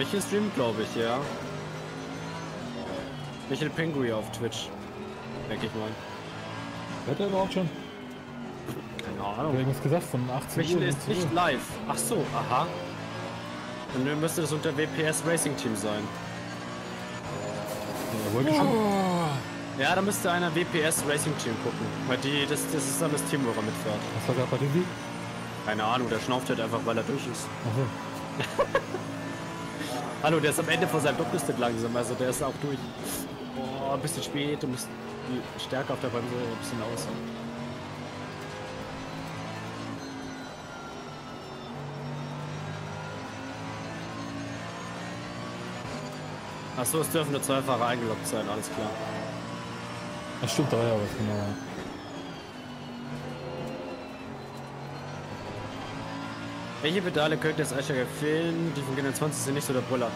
Michael streamt, glaube ich, ja. Michael Penguin auf Twitch. Denke ich mal. Hört er überhaupt schon? Keine Ahnung. irgendwas gesagt von 18 Michael Uhr? ist 19 nicht Uhr? live. Ach so, aha. Und dann müsste das unter WPS Racing Team sein. Schon. Ja, da müsste einer WPS Racing Team gucken. Weil die, das, das ist dann das Team, wo er mitfährt. Was war gerade bei dem? Keine Ahnung, der schnauft halt einfach, weil er durch ist. Achso. Hallo, der ist am Ende von seinem Doppelstück langsam, also der ist auch durch. Boah, ein bisschen spät, du musst die Stärke auf der Bremse ein bisschen aus. Achso, es dürfen nur zwei Fahrer eingeloggt sein, alles klar. Ja, stimmt, da ja was, genau. Welche Pedale könnte das Eichstätter fehlen? Die von GN20 sind nicht so der Brüller.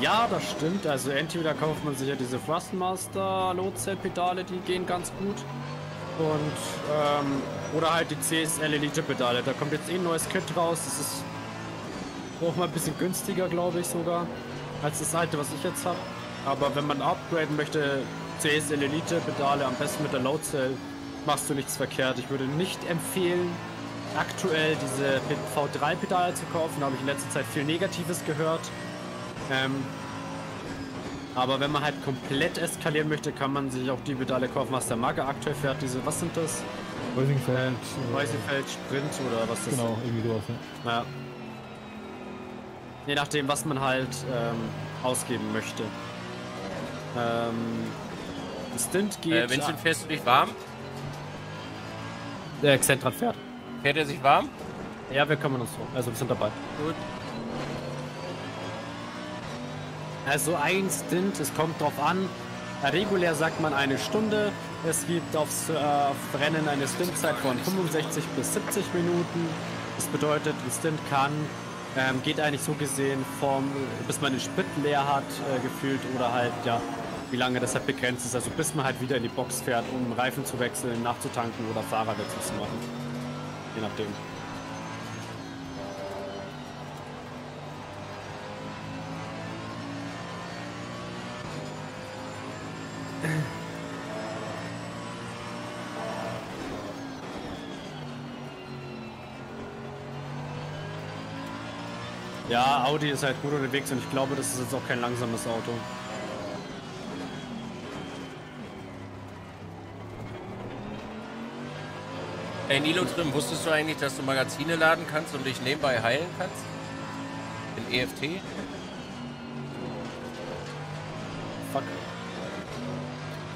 Ja, das stimmt. Also entweder kauft man sich ja diese Thrustmaster Load-Cell-Pedale, die gehen ganz gut. Und, ähm, oder halt die CSL Elite-Pedale. Da kommt jetzt eh ein neues Kit raus. Das ist auch mal ein bisschen günstiger, glaube ich sogar, als das alte, was ich jetzt habe. Aber wenn man upgraden möchte, CSL Elite-Pedale, am besten mit der Load-Cell, machst du nichts verkehrt. Ich würde nicht empfehlen, aktuell diese V3-Pedale zu kaufen. Da habe ich in letzter Zeit viel Negatives gehört. Ähm, aber wenn man halt komplett eskalieren möchte, kann man sich auch die Pedale kaufen, was der Marke aktuell fährt. Diese, was sind das? Weisingfeld. äh, Weißefeld Sprint oder was das Genau, irgendwie sowas, ja. Ja. Je nachdem, was man halt ähm, ausgeben möchte. Ähm, Stint geht. Äh, Vincent, fährst du dich warm? der Xentrat fährt. Fährt er sich warm? Ja, wir kümmern uns drum. Also wir sind dabei. Gut. Also ein Stint, es kommt drauf an. Regulär sagt man eine Stunde. Es gibt aufs äh, auf Rennen eine Stintzeit von 65 bis 70 Minuten. Das bedeutet, ein Stint kann, ähm, geht eigentlich so gesehen vom, bis man den Sprit leer hat, äh, gefühlt, oder halt, ja, wie lange das halt begrenzt ist. Also bis man halt wieder in die Box fährt, um Reifen zu wechseln, nachzutanken oder Fahrerwechsel zu machen. Je nachdem. Ja, Audi ist halt gut unterwegs und ich glaube, das ist jetzt auch kein langsames Auto. Ey, Nilo Trim, wusstest du eigentlich, dass du Magazine laden kannst und dich nebenbei heilen kannst? In EFT? Fuck.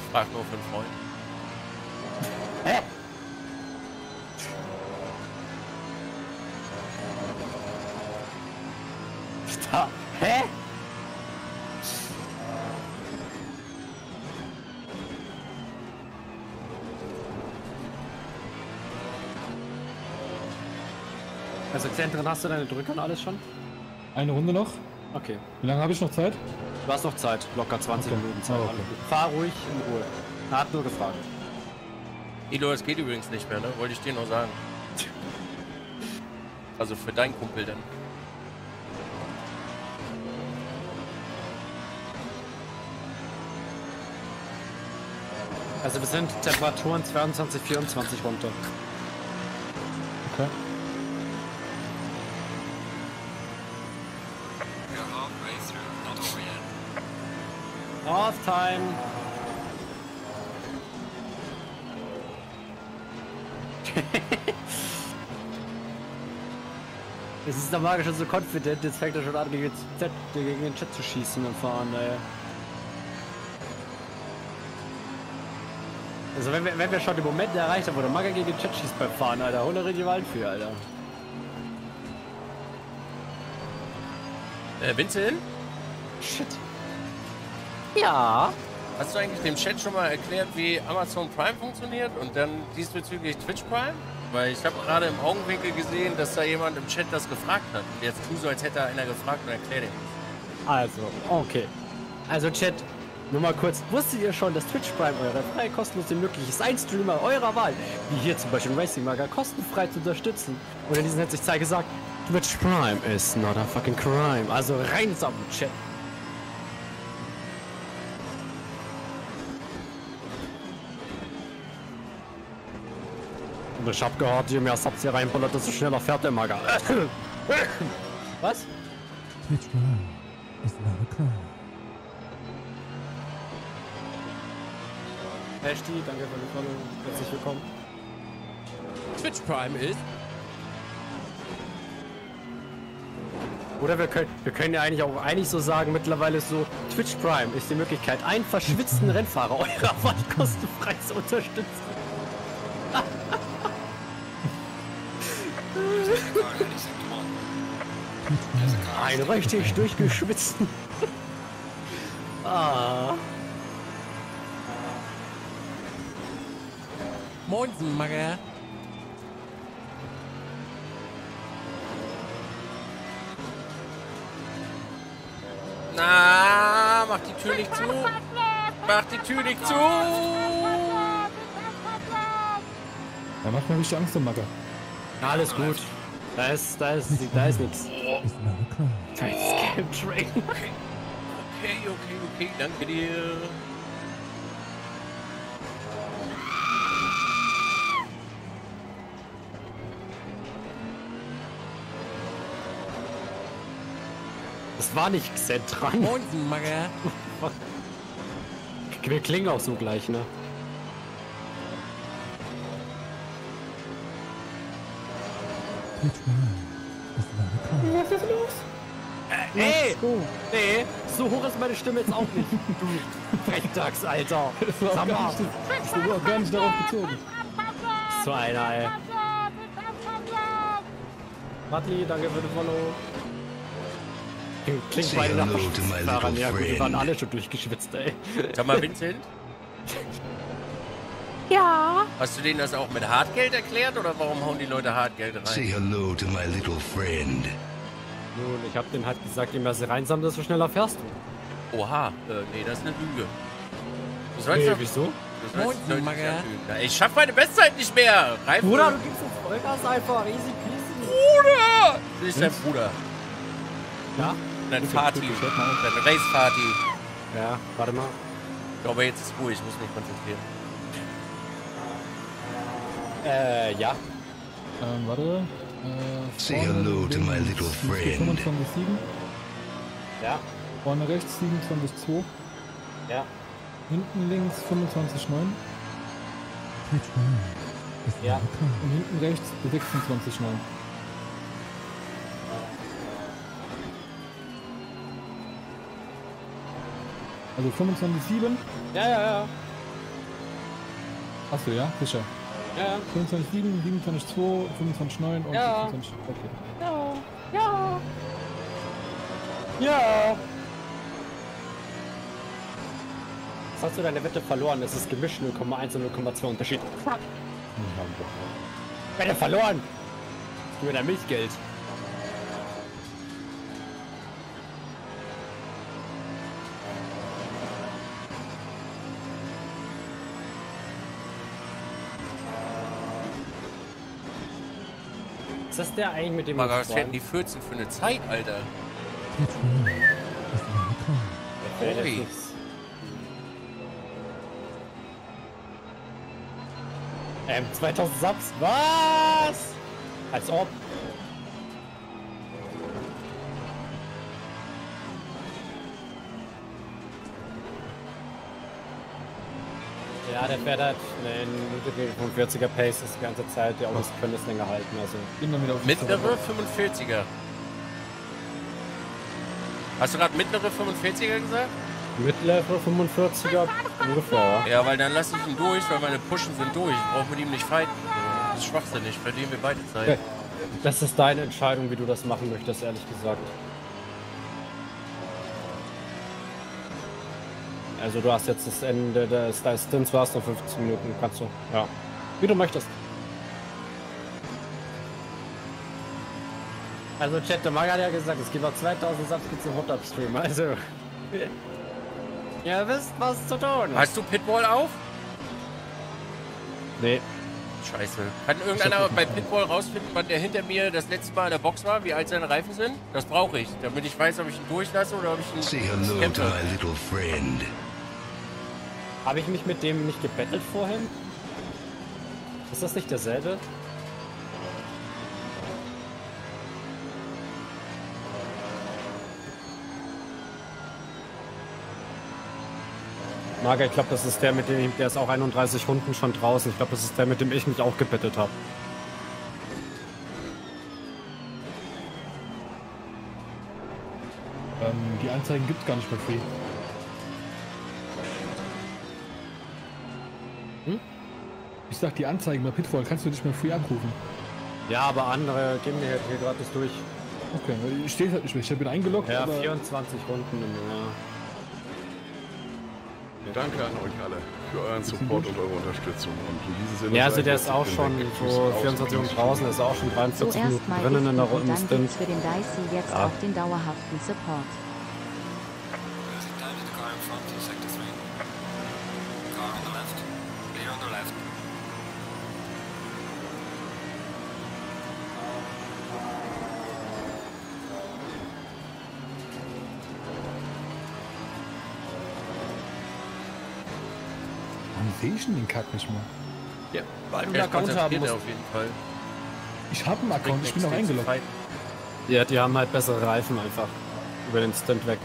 Ich frag nur für einen Freund. Hä? Also Zentren hast du deine Drücker und alles schon? Eine Runde noch. Okay. Wie lange habe ich noch Zeit? Du hast noch Zeit, locker 20 Okay. Minuten Zeit. Ah, okay. Fahr ruhig in Ruhe. Er hat nur gefragt. Nilo, das geht übrigens nicht mehr, ne? Wollte ich dir nur sagen. Also für deinen Kumpel dann. Also wir sind Temperaturen 22, 24 runter. Okay. Time. Es ist der Magier schon so confident, jetzt fängt er schon an, gegen den, Z, gegen den Chat zu schießen und fahren, ey. Also wenn wir, wenn wir schon den Moment erreicht haben, wo der Magier gegen den Chat schießt beim Fahren, Alter, hol er die Wald für, Alter. Äh, Vincent, Shit. Ja. hast du eigentlich dem Chat schon mal erklärt, wie Amazon Prime funktioniert und dann diesbezüglich Twitch Prime? Weil ich habe gerade im Augenwinkel gesehen, dass da jemand im Chat das gefragt hat. Und jetzt tu so, als hätte einer gefragt und erklär dir. Also, okay. Also Chat, nur mal kurz, wusstet ihr schon, dass Twitch Prime eure frei kostenlose möglich ist, ein Streamer eurer Wahl, wie hier zum Beispiel Racing Mager, kostenfrei zu unterstützen? Und in diesem hat sich Zeit gesagt, Twitch Prime is not a fucking crime. Also rein am Chat. Und Ich hab gehört, je mehr Subs hier reinballert, desto schneller fährt der Maga. Was? Twitch Prime is not a crime. Hashti, danke für den Follow. Herzlich willkommen. Twitch Prime ist. Oder wir können, wir können ja eigentlich auch eigentlich so sagen, mittlerweile ist so, Twitch Prime ist die Möglichkeit, einen verschwitzten Rennfahrer eurer Wahl kostenfrei zu unterstützen. Einen richtig durchgeschwitzten. ah. Moinsen, Magger. Na, mach die Tür nicht zu. Mach die Tür nicht zu. Da macht mir richtig Angst, Macker. Alles gut. Da ist, da ist, da ist nichts. Is not a crime. Ist Camp Train. Okay, okay, okay, danke dir. Das war nicht Xentran. Moinsen, Magger. Wir klingen auch so gleich, ne? Twitch Prime Ey! Nee, so hoch ist meine Stimme jetzt auch nicht. Du Frechdachs, Alter. Das war auch Sag gar mal. nicht, das war auch gar nicht darauf bezogen. So einer, ey. Matti, danke für den Follow. Klingt Say beide nach Fahrern. Ja gut, wir waren alle schon durchgeschwitzt, ey. Sag mal, Vincent. Ja. Hast du denen das auch mit Hartgeld erklärt oder warum hauen die Leute Hartgeld Say rein? hello to my little friend. Nun, ich hab denen halt gesagt, je mehr sie reinsammeln, desto schneller fährst du. Oha, äh, nee, das ist eine Lüge. Du sollst Nee, doch, wieso? du sollst erhöhen. Ja, Ich schaff meine Bestzeit nicht mehr. Reifen. Bruder, du gibst uns Vollgas einfach, easy peasy. Bruder! Du bist dein Bruder. Ja? Dein Vati. Dein Race-Vati. Ja, warte mal. Ich glaube, jetzt ist ruhig. Ich muss mich konzentrieren. Äh, ja. Ähm, warte. Äh, Say hello to my little friend. 25,7. Ja, Vorne rechts 27,2. ja. Hinten links 25,9. Twitch Prime is Ja. Und hinten rechts 26,9. Also 25,7. Ja, ja, ja. Achso, ja, sicher. Ja, ja. 25,7, 27,2, 25,9 und Ja. 26. Okay. Ja, ja. Ja. Jetzt hast du deine Wette verloren. Es ist gemischt 0,1 und 0,2 Unterschied. Wette verloren. Für dein Milchgeld. Ist das der eigentlich mit dem Maga, was denn die 14 für eine Zeit, Alter? Ui. Ähm, 2000 Subs? Was? Als ob. Ja, der fährt halt einen 45er Pace das ganze Zeit. Die Autos können das länger halten. Also wir wieder auf die Mittlere 45er. Hast du gerade mittlere 45er gesagt? Mittellevel 45er ungefähr, ja. Weil dann lasse ich ihn durch, weil meine Pushen sind durch. Ich brauche mit ihm nicht fighten. Das ist schwachsinnig. Verlieren wir beide Zeit. Das ist deine Entscheidung, wie du das machen möchtest, ehrlich gesagt. Also du hast jetzt das Ende des deines Stints, du hast noch 15 Minuten, kannst du. Ja. Wie du möchtest. Also Chat, der Mag hat ja gesagt, es gibt noch 2000 Subs gibt's im Hot-Up-Stream, also... Ihr wisst, was zu tun. Hast du Pitbull auf? Nee. Scheiße. Kann irgendeiner bei Pitbull rausfinden, wann der hinter mir das letzte Mal in der Box war, wie alt seine Reifen sind? Das brauche ich, damit ich weiß, ob ich ihn durchlasse oder ob ich ihn Say hello to kämpfe. my little friend. Habe ich mich mit dem nicht gebettelt vorhin? Ist das nicht derselbe? Marga, ich glaube, das ist der, mit dem ich, der ist auch 31 Runden schon draußen. Ich glaube, das ist der, mit dem ich mich auch gebettelt habe. Ähm, die Anzeigen gibt's gar nicht mehr free. Hm? Ich sag, die Anzeigen bei Pitfall kannst du nicht mehr free abrufen. Ja, aber andere geben mir hier gratis durch. Okay, weil ich stehe halt nicht mehr. Ich habe ihn eingeloggt, Ja, aber 24 Runden im Jahr. Danke an euch alle für euren Support und eure Unterstützung. Und in diesem Sinne Ja, also der ist auch bin schon so aus, 24 Minuten draußen, ist auch schon 43 Zuerst Minuten mal drinnen in der Easy und dann Rundenstint. gibt's für den Dicey jetzt Ja. auch den dauerhaften Support. Sehe ich denn den Kack nicht mehr? Ja, weil du einen Account haben konzentriert musst. auf jeden Fall. Ich habe einen Account, ich bin auch eingeloggt. Ja, die haben halt bessere Reifen einfach. Über den Stint weg.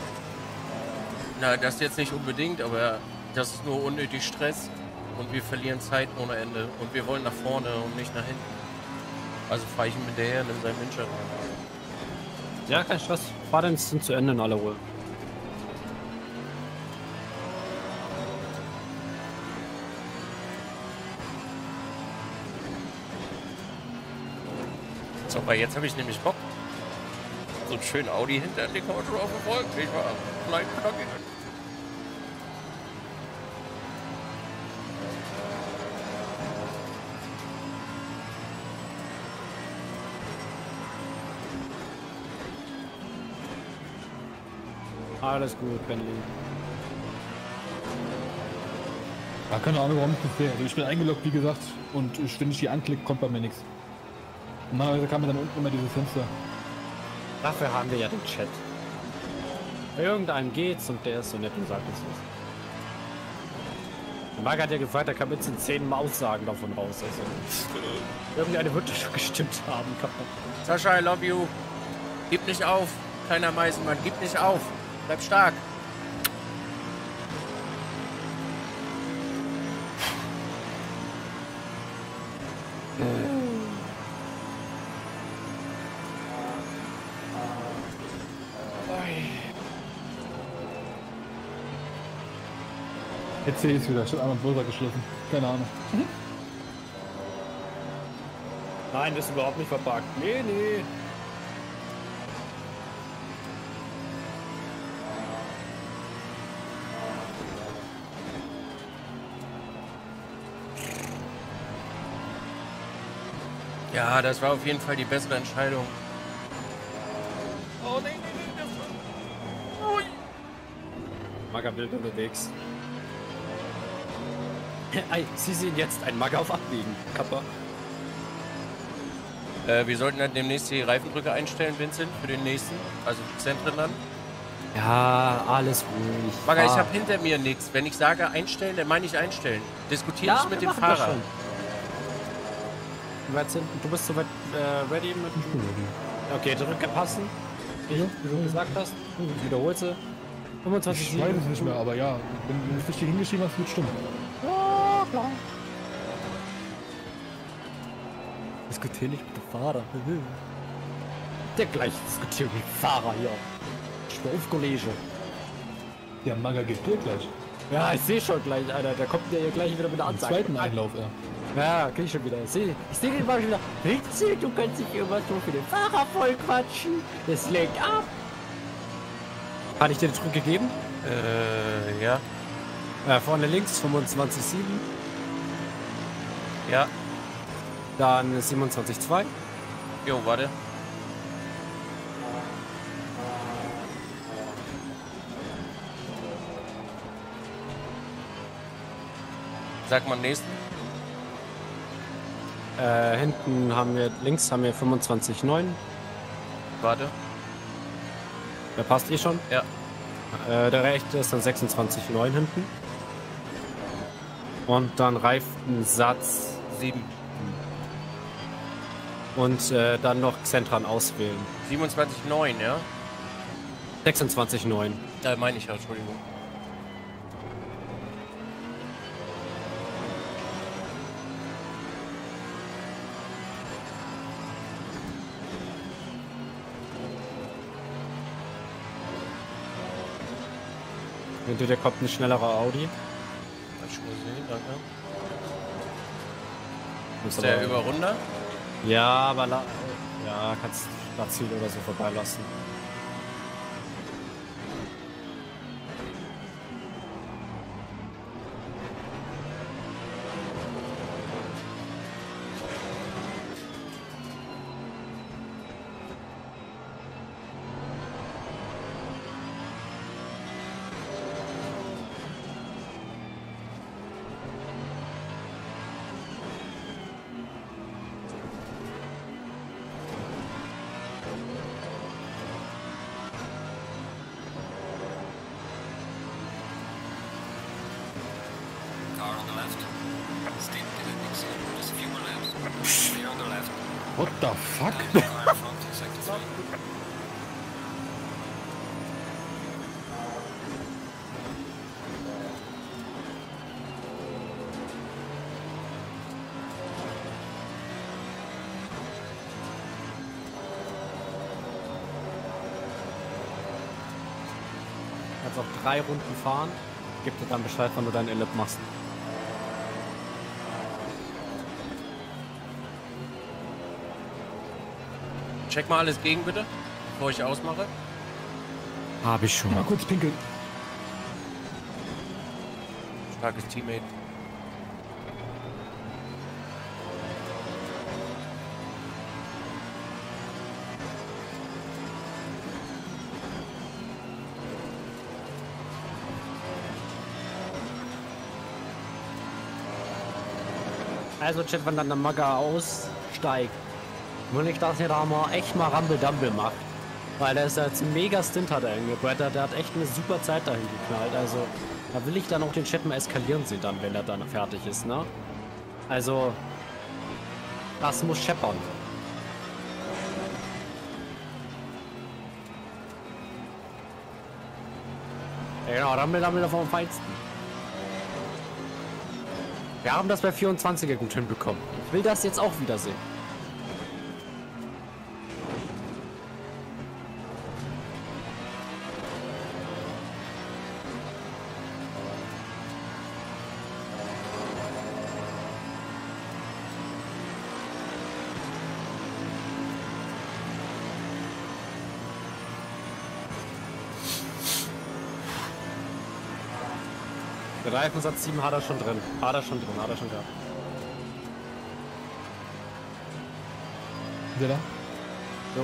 Na, das jetzt nicht unbedingt, aber das ist nur unnötig Stress und wir verlieren Zeit ohne Ende und wir wollen nach vorne und nicht nach hinten. Also fahre ich ihm hinterher, nimm seinen Windschatten. Ja, kein Stress. Fahr den Stint zu Ende in aller Ruhe. Aber jetzt habe ich nämlich Bock. So einen schönen Audi hinter, den kann man schon auf dem Volk. Ich war klein knackig. Alles gut, Bentley. Ja, keine Ahnung, warum ich das sehe. Also ich bin eingeloggt, wie gesagt, und ich, wenn ich die anklicke, kommt bei mir nichts. Normalerweise kann man dann unten immer dieses Fenster. Dafür haben wir ja den Chat. Bei irgendeinem geht's und der ist so nett und sagt uns was. Der Marc hat ja gefragt, er kann jetzt in zehn Aussagen davon raus. Also. Irgendeine wird schon gestimmt haben. Sascha, I love you. Gib nicht auf. Kleiner Meisenmann, gib nicht auf. Bleib stark. Jetzt sehe ich es wieder. Ich habe einmal Browser geschlossen. Keine Ahnung. Nein, das ist überhaupt nicht verpackt. Nee, nee. Ja, das war auf jeden Fall die bessere Entscheidung. Oh, nee, nee, nee, das war... Ui. Magger wild unterwegs. Ei, Sie sehen jetzt ein Magger auf Abbiegen. Kappa. Äh, wir sollten dann demnächst die Reifendrücke einstellen, Vincent, für den nächsten. Also Zentren dann. Ja, alles ruhig. Bagger, ich Fahr. habe hinter mir nichts. Wenn ich sage einstellen, dann meine ich einstellen. Diskutiere ja, ich mit dem Fahrer. sind- Du bist soweit äh, ready mit. Ready. Okay, Drücke passen. Wie, Ja, du gesagt hast. Wiederholt sie. 25 Ich weiß es nicht mehr, aber ja, wenn wenn du es richtig hingeschrieben hast, wird stimmen. Ja, klar. Diskutier nicht mit dem Fahrer. Der gleich diskutiert mit dem Fahrer hier. Ich bin auf Kollege. Ja, Maga gibt dir gleich. Ja, ich sehe schon gleich, Alter. Der kommt ja hier gleich wieder mit der Anzeige. zweiten Einlauf, ja. Ja, krieg ich schon wieder. Ich sehe ich seh den mal wieder. Ritzel, du kannst dich immer so für den Fahrer voll quatschen. Das lenkt ab. Hatte ich dir den Druck gegeben? Äh, ja. Äh, vorne links 25,7. Ja. Dann 27,2. Jo, warte. Sag mal nächsten. Äh, hinten haben wir, links haben wir 25,9. Warte. Der passt eh schon. Ja. Äh, der rechte ist dann 26,9 hinten. Und dann Reifensatz Sieben. und äh, dann noch Xentran auswählen. 27,9, ja? 26,9. Da meine ich ja, Entschuldigung. Hinter dir kommt ein schnellerer Audi. Hab ich schon gesehen, danke. Ist der über Runder? Ja, aber ja, kannst Stadtziel oder so vorbeilassen. Drei Runden fahren. Gib dir dann Bescheid, wann du deinen Ellip machst. Check mal alles gegen, bitte. Bevor ich ausmache. Hab ich schon. Mal kurz pinkeln. Starkes Teammate. Also, Chat, wenn dann der Magga aussteigt, will ich, dass da mal echt mal Rumble Dumble macht. Weil der ist jetzt ein mega Stint hat er hingebrettert. Der hat echt eine super Zeit dahin geknallt. Also, da will ich dann auch den Chat mal eskalieren sehen, dann, wenn er dann fertig ist, ne? Also, das muss scheppern. Ja, genau, Rumble Dumble vom Feinsten. Wir haben das bei 24er gut hinbekommen. Ich will das jetzt auch wieder Reifensatz 7 hat er schon drin. Hat er schon drin, hat er schon gehabt. Ist der da? Jo.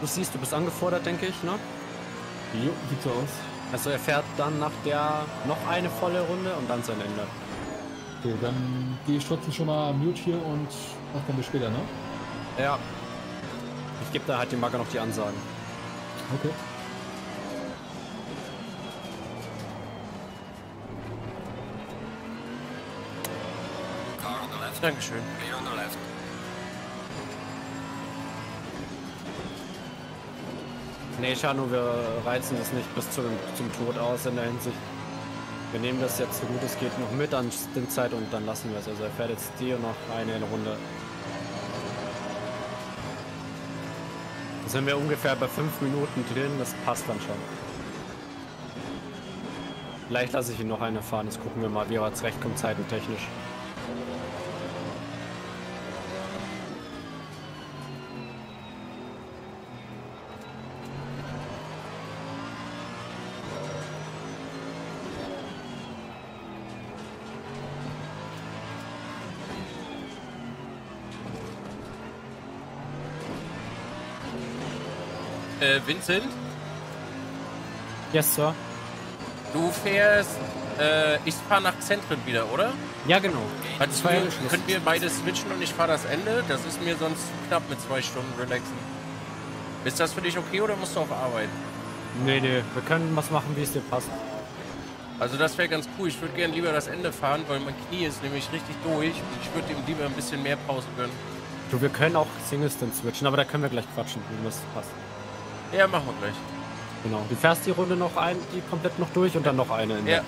Du siehst, du bist angefordert, denke ich, ne? Jo, sieht so aus. Also er fährt dann nach der noch eine volle Runde und dann sein Ende. Okay, dann gehe ich trotzdem schon mal mute hier und mach dann bis später, ne? Ja. Ich gebe da halt dem Magger noch die Ansagen. Okay. Car on the left. Dankeschön. Nee, Shanu, wir reizen das nicht bis zum, zum Tod aus in der Hinsicht. Wir nehmen das jetzt so gut es geht noch mit an Stintzeit und dann lassen wir es. Also er fährt jetzt die und noch eine Runde. Da sind wir ungefähr bei fünf Minuten drin, das passt dann schon. Vielleicht lasse ich ihn noch eine fahren, jetzt gucken wir mal, wie er zurechtkommt, zeitentechnisch. Äh, Vincent, Yes, Sir. du fährst äh, ich fahre nach Zentren wieder, oder? Ja, genau. Also wir, können wir beide switchen und ich fahre das Ende? Das ist mir sonst knapp mit zwei Stunden relaxen. Ist das für dich okay oder musst du auf Arbeit? Nee, nee, wir können was machen, wie es dir passt. Also das wäre ganz cool. Ich würde gerne lieber das Ende fahren, weil mein Knie ist nämlich richtig durch und ich würde ihm lieber ein bisschen mehr Pause gönnen. Du, wir können auch Singles dann switchen, aber da können wir gleich quatschen, wie das passt. Ja, machen wir gleich. Genau. Du fährst die Runde noch ein, die komplett noch durch und dann noch eine in Ja. der.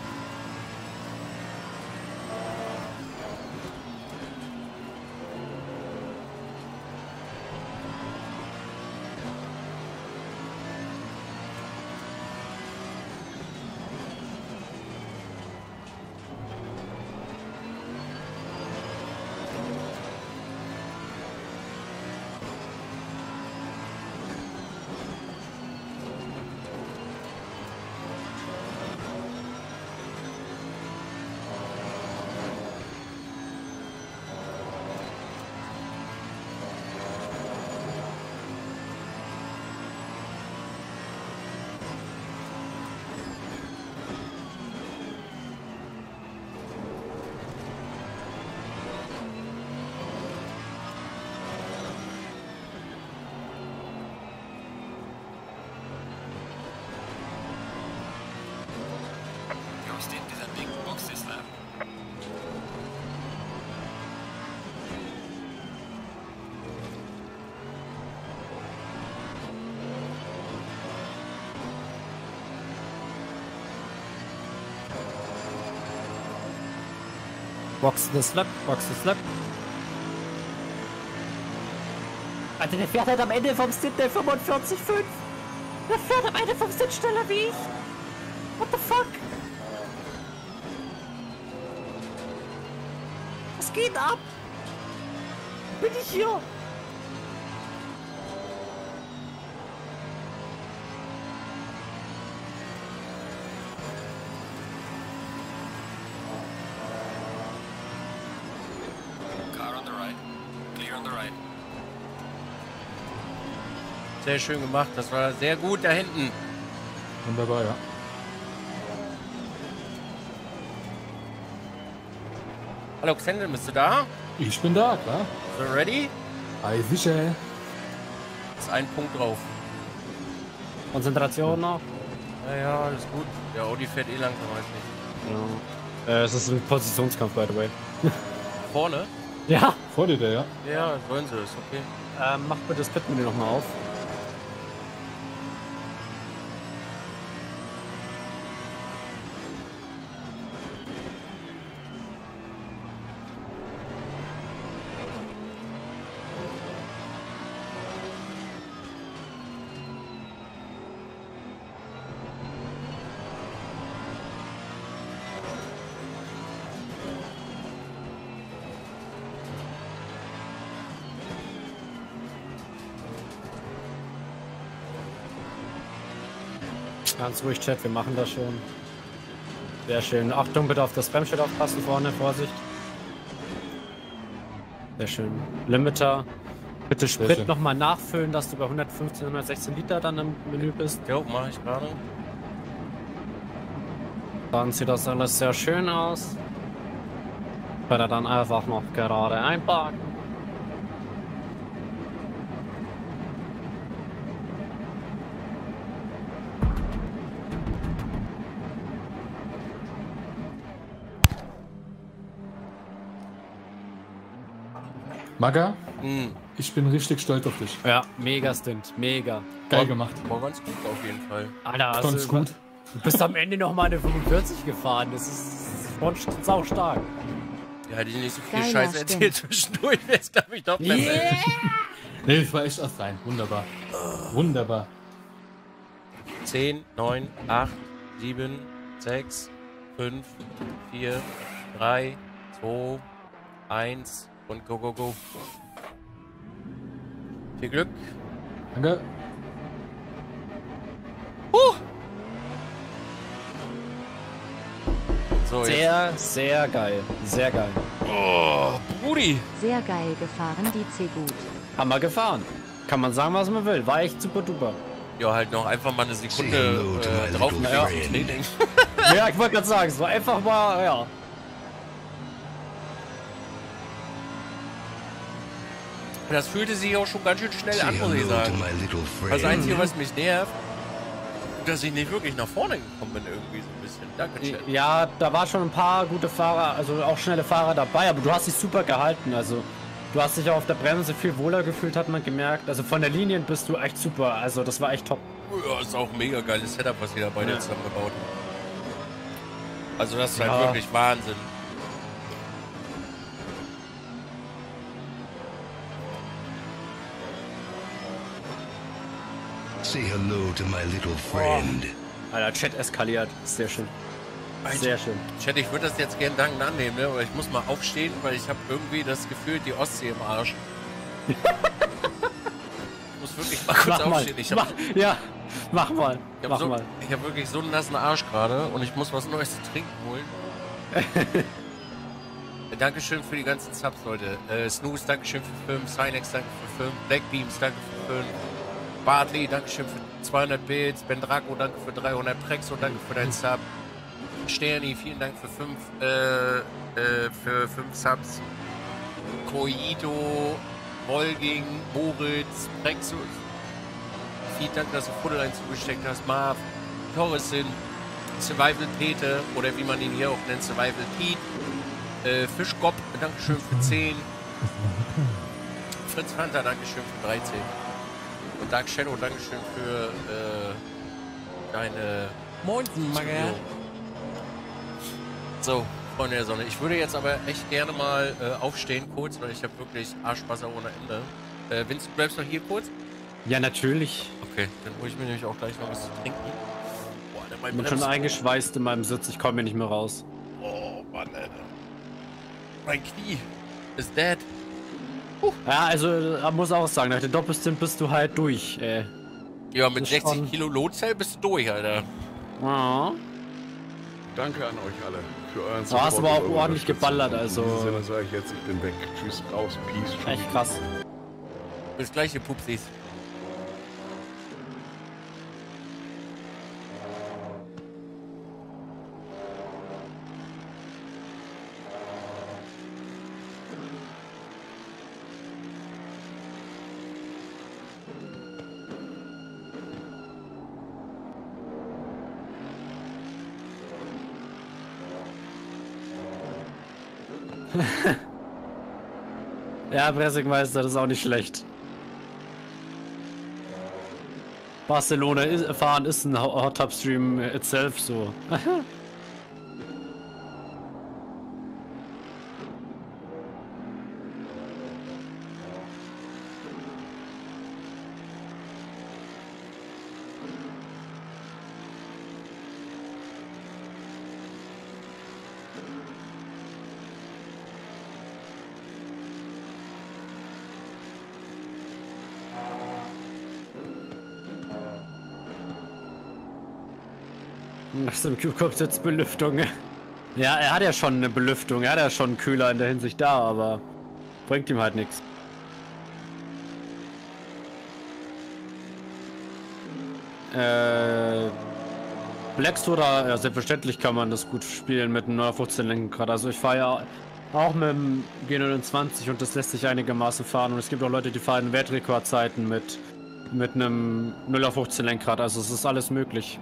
Box the slap, box the slap. Alter, der fährt halt am Ende vom Stint der 45,5. Der fährt am Ende vom Stint schneller wie ich. What the fuck? Was geht ab? Bin ich hier? Sehr schön gemacht. Das war sehr gut da hinten. Wunderbar, ja. Hallo Xendel, bist du da? Ich bin da, klar. So ready? Ei, sicher. Ist ein Punkt drauf. Konzentration noch. Ja, ja, alles gut. Der Audi fährt eh langsam, weiß nicht. Ja. Äh, es ist ein Positionskampf, by the way. Vorne? Ja. Vor dir der, ja. Ja, sollen sie, ist okay. Ähm, mach bitte das Pitmenü nochmal auf. Ganz ruhig, Chat, wir machen das schon. Sehr schön. Achtung, bitte auf das Bremsschild aufpassen vorne, Vorsicht. Sehr schön. Limiter. Bitte Sprit nochmal nachfüllen, dass du bei 115, 116 Liter dann im Menü bist. Jo, mach ich gerade. Dann sieht das alles sehr schön aus. Bitte dann einfach noch gerade einparken. Maga, Hm, ich bin richtig stolz auf dich. Ja, mega Stint, mega. Geil gemacht. war ganz gut auf jeden Fall. Alter, hast Ganz du, gut. du bist am Ende noch mal eine 45 gefahren. Das ist schon sau stark. Ja, hätte ich nicht so viel Geiler Scheiße erzählt zwischendurch, es, glaube ich, doch besser. Nee, das war echt aus rein. Wunderbar. Wunderbar. 10, 9, 8, 7, 6, 5, 4, 3, 2, 1 und go, go, go. Viel Glück. Danke. So, jetzt. Sehr, sehr geil. Sehr geil. Oh, Brudi. Sehr geil gefahren, die C gut. Hammer gefahren. Kann man sagen, was man will. War echt super duper. Ja, halt noch einfach mal eine Sekunde äh, drauf ja, ja, ich wollte gerade sagen, es war einfach mal, ja. Das fühlte sich auch schon ganz schön schnell an, muss ich sagen. Das. Einzige, was mich nervt, dass ich nicht wirklich nach vorne gekommen bin, irgendwie so ein bisschen. Danke, Chat. Ja, da war schon ein paar gute Fahrer, also auch schnelle Fahrer dabei, aber du hast dich super gehalten. Also du hast dich auch auf der Bremse viel wohler gefühlt, hat man gemerkt. Also von der Linie bist du echt super. Also das war echt top. Ja, ist auch ein mega geiles Setup, was ihr da beide Ja. zusammengebaut habt. Also das ist halt Ja. wirklich Wahnsinn. Say hello to my little friend. Alter, Chat eskaliert. Sehr schön. Sehr schön. Chat, ich würde das jetzt gerne dankend annehmen, ne? aber ich muss mal aufstehen, weil ich habe irgendwie das Gefühl, die Ostsee im Arsch. ich muss wirklich mal kurz Mach mal. aufstehen. Ich mach, habe ja, mach mal. ich hab mach so, mal. hab wirklich so einen nassen Arsch gerade und ich muss was Neues zu trinken holen. Dankeschön für die ganzen Subs, Leute. Äh, Snooze, Dankeschön für 5. Sinex, danke für 5. Blackbeams, danke für 5. Bartley, Dankeschön für 200 Bits. Ben Draco, danke für 300. Prexo, danke für deinen Sub. Sterni, vielen Dank für 5 äh, äh, für 5 Subs. Koido, Wolging, Moritz, Prexus. Vielen Dank, dass du Fuddelein zugesteckt hast. Marv, Torresin, Survival Pete oder wie man ihn hier auch nennt, Survival Pete. Äh, Fischgop, Dankeschön für 10. Fritz Hunter, Dankeschön für 13. Und Dark Shadow, Dankeschön für äh, deine Moinsen, Magger. So, Freunde der Sonne. Ich würde jetzt aber echt gerne mal äh, aufstehen kurz, weil ich habe wirklich Arschwasser ohne Ende. Äh, Vince, du bleibst noch hier kurz? Ja, natürlich. Okay, dann hole ich mir nämlich auch gleich noch was zu trinken. Boah, der Ich bin schon eingeschweißt in meinem Sitz. Ich komme hier nicht mehr raus. Oh, Mann, Alter. Mein Knie ist dead. Ja, also man muss auch sagen, nach dem Doppelstint bist du halt durch. Äh. Ja, mit Das ist 60 schon- Kilo Lotzell bist du durch, Alter. Ja. Danke an euch alle für euren Du hast aber auch ordentlich geballert, In also- diesem Sinne sage ich jetzt, ich bin weg. Tschüss, raus, peace. tschüss. Echt krass. Bis gleich, ihr Pupsis. Ja, Pressigmeister, das ist auch nicht schlecht. Barcelona is, fahren ist ein Ho- Hot Tub Stream itself so. Nach dem Cube kommt jetzt Belüftung. Ja, er hat ja schon eine Belüftung, er hat ja schon einen Kühler in der Hinsicht da, aber bringt ihm halt nichts. Äh, Blackstoda, ja, selbstverständlich kann man das gut spielen mit einem 915 Lenkrad. Also ich fahre ja auch mit dem G29 und das lässt sich einigermaßen fahren. Und es gibt auch Leute, die fahren Weltrekordzeiten mit, mit einem 0 auf 15 Lenkrad. Also es ist alles möglich.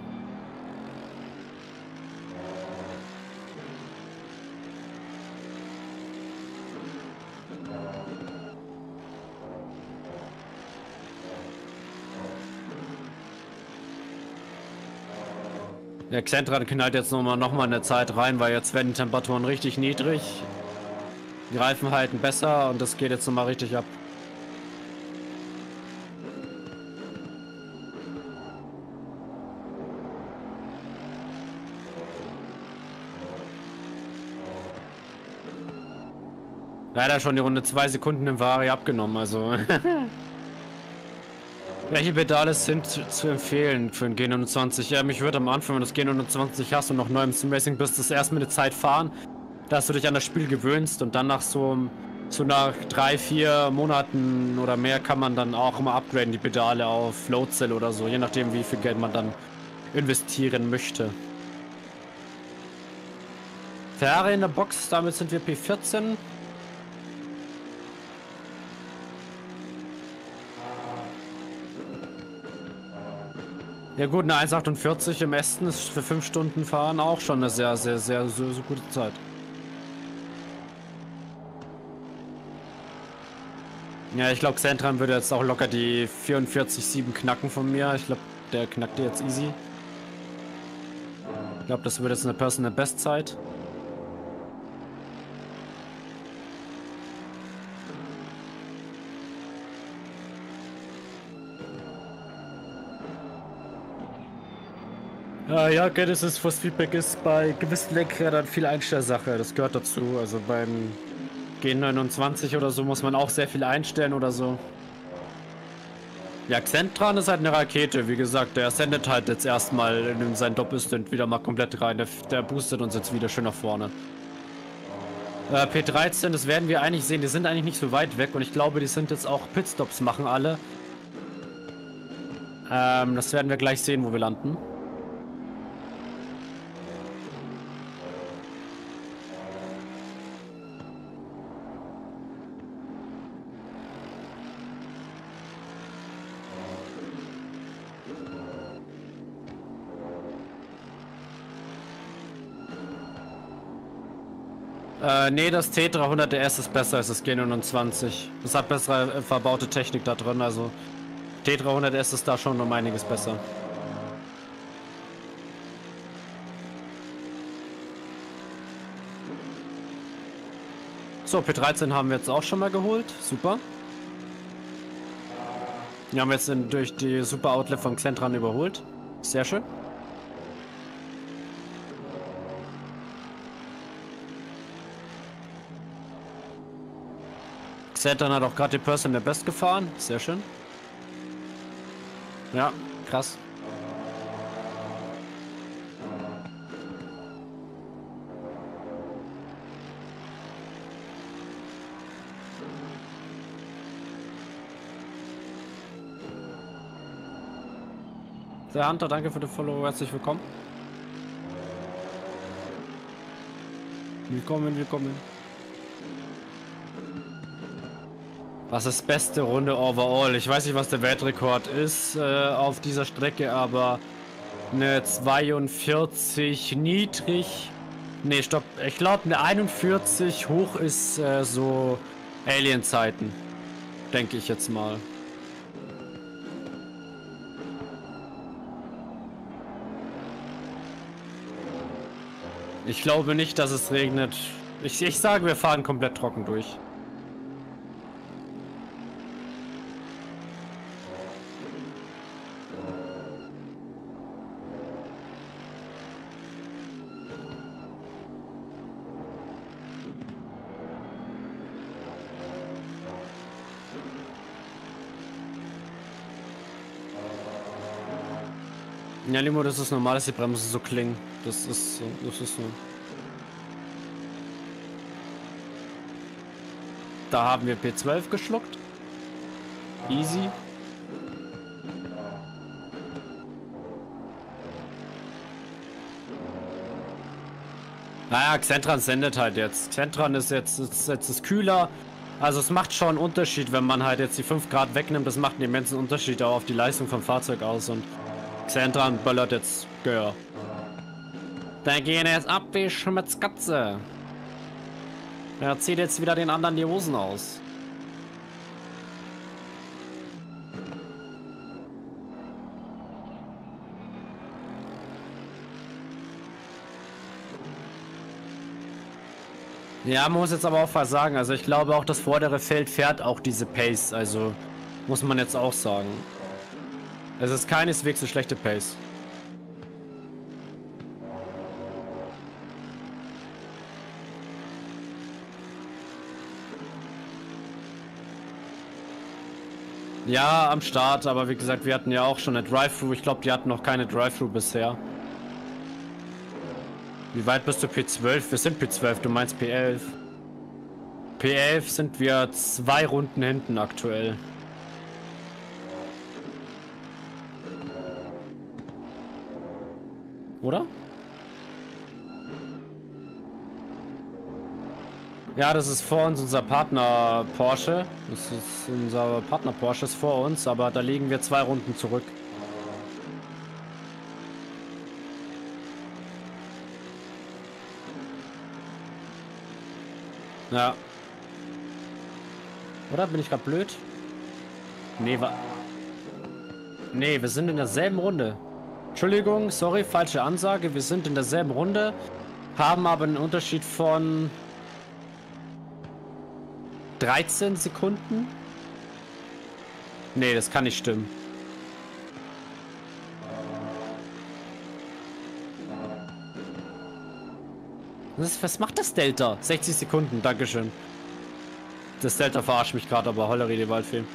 Der Xentran knallt jetzt nochmal noch mal eine Zeit rein, weil jetzt werden die Temperaturen richtig niedrig. Die Reifen halten besser und das geht jetzt nochmal richtig ab. Leider schon die Runde zwei Sekunden im Ferrari abgenommen, also. Welche Pedale sind zu zu empfehlen für ein G29? Ja, mich würde am Anfang, wenn du das G29 hast und noch neu im Simracing bist, das erstmal eine Zeit fahren, dass du dich an das Spiel gewöhnst und dann nach so, so nach drei, vier Monaten oder mehr kann man dann auch immer upgraden, die Pedale auf Load Cell oder so, je nachdem wie viel Geld man dann investieren möchte. Ferrari in der Box, damit sind wir P14. Ja gut, eine 1,48 im Ästen ist für 5 Stunden fahren auch schon eine sehr, sehr, sehr, so, so gute Zeit. Ja, ich glaube, Xentran würde jetzt auch locker die 44,7 knacken von mir. Ich glaube, der knackt die jetzt easy. Ich glaube, das wird jetzt eine Personal Bestzeit. Äh, ja, okay, das ist, was Feedback ist bei gewissen Lenkrädern viel Einstellsache. Das gehört dazu. Also beim G29 oder so muss man auch sehr viel einstellen oder so. Ja, Xentran ist halt eine Rakete. Wie gesagt, der sendet halt jetzt erstmal in seinen Doppelstint wieder mal komplett rein. Der, der boostet uns jetzt wieder schön nach vorne. Äh, P13, das werden wir eigentlich sehen. Die sind eigentlich nicht so weit weg und ich glaube, die sind jetzt auch Pitstops machen alle. Ähm, das werden wir gleich sehen, wo wir landen. Nee, das T300RS ist besser als das G29. Es hat bessere äh, verbaute Technik da drin, also T300S ist da schon um einiges besser. So, P13 haben wir jetzt auch schon mal geholt. Super. Wir haben jetzt durch die Super Outlet von Xentran überholt. Sehr schön. Xentran hat auch gerade die Person der Best gefahren. Sehr schön. Ja, krass. Der Hunter, danke für den Follow, herzlich willkommen. Willkommen, willkommen. Was ist beste Runde overall? Ich weiß nicht, was der Weltrekord ist äh, auf dieser Strecke, aber eine 42 niedrig. Ne, stopp. Ich glaube, eine 41 hoch ist äh, so Alien-Zeiten. Denke ich jetzt mal. Ich glaube nicht, dass es regnet. Ich, ich sage, wir fahren komplett trocken durch. Ja, Limo, das ist normal, dass die Bremsen so klingen. Das ist so, das ist so. Da haben wir P12 geschluckt. Easy. Naja, Xentran sendet halt jetzt. Xentran ist jetzt, ist jetzt ist kühler. Also es macht schon einen Unterschied, wenn man halt jetzt die 5 Grad wegnimmt. Das macht einen immensen Unterschied auch auf die Leistung vom Fahrzeug aus. Und Xentran böllert jetzt Gör. Da gehen jetzt ab wie Schmitz Katze. Er zieht jetzt wieder den anderen die Hosen aus. Ja, man muss jetzt aber auch was sagen. Also ich glaube auch, das vordere Feld fährt auch diese Pace. Also muss man jetzt auch sagen. Es ist keineswegs eine schlechte Pace. Ja, am Start, aber wie gesagt, wir hatten ja auch schon eine Drive-Thru. Ich glaube, die hatten noch keine Drive-Thru bisher. Wie weit bist du P12? Wir sind P12, du meinst P11. P11 sind wir zwei Runden hinten aktuell. Oder? Ja, das ist vor uns unser Partner Porsche. Das ist unser Partner Porsche ist vor uns, aber da liegen wir zwei Runden zurück. Ja. Oder bin ich gerade blöd? Nee, wa Nee, wir sind in derselben Runde. Entschuldigung, sorry, falsche Ansage. Wir sind in derselben Runde, haben aber einen Unterschied von 13 Sekunden. Nee, das kann nicht stimmen. Was, was macht das Delta? 60 Sekunden, Dankeschön. Das Delta verarscht mich gerade, aber Hollerie, die Waldfilm.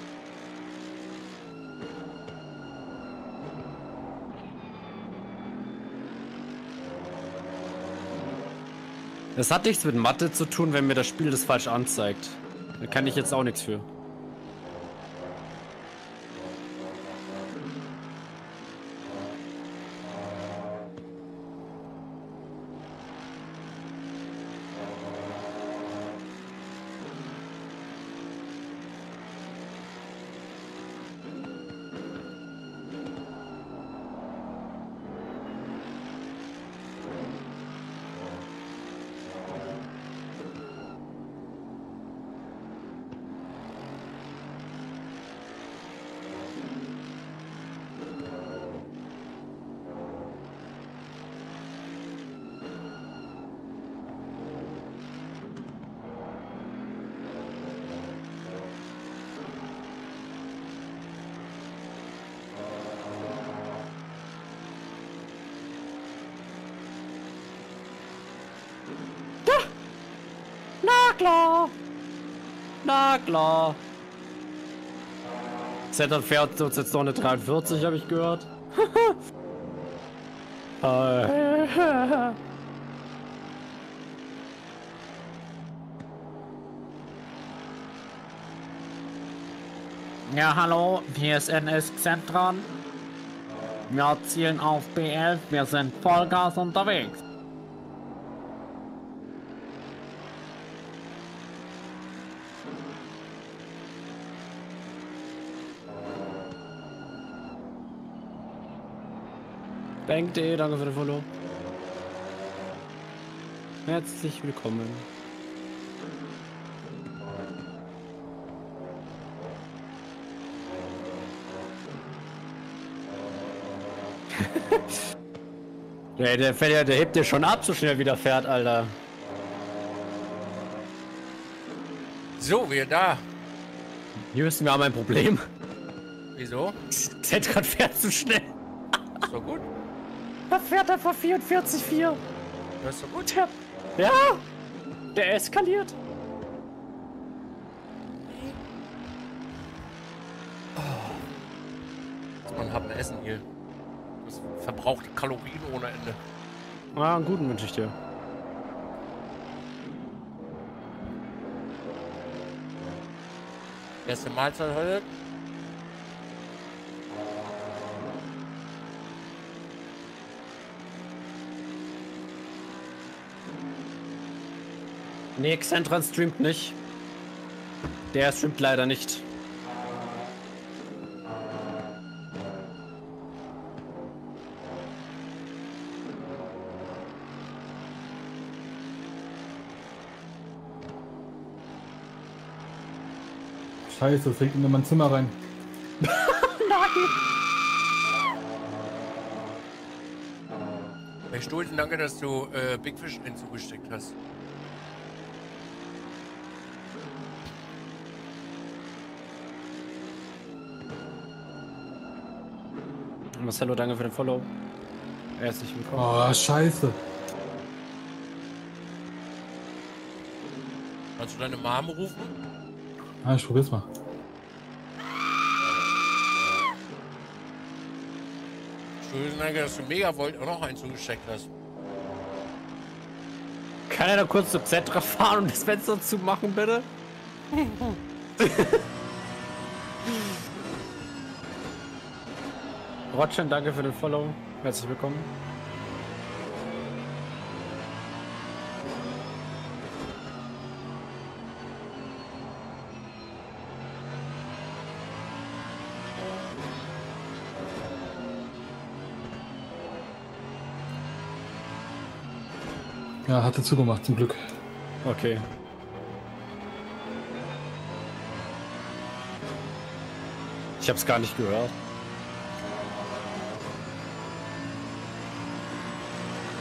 Es hat nichts mit Mathe zu tun, wenn mir das Spiel das falsch anzeigt. Da kann ich jetzt auch nichts für. Na klar. Na klar. Zettern fährt uns jetzt noch eine 43, habe ich gehört. Äh. ja, hallo, hier ist NS Xentron. Wir zielen auf B11, wir sind Vollgas unterwegs. Bank.de, danke für den Follow. Herzlich willkommen. der, der, fährt ja, der hebt dir schon ab, so schnell wieder fährt, Alter. So, wir da. Hier wissen wir haben ein Problem. Wieso? Z fährt zu schnell. Ist doch gut. Da fährt er vor 44,4. Das ist doch gut. Tja. Ja. Der eskaliert. Man hat ein Essen hier. Das verbraucht Kalorien ohne Ende. Ah, einen guten wünsche ich dir. Erste Mahlzeit heute. Nee, Xentran streamt nicht. Der streamt leider nicht. Scheiße, das fliegt in mein Zimmer rein. Herr Stulten, danke, dass du äh, Big Fish hinzugesteckt hast. Marcelo, danke für den Follow. Herzlich willkommen. Oh, scheiße. Kannst du deine Mom rufen? Ah, ich probier's mal. Stulten, danke, dass du Megavolt auch noch einen zugesteckt hast. Kann er da kurz zu Zetra fahren und das Fenster zumachen, bitte? Rotschen, danke für den Follow. Herzlich willkommen. Ja, hatte zugemacht, zum Glück. Okay. Ich hab's gar nicht gehört.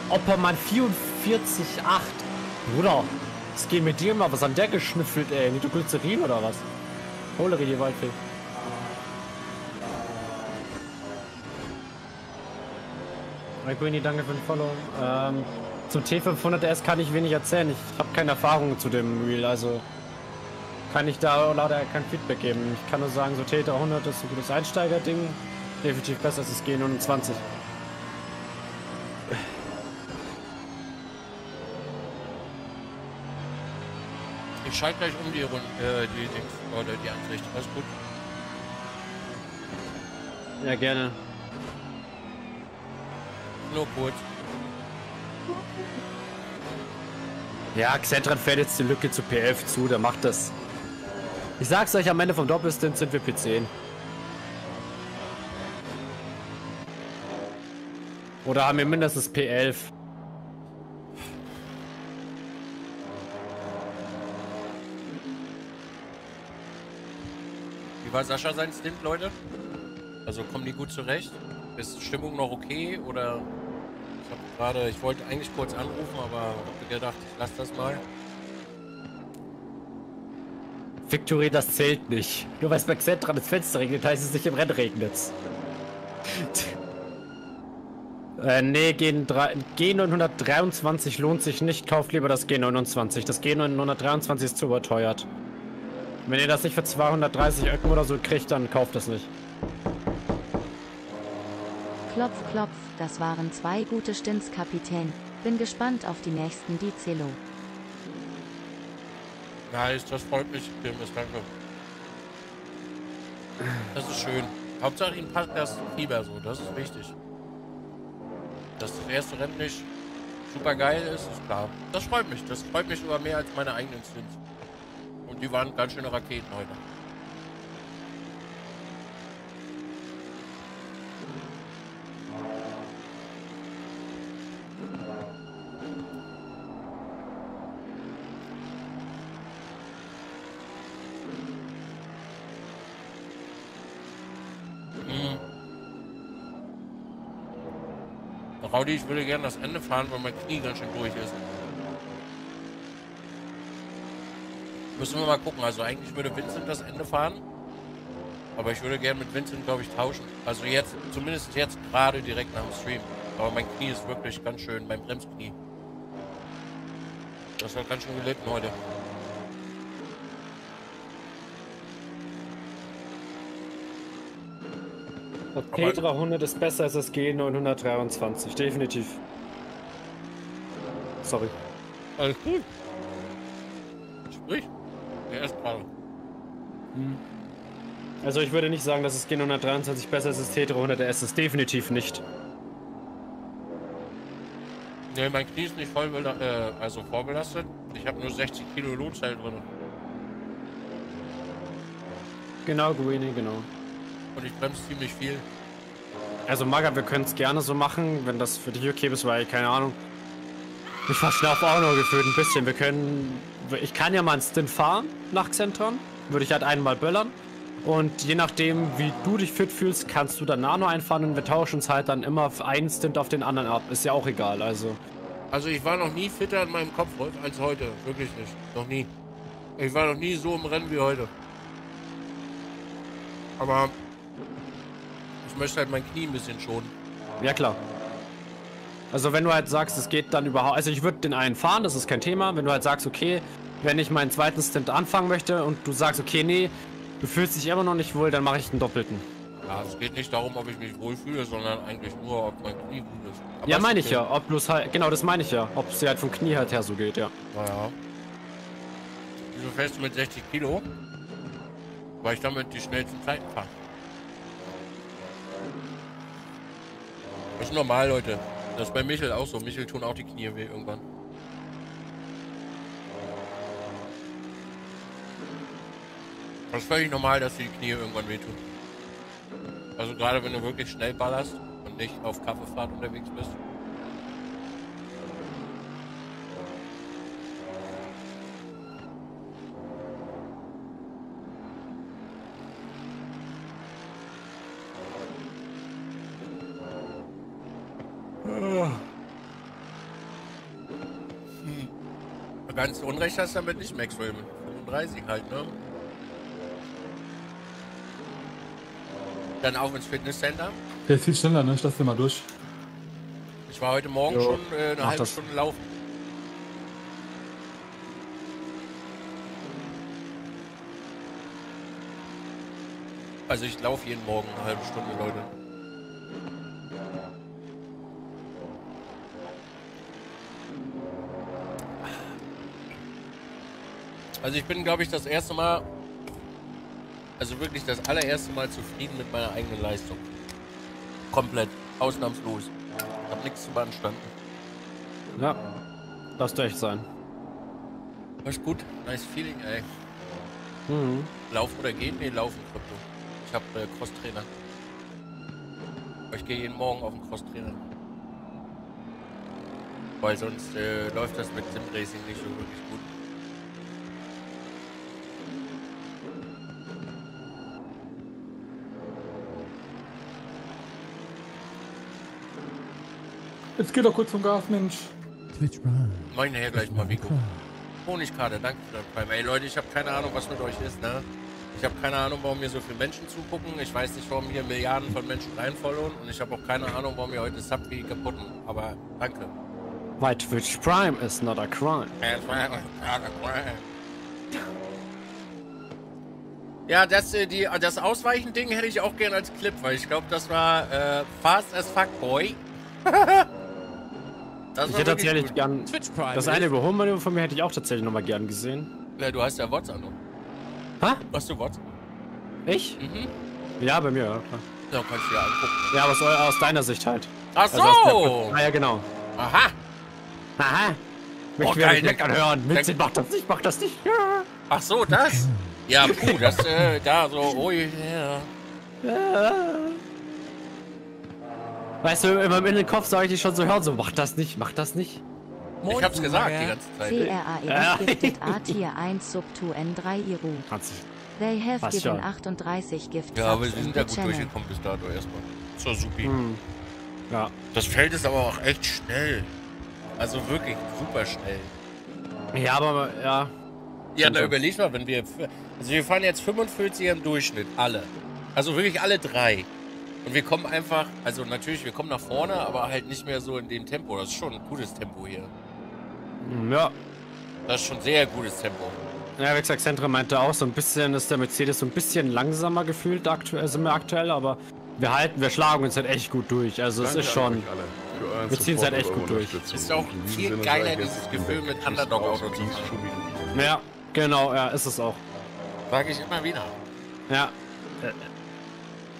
Oppermann 44,8. Bruder, was geht mit dir mal? Was hat der geschnüffelt, ey? Nitroglycerin oder was? Holeri, die Waldfee. Greenie, danke für den Follow. Ähm, zum T500S kann ich wenig erzählen. Ich habe keine Erfahrung zu dem Reel, also kann ich da leider kein Feedback geben. Ich kann nur sagen, so T300 ist ein gutes Einsteigerding. Definitiv besser als das G29. Ich schalte gleich um die Runde, äh, die Dings, oder die Ansicht. Alles gut. Ja, gerne. Nur kurz. Ja, Xentran fährt jetzt die Lücke zu P11 zu, der macht das. Ich sag's euch, am Ende vom Doppelstint sind wir P10. Oder haben wir mindestens P11. War Sascha sein Stint, Leute? Also kommen die gut zurecht? Ist Stimmung noch okay oder ich habe gerade, ich wollte eigentlich kurz anrufen, aber habe gedacht, ich lasse das mal. Victory, das zählt nicht. Nur weil es bei Xentran das Fenster regnet, heißt es nicht im Rennen regnet's. äh, nee, G3 G923 lohnt sich nicht. Kauft lieber das G29. Das G923 ist zu überteuert. Wenn ihr das nicht für 230 Öcken oder so kriegt, dann kauft das nicht. Klopf, klopf, das waren zwei gute Stints, Kapitän. Bin gespannt auf die nächsten Dizelo. Nice, das freut mich, Kirmes, danke. Das ist schön. Hauptsache ihm passt das Fieber so, das ist wichtig. Dass das erste Rennen nicht super geil ist, ist klar. Das freut mich, das freut mich sogar mehr als meine eigenen Stints. Und die waren ganz schöne Raketen heute. Hm. Raudi, ich würde gerne das Ende fahren, weil mein Knie ganz schön durch ist. Müssen wir mal gucken. Also eigentlich würde Vincent das Ende fahren. Aber ich würde gerne mit Vincent, glaube ich, tauschen. Also jetzt, zumindest jetzt gerade direkt nach dem Stream. Aber mein Knie ist wirklich ganz schön, mein Bremsknie. Das hat ganz schön gelitten heute. Das P300 ist besser als das G923, definitiv. Sorry. Alles gut. Ist gerade. Also ich würde nicht sagen, dass das G923 besser ist als das T300 S ist, definitiv nicht. Ne, mein Knie ist nicht voll äh, also vorbelastet. Ich habe nur 60 Kilo Lotzeit drin. Genau, Guini, genau. Und ich bremse ziemlich viel. Also Maga, wir können es gerne so machen, wenn das für dich okay ist, weil, keine Ahnung. Ich verschnaufe auch nur gefühlt ein bisschen. Wir können. Ich kann ja mal einen Stint fahren nach Xentron. Würde ich halt einmal böllern. Und je nachdem, wie du dich fit fühlst, kannst du dann Nano einfahren und wir tauschen uns halt dann immer einen Stint auf den anderen ab. Ist ja auch egal, also. Also ich war noch nie fitter in meinem Kopf als heute. Wirklich nicht. Noch nie. Ich war noch nie so im Rennen wie heute. Aber ich möchte halt mein Knie ein bisschen schonen. Ja, klar. Also wenn du halt sagst, es geht dann überhaupt... Also ich würde den einen fahren, das ist kein Thema. Wenn du halt sagst, okay, wenn ich meinen zweiten Stint anfangen möchte und du sagst, okay, nee, du fühlst dich immer noch nicht wohl, dann mache ich einen doppelten. Ja, es geht nicht darum, ob ich mich wohlfühle, sondern eigentlich nur, ob mein Knie gut ist. Aber ja, meine ich okay. ja. Ob bloß halt... Genau, das meine ich ja. Ob es dir halt vom Knie halt her so geht, ja. Naja. Wieso fährst du mit 60 Kilo? Weil ich damit die schnellsten Zeiten fahre. Das ist normal, Leute. Das ist bei Michel auch so. Michel tun auch die Knie weh irgendwann. Das ist völlig normal, dass die Knie irgendwann wehtun. Also gerade wenn du wirklich schnell ballerst und nicht auf Kaffeefahrt unterwegs bist. Ganz Unrecht hast du damit nicht, Maxwell. Mit 35 halt, ne? Dann auch ins Fitnesscenter. Der ist viel schneller, ne? Ich lass den mal durch. Ich war heute Morgen Jo, schon äh, eine mach halbe das. Stunde laufen. Also ich laufe jeden Morgen eine halbe Stunde, Leute. Also ich bin, glaube ich, das erste Mal, also wirklich das allererste Mal zufrieden mit meiner eigenen Leistung. Komplett, ausnahmslos. Hab nichts zu beanstanden. Ja. Darfst du echt sein. Was gut, nice feeling, ey. Mhm. Laufen oder gehen? Nee, laufen, Krypto. Ich hab äh, Crosstrainer. Ich gehe jeden Morgen auf den Crosstrainer. Weil sonst äh, läuft das mit Simracing nicht so wirklich gut. Jetzt geht doch kurz zum Gas, Mensch. Twitch Prime. Mach ich nachher gleich mal, Vico. Honigkarte, danke für dein Prime. Ey Leute, ich habe keine Ahnung, was mit euch ist, ne? Ich habe keine Ahnung, warum hier so viele Menschen zugucken. Ich weiß nicht, warum hier Milliarden von Menschen reinfollowen. Und ich habe auch keine Ahnung, warum ihr heute Subway kaputten. Aber danke. Why Twitch Prime is not a crime. Ja, das, äh, die, das Ausweichen-Ding hätte ich auch gern als Clip, weil ich glaube, das war äh, fast as fuck, boy. das Ich hätte tatsächlich gut. gern. Twitch Prime. Das eine Überholmanöver von mir hätte ich auch tatsächlich nochmal gern gesehen. Ja, du hast ja WhatsApp noch. Hä? Hast du WhatsApp? Ich? Mhm. Ja, bei mir, ja, klar. Ja, kannst du dir angucken. Ja, aber aus, aus deiner Sicht halt. Ach so! Also aus der- ah, ja, genau. Aha! Aha. Mich Oh, geil, ich meckern hören. der- Vincent, mach das nicht, mach das nicht. Ja. Ach so, das? Ja, puh, das, äh, da so, oh yeah. Weißt du, in meinem inneren Kopf sage ich dich schon so hören, so, mach das nicht, mach das nicht. Ich hab's gesagt die ganze Zeit. CRAEF Ja. gifted A Tier 1 Sub 2 N3 Iru. Kannst du. They have Passt given schon. 38 Gift Ja, aber wir in sind ja gut channel. durchgekommen bis dato erstmal. So supi. Hm. Ja. Das Feld ist aber auch echt schnell. Also wirklich super schnell. Ja, aber, ja. Ja, da überleg mal, wenn wir. Also wir fahren jetzt 45 im Durchschnitt, alle. Also wirklich alle drei. Und wir kommen einfach, also natürlich, wir kommen nach vorne, aber halt nicht mehr so in dem Tempo. Das ist schon ein gutes Tempo hier. Hm, Ja. Das ist schon sehr gutes Tempo. Ja, wie gesagt, Centra meinte auch, so ein bisschen ist der Mercedes so ein bisschen langsamer gefühlt, aktuell, sind wir aktuell, aber wir halten, wir schlagen uns halt echt gut durch. Also es Danke ist an schon. wir ziehen's Support halt echt gut durch. Ist auch viel geiler, dieses Gefühl mit Underdog-Auto zu fahren. Schubi-Dubi. Ja, genau, ja, ist es auch. Sag ich immer wieder. Ja.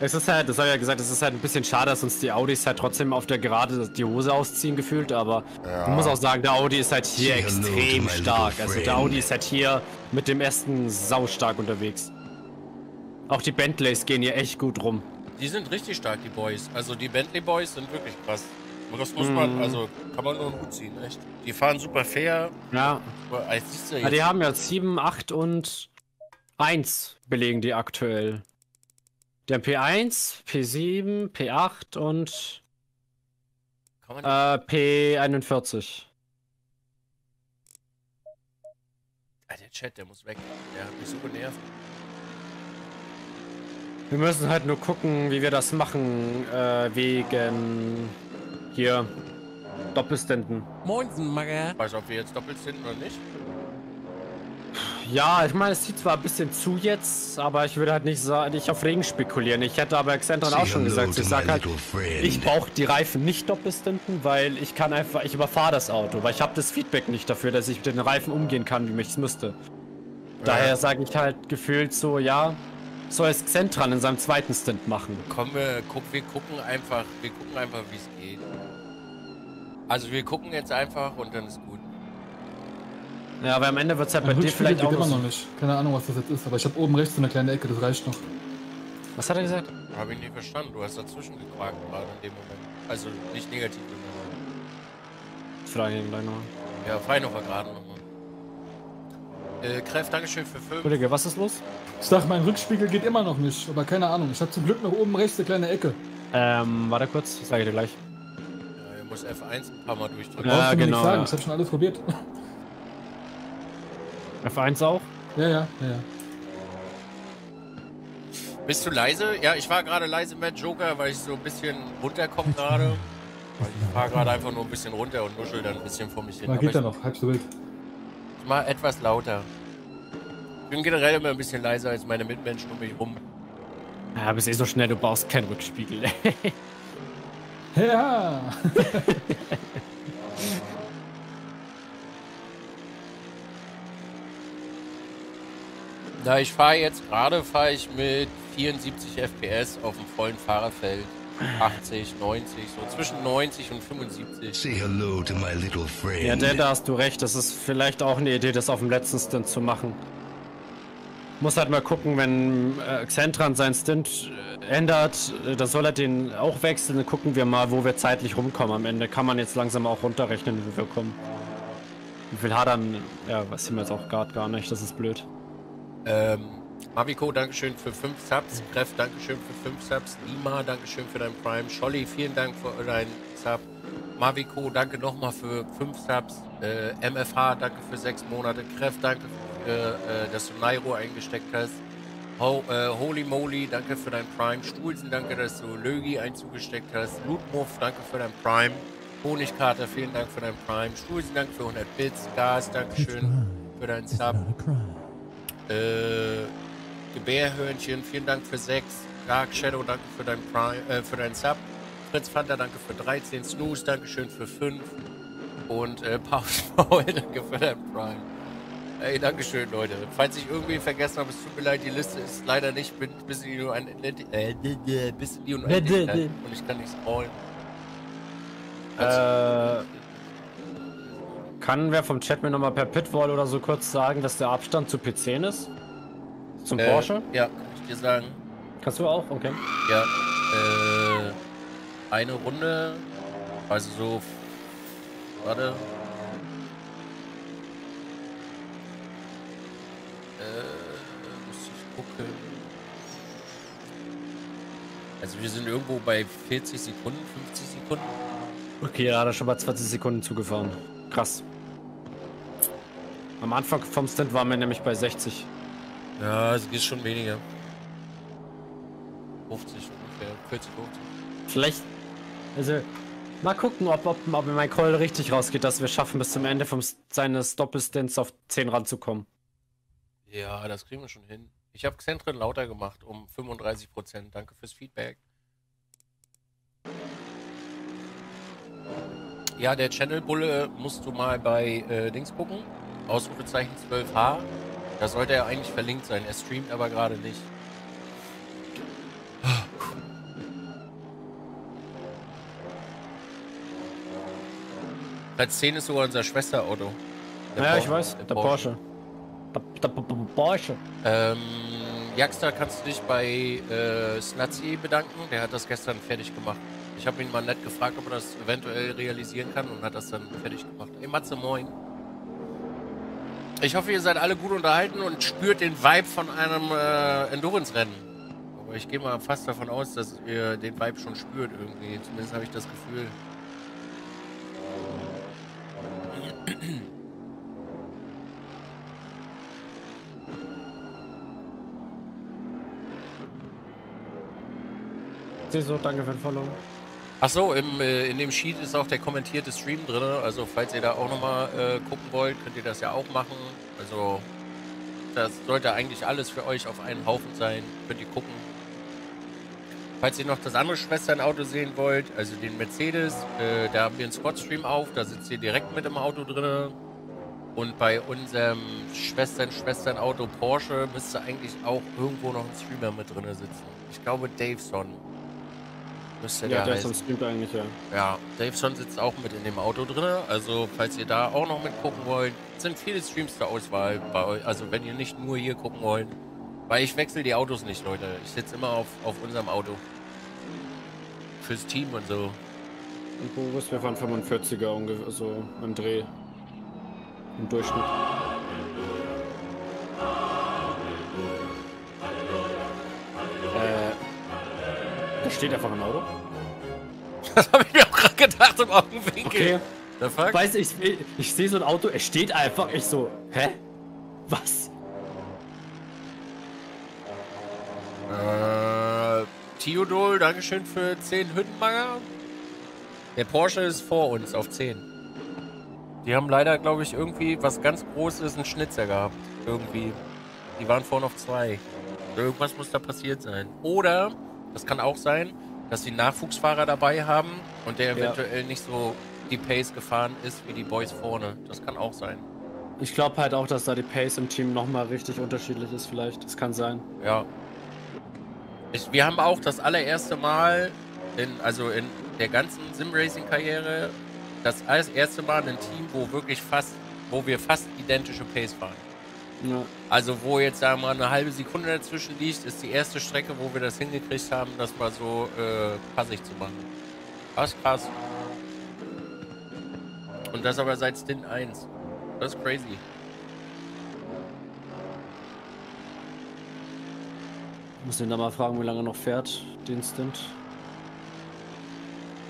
Es ist halt, das habe ich ja gesagt, es ist halt ein bisschen schade, dass uns die Audis halt trotzdem auf der Gerade die Hose ausziehen gefühlt, aber ich muss auch sagen, der Audi ist halt hier Say hello extrem stark. Also der. Audi ist halt hier mit dem ersten saustark unterwegs. Auch die Bentleys gehen hier echt gut rum. Die sind richtig stark, die Boys. Also die Bentley Boys sind wirklich krass. Und das muss man, also kann man nur Hut ziehen, echt. Die fahren super fair. Ja, Aber, siehst du ja jetzt, die haben ja 7, 8 und 1 belegen die aktuell. Der P1, P7, P8 und kann man äh, P41. Ah, der Chat, der muss weg. Der hat mich so genervt. Wir müssen halt nur gucken, wie wir das machen, äh, wegen hier Doppelständen. Moinsen, Magger. Weiß, ob wir jetzt doppelt sind oder nicht. Ja, ich meine, es sieht zwar ein bisschen zu jetzt, aber ich würde halt nicht, nicht auf Regen spekulieren. Ich hätte aber Xentron auch schon gesagt, ich my sag halt, ich brauche die Reifen nicht Doppelständen, weil ich kann einfach, ich überfahre das Auto, weil ich habe das Feedback nicht dafür, dass ich mit den Reifen umgehen kann, wie ich es müsste. Daher sage ich halt gefühlt so, ja, soll es Xentran in seinem zweiten Stint machen. Komm, wir, guck, wir gucken einfach, wir gucken einfach, wie es geht. Also wir gucken jetzt einfach und dann ist gut. Ja, aber am Ende wird es halt bei Mein dir Rückspiegel vielleicht geht auch immer noch noch nicht. Keine Ahnung, was das jetzt ist, aber ich habe oben rechts so eine kleine Ecke, das reicht noch. Was hat er gesagt? Habe ich nicht verstanden. Du hast dazwischen gequakt gerade in dem Moment. Also nicht negativ gemeint. Ich frage ihn gleich noch. Ja, Freino war gerade nochmal. Äh, Kräft, Dankeschön für fünf. Kollege, was ist los? Ich sag, mein Rückspiegel geht immer noch nicht, aber keine Ahnung. Ich habe zum Glück noch oben rechts eine kleine Ecke. Ähm, warte kurz, sage ich dir gleich. Ja, er muss F1 ein paar Mal durchdrücken. Ja, genau, Nicht sagen. Ich habe schon alles probiert. F1 auch? Ja, ja, ja, ja. Bist du leise? Ja, ich war gerade leise mit Joker, weil ich so ein bisschen runterkomme gerade. Ich fahre gerade einfach nur ein bisschen runter und nuschel dann ein bisschen vor mich hin. Na, Aber geht ich, ja noch, halb so wild. ich mach etwas lauter. Ich bin generell immer ein bisschen leiser als meine Mitmenschen um mich rum. Ja, bist eh so schnell, du brauchst keinen Rückspiegel. Ja! Na, ich fahre jetzt gerade, fahre ich mit 74 FPS auf dem vollen Fahrerfeld. 80, 90, so zwischen 90 und 75. Say hello to my little friend. ja, der, da hast du recht. Das ist vielleicht auch eine Idee, das auf dem letzten Stint zu machen. Muss halt mal gucken, wenn äh, Xentran seinen Stint äh, ändert, äh, dann soll er den auch wechseln. Dann gucken wir mal, wo wir zeitlich rumkommen. Am Ende kann man jetzt langsam auch runterrechnen, wie wir kommen. Wie viel hadern, ja, weiß ich mir jetzt auch gerade gar nicht. Das ist blöd. Ähm, Maviko, Dankeschön für 5 Subs. Greff, Dankeschön für 5 Subs. Lima, Dankeschön für dein Prime. Scholli, vielen Dank für deinen Sub. Maviko, danke nochmal für 5 Subs. Äh, MFH, danke für 6 Monate. Greff, danke für, äh, dass du Nairo eingesteckt hast. Ho, äh, Holy Moly, danke für dein Prime. Stulzen, danke, dass du Lögi einzugesteckt hast. Lootmuff, danke für dein Prime. Honigkater, vielen Dank für dein Prime. Stulzen, danke für 100 Bits. Gas, Dankeschön für deinen Sub. Äh, Gebärhörnchen, vielen Dank für 6. Dark Shadow, danke für dein Prime, äh, für deinen Sub. Fritz Fanta, danke für 13. Snooze, danke schön für 5. Und äh, Paul Paul, danke für dein Prime. Ey, danke schön, Leute. Falls ich irgendwie vergessen habe, es tut mir leid, die Liste ist leider nicht bin- bis in die Unendlichkeit. Äh, bis in die Unendlichkeit. Und ich kann nicht scrollen. Äh, kann wer vom Chat mir nochmal per Pitwall oder so kurz sagen, dass der Abstand zu P10 ist? Zum Äh, Porsche? Ja, kann ich dir sagen. Kannst du auch? Okay. Ja, äh, eine Runde, also so, warte. Äh, muss ich gucken. Also wir sind irgendwo bei 40 Sekunden, 50 Sekunden. Okay, da hat er schon mal 20 Sekunden zugefahren. Krass. Am Anfang vom Stint waren wir nämlich bei 60. Ja, es geht schon weniger. 50 ungefähr, 40, 50. Vielleicht, also, mal gucken, ob, ob, ob mein Call richtig rausgeht, dass wir schaffen, bis zum Ende vom, seines Doppelstints auf 10 ranzukommen. Ja, das kriegen wir schon hin. Ich habe Xentren lauter gemacht um 35 Prozent. Danke fürs Feedback. Ja, der Channel-Bulle musst du mal bei äh, Dings gucken. Ausrufezeichen 12H. Da sollte er eigentlich verlinkt sein. Er streamt aber gerade nicht. Platz 10 ist sogar unser Schwesterauto. Ja, Por- ich weiß, der Porsche. Der, der, der, der Porsche. Ähm, Jaxter, kannst du dich bei äh, Snazzy bedanken? Der hat das gestern fertig gemacht. Ich habe ihn mal nett gefragt, ob er das eventuell realisieren kann und hat das dann fertig gemacht. Ey, Matze, moin. Ich hoffe, ihr seid alle gut unterhalten und spürt den Vibe von einem äh, Endurance-Rennen. Aber ich gehe mal fast davon aus, dass ihr den Vibe schon spürt irgendwie. Zumindest habe ich das Gefühl. So, danke für den Follow. Achso, äh, in dem Sheet ist auch der kommentierte Stream drin. Also falls ihr da auch nochmal äh, gucken wollt, könnt ihr das ja auch machen. Also das sollte eigentlich alles für euch auf einen Haufen sein. Könnt ihr gucken. Falls ihr noch das andere Schwesternauto sehen wollt, also den Mercedes, äh, da haben wir einen Spot-Stream auf. Da sitzt ihr direkt mit im Auto drin. Und bei unserem Schwestern-Schwestern-Auto Porsche müsste eigentlich auch irgendwo noch ein Streamer mit drin sitzen. Ich glaube Daveson. Müsste Ja, der der ist am Stream eigentlich, ja. Ja, Daveson sitzt auch mit in dem Auto drin. Also, falls ihr da auch noch mitgucken wollt, sind viele Streams zur Auswahl bei euch. Also, wenn ihr nicht nur hier gucken wollt. Weil ich wechsle die Autos nicht, Leute. Ich sitze immer auf, auf unserem Auto. Fürs Team und so. Und wo bist wir von 45er ungefähr, so im Dreh. Im Durchschnitt. Da steht einfach ein Auto. Das habe ich mir auch gerade gedacht im Augenwinkel. Okay. The fuck? Weiß ich, ich sehe so ein Auto, es steht einfach, ich so, hä? Was? Äh, Theodol, Dankeschön für 10 Hüttenbanger. Der Porsche ist vor uns auf 10. Die haben leider, glaube ich, irgendwie was ganz Großes, einen Schnitzer gehabt. Irgendwie. Die waren vorhin auf 2. Irgendwas muss da passiert sein. Oder, das kann auch sein, dass sie Nachwuchsfahrer dabei haben und der eventuell nicht so die Pace gefahren ist wie die Boys vorne. Das kann auch sein. Ich glaube halt auch, dass da die Pace im Team nochmal richtig unterschiedlich ist, vielleicht. Das kann sein. Ja. Ich, wir haben auch das allererste Mal, in, also in der ganzen Sim-Racing-Karriere, das erste Mal ein Team, wo wirklich fast, wo wir fast identische Pace fahren. Ja. Also wo jetzt sagen wir mal eine halbe Sekunde dazwischen liegt, ist die erste Strecke, wo wir das hingekriegt haben, das mal so äh, passig zu machen. Ist krass. Und das aber seit Stint 1. Das ist crazy. Ich muss den da mal fragen, wie lange er noch fährt, den Stint.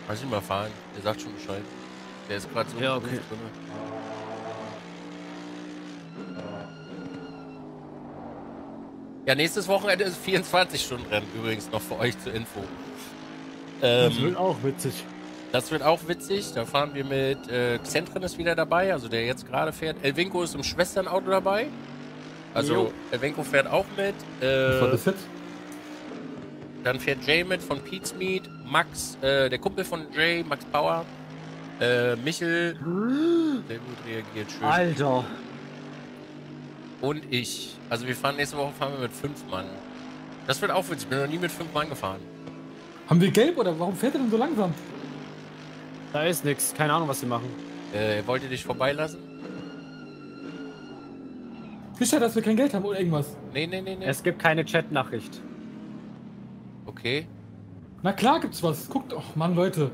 Lass ihn mal fahren. Der sagt schon Bescheid. Der ist gerade so Ja, okay. Beruf Ja, nächstes Wochenende ist 24-Stunden-Rennen übrigens noch für euch zur Info. Ähm, auch witzig. das wird auch witzig. Da fahren wir mit äh, Xentren ist wieder dabei, also der jetzt gerade fährt. Elvinko ist im Schwesternauto dabei. Also Jo. Elvinko fährt auch mit. Äh, das dann fährt Jay mit von Pete's Meat, Max, äh, der Kumpel von Jay, Max Power, äh, Michel, sehr gut reagiert, schön. Alter. Und ich. Also wir fahren nächste Woche fahren wir mit fünf Mann. Das wird auch witzig. Ich bin noch nie mit fünf Mann gefahren. Haben wir gelb oder warum fährt er denn so langsam? Da ist nix. Keine Ahnung, was sie machen. Äh, wollt ihr dich vorbeilassen? Sicher, dass wir kein Geld haben oder irgendwas. Nee, nee, nee, nee. Es gibt keine Chat-Nachricht. Okay. Na klar gibt's was. Guckt, ach Mann, Leute.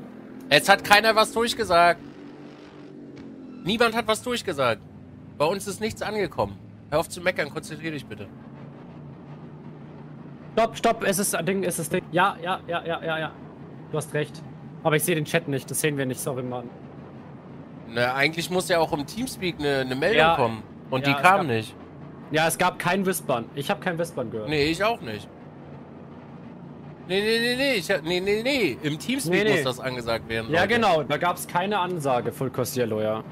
Es hat keiner was durchgesagt. Niemand hat was durchgesagt. Bei uns ist nichts angekommen. Hör auf zu meckern, konzentrier dich bitte. Stopp, stopp, es ist ein Ding, es ist Ding. Ja, ja, ja, ja, ja, ja. Du hast recht. Aber ich sehe den Chat nicht, das sehen wir nicht, sorry, Mann. Na, eigentlich muss ja auch im Teamspeak eine, eine Meldung Ja. kommen. Und Ja, die kam gab- nicht. Ja, es gab kein Whispern. Ich habe kein Whispern gehört. Nee, ich auch nicht. Nee, nee, nee, nee. Ich, nee, nee, nee. Im Teamspeak Nee, nee. muss das angesagt werden. Ja, Leute. genau, da gab es keine Ansage, Full Cost Yellow, ja.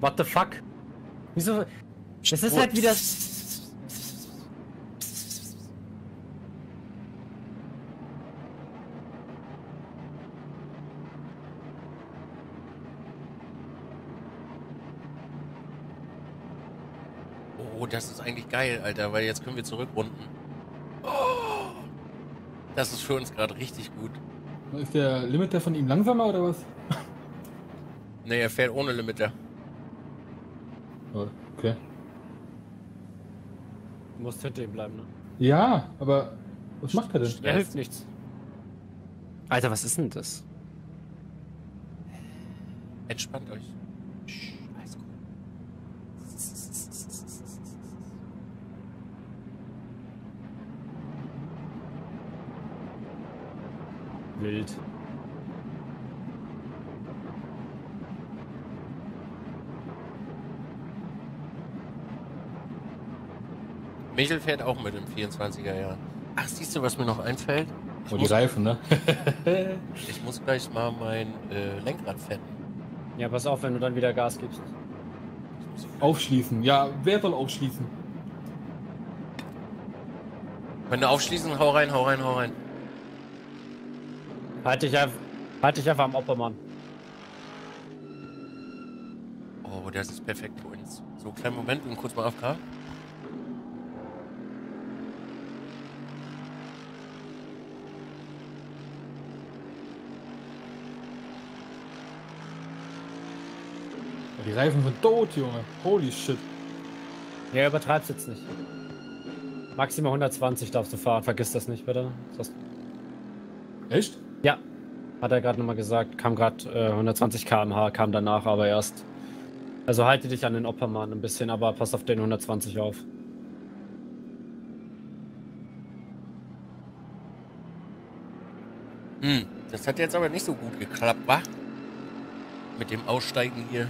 What the fuck? Wieso? Das ist halt wieder. Oh, das ist eigentlich geil, Alter, weil jetzt können wir zurückrunden. Oh, das ist für uns gerade richtig gut. Ist der Limiter von ihm langsamer oder was? Nee, er fährt ohne Limiter. Oh, okay. Du musst hinter ihm bleiben, ne? Ja, aber was macht er denn? Er hilft nichts. Alter, was ist denn das? Entspannt euch. Psch, alles gut. Wild. Michel fährt auch mit im 24er Jahr. Ach, siehst du, was mir noch einfällt? Ich, Oh, die muss, Reifen, ne? ich muss gleich mal mein äh, Lenkrad fetten. Ja, pass auf, wenn du dann wieder Gas gibst. aufschließen. Ja, wer soll aufschließen? Wenn du aufschließen, hau rein, hau rein, hau rein. Halt dich, einfach, halt dich einfach am Oppermann. Oh, das ist perfekt für uns. So, kleinen Moment und kurz mal AFK. Die Reifen sind tot, Junge. Holy shit. Ja, übertreib's jetzt nicht. Maximal 120 darfst du fahren, vergiss das nicht, bitte. Das, Echt? ja, hat er gerade nochmal gesagt. Kam gerade äh, 120 km/h, kam danach aber erst. Also halte dich an den Oppermann ein bisschen, aber pass auf den 120 auf. Hm, das hat jetzt aber nicht so gut geklappt, wa? Mit dem Aussteigen hier.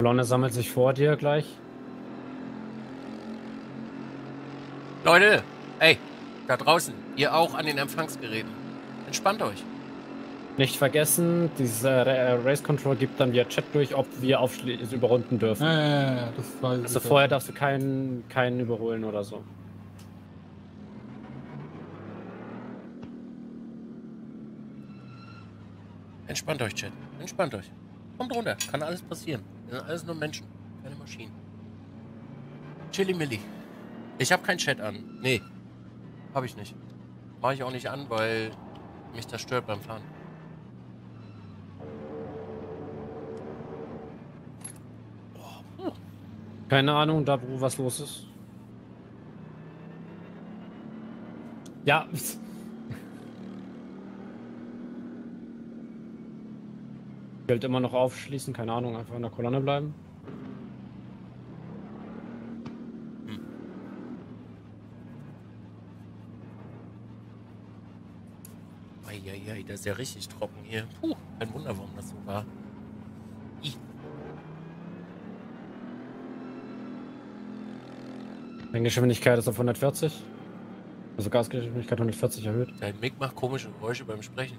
Blonde sammelt sich vor dir gleich. Leute, ey, da draußen, ihr auch an den Empfangsgeräten. Entspannt euch. Nicht vergessen, dieser äh, Race Control gibt dann via Chat durch, ob wir aufschli- überrunden dürfen. Ja, ja, ja, das war Also vorher darfst du keinen, keinen überholen oder so. Entspannt euch, Chat. Entspannt euch. Kommt runter. Kann alles passieren. Sind alles nur Menschen. Keine Maschinen. Chili Milli. Ich habe keinen Chat an. Nee. Habe ich nicht. Mache ich auch nicht an, weil mich das stört beim Fahren. Keine Ahnung, da wo was los ist. Ja. Gilt immer noch aufschließen, keine Ahnung, einfach in der Kolonne bleiben. Eieiei, das ist ja richtig trocken hier. Puh, kein Wunder, warum das so war. I. Geschwindigkeit ist auf 140. Also Gasgeschwindigkeit 140 erhöht. Dein Mick macht komische Geräusche beim Sprechen.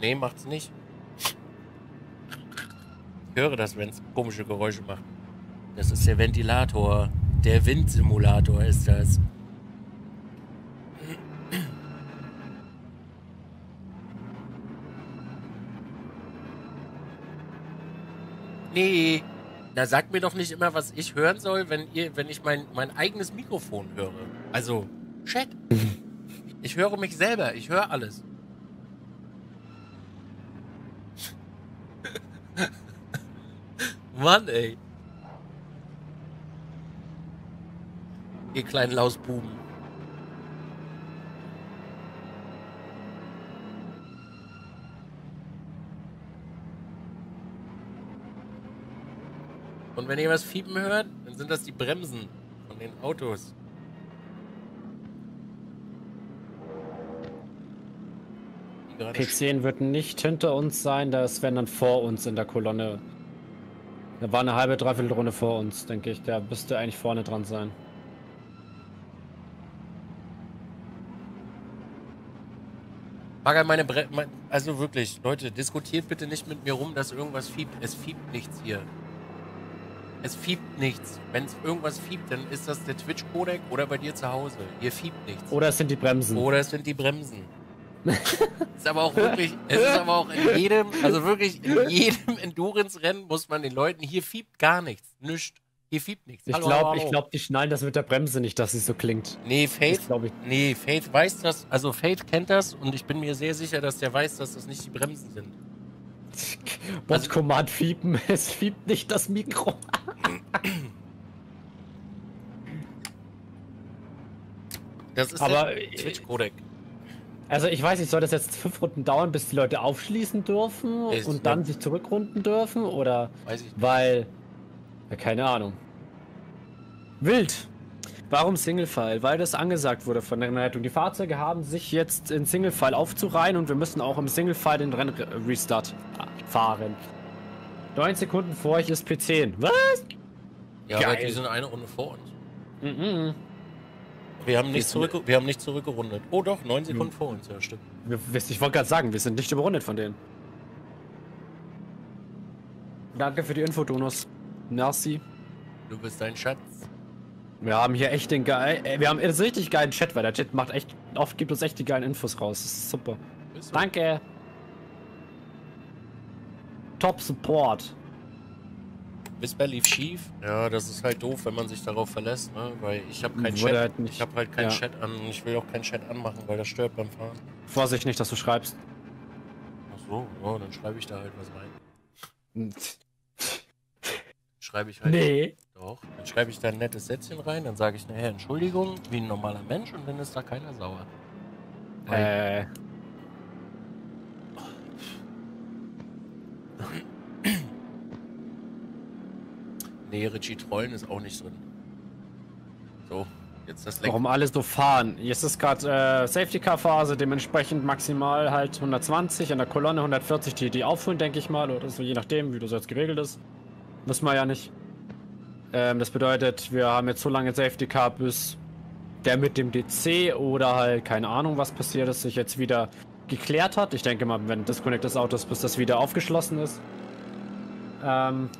Nee, macht's nicht. Ich höre das, wenn es komische Geräusche macht. Das ist der Ventilator. Der Windsimulator ist das. Nee. Na, sagt mir doch nicht immer, was ich hören soll, wenn ihr, wenn ich mein, mein eigenes Mikrofon höre. Also, Chat. Ich höre mich selber, ich höre alles. Mann, ey. Ihr kleinen Lausbuben. Und wenn ihr was fiepen hört, dann sind das die Bremsen von den Autos. Die gerade P10 wird nicht hinter uns sein, das werden dann vor uns in der Kolonne. Da war eine halbe, dreiviertel Runde vor uns, denke ich. Da müsste eigentlich vorne dran sein. Bagger, meine Bre mein, Also wirklich, Leute, diskutiert bitte nicht mit mir rum, dass irgendwas fiebt. Es fiebt nichts hier. Es fiebt nichts. Wenn es irgendwas fiebt, dann ist das der Twitch-Codec oder bei dir zu Hause. Hier fiebt nichts. Oder es sind die Bremsen. Oder es sind die Bremsen. ist aber auch wirklich, es ist aber auch in jedem, also wirklich in jedem Endurance-Rennen muss man den Leuten, hier fiebt gar nichts. Nichts. Hier fiebt nichts. Ich glaube, ich die schnallen das mit der Bremse nicht, dass sie so klingt. Nee, Faith, Das ich. nee, Faith weiß das, also Faith kennt das und ich bin mir sehr sicher, dass der weiß, dass das nicht die Bremsen sind. Bot Command fiepen, es fiebt nicht das Mikro. Das ist Aber, der Twitch-Codec. Also ich weiß nicht, soll das jetzt fünf Runden dauern, bis die Leute aufschließen dürfen Ist- und dann sich zurückrunden dürfen? Oder Weiß ich nicht. weil. Ja, keine Ahnung. Wild. Warum Single-File? Weil das angesagt wurde von der Leitung. Die Fahrzeuge haben sich jetzt in Single-File aufzureihen und wir müssen auch im Single-File den Rennrestart fahren. 9 Sekunden vor euch ist P10. Was? Ja, aber Geil. die sind eine Runde vor uns. Mhm. Wir haben nicht, Ist- zurück, wir haben nicht zurückgerundet. Oh doch, neun Sekunden vor uns, ja stimmt. Ich wollte gerade sagen, wir sind nicht überrundet von denen. Danke für die Info, Donus. Merci. Du bist ein Schatz. Wir haben hier echt den geil. äh, Wir haben einen richtig geilen Chat, weil der Chat macht echt. Oft gibt uns echt die geilen Infos raus. Das ist super. Bist du? Danke. Top Support. Whisper lief schief. Ja, das ist halt doof, wenn man sich darauf verlässt, ne? Weil ich habe keinen Chat. halt nicht- ich habe halt keinen ja. Chat an und ich will auch keinen Chat anmachen, weil das stört beim Fahren. Vorsicht nicht, dass du schreibst. Ach so, ja, dann schreibe ich da halt was rein. Schreibe ich halt. Nee. Doch. Dann schreibe ich da ein nettes Sätzchen rein, dann sage ich nachher Entschuldigung, wie ein normaler Mensch und dann ist da keiner sauer. Weil- Äh. Nee, Richie Trollen ist auch nicht drin. So, jetzt das Leck. Warum alle so fahren? Jetzt ist gerade äh, Safety Car Phase, dementsprechend maximal halt 120 in der Kolonne, 140 die, die auffüllen, denke ich mal, oder so, je nachdem, wie das jetzt geregelt ist. Wissen wir ja nicht. Ähm, das bedeutet, wir haben jetzt so lange Safety Car, bis der mit dem DC oder halt keine Ahnung, was passiert ist, sich jetzt wieder geklärt hat. Ich denke mal, wenn Disconnect des Autos, bis das wieder aufgeschlossen ist. Ähm,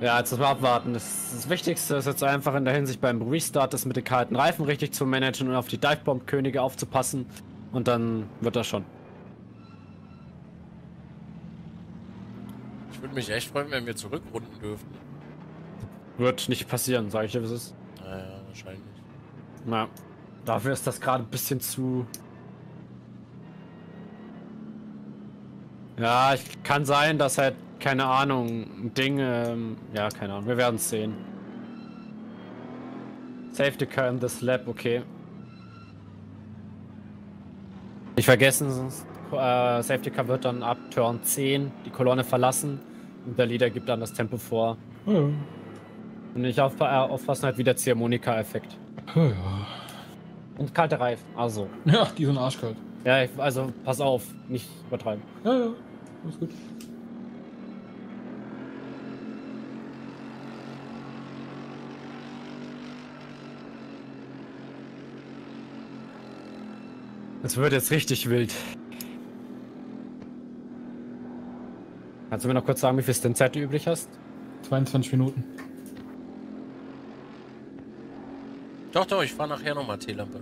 ja, jetzt mal abwarten. Das, das Wichtigste ist jetzt einfach in der Hinsicht beim Restart, das mit den kalten Reifen richtig zu managen und auf die Divebomb-Könige aufzupassen. Und dann wird das schon. Ich würde mich echt freuen, wenn wir zurückrunden dürften. Wird nicht passieren, sage ich dir, es ist. Naja, wahrscheinlich. Na, dafür ist das gerade ein bisschen zu. Ja, ich, kann sein, dass halt, keine Ahnung, ein Ding, ähm, ja, keine Ahnung, wir werden es sehen. Safety Car in this lab, okay. Nicht vergessen, äh, Safety Car wird dann ab Turn 10 die Kolonne verlassen und der Leader gibt dann das Tempo vor. Ja, Und nicht auf, äh, aufpassen, halt wieder Ziehharmonika-Effekt. ja. ja. Und kalte Reifen, also. Ja, die sind arschkalt. Ja, ich, also pass auf, nicht übertreiben. Ja, ja. Alles gut. Es wird jetzt richtig wild. Kannst du mir noch kurz sagen, wie viel Stint du übrig hast? 22 Minuten. Doch, doch, ich fahre nachher nochmal T-Lampe.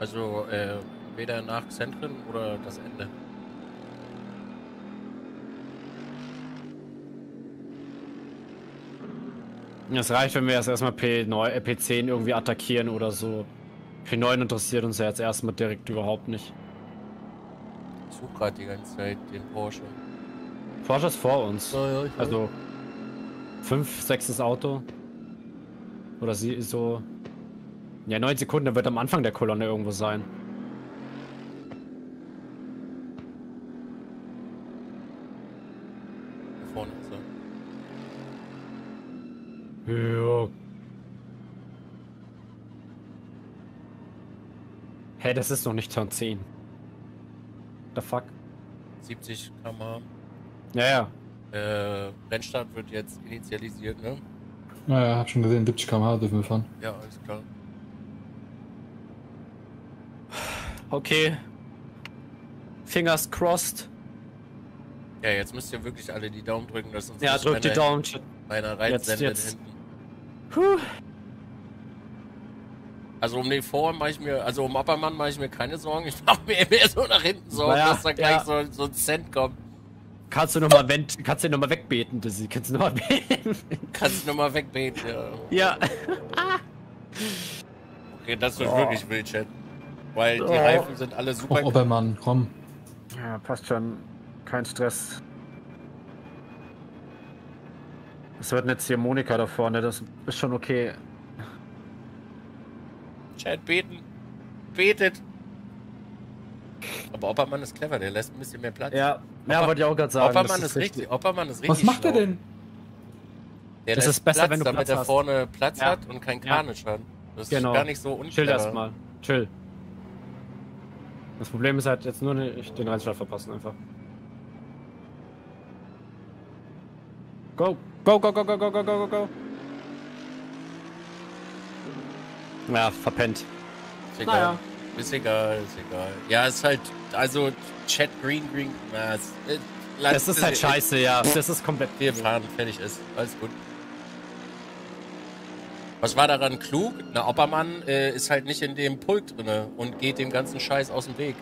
Also, äh, weder nach Zentren oder das Ende. Es reicht, wenn wir jetzt erstmal P9, äh, P10 irgendwie attackieren oder so. P9 interessiert uns ja jetzt erstmal direkt überhaupt nicht. Ich suche gerade die ganze Zeit den Porsche. Porsche ist vor uns. ja, ich Also 5, 6. Auto. Oder sie so. Ja, 9 Sekunden, der wird am Anfang der Kolonne irgendwo sein. Da vorne ist er. Ja. Hä, das ist noch nicht Turn 10. The fuck? 70 km/h. Ja, ja. Äh, Rennstart wird jetzt initialisiert, ne? Naja, hab schon gesehen, 70 km/h dürfen wir fahren. Ja, alles klar. Okay. Fingers crossed. Ja, jetzt müsst ihr wirklich alle die Daumen drücken, dass uns Ja, nicht drück die Daumen. einer Jetzt- reinsendet jetzt. hinten. Puh. Also um den Vor mache ich mir, also um Oppermann mache ich mir keine Sorgen. Ich mache mir mehr so nach hinten Sorgen, Naja, dass da gleich ja. so, so ein Cent kommt. Kannst du nochmal wend, kannst du noch mal wegbeten, Dizzy. Kannst du nochmal beten. Kannst du nochmal wegbeten, ja. ja. Okay, das wird Oh. wirklich wild, Chat. Weil die Oh. Reifen sind alle super. Och, Obermann, komm. Ja, passt schon. Kein Stress. Es wird jetzt hier Monika da vorne, das ist schon okay. Chat, beten. Betet. Aber Oppermann ist clever, der lässt ein bisschen mehr Platz. Ja, ja Opper- wollte ich auch gerade sagen. Oppermann das ist richtig. Oppermann ist richtig. Was macht er schlau. denn? Der Das ist besser, Platz, wenn du damit Platz er hast. vorne Platz Ja. hat und kein Ja. Carnage hat. Das Genau. ist gar nicht so Chill unclever. erstmal. Chill. Das Problem ist halt jetzt nur nicht den Rennstart verpassen einfach. Go! Go, go, go, go, go, go, go, go, go! Ja, verpennt. Ist egal. Naja. Ist egal, ist egal. Ja, ist halt, also Chat Green, Green, na, es, äh, lass- Das ist halt scheiße, ja. Das ist komplett. Wir fahren, fertig ist. Alles gut. Was war daran klug? Na, Oppermann äh, ist halt nicht in dem Pulk drinne und geht dem ganzen Scheiß aus dem Weg.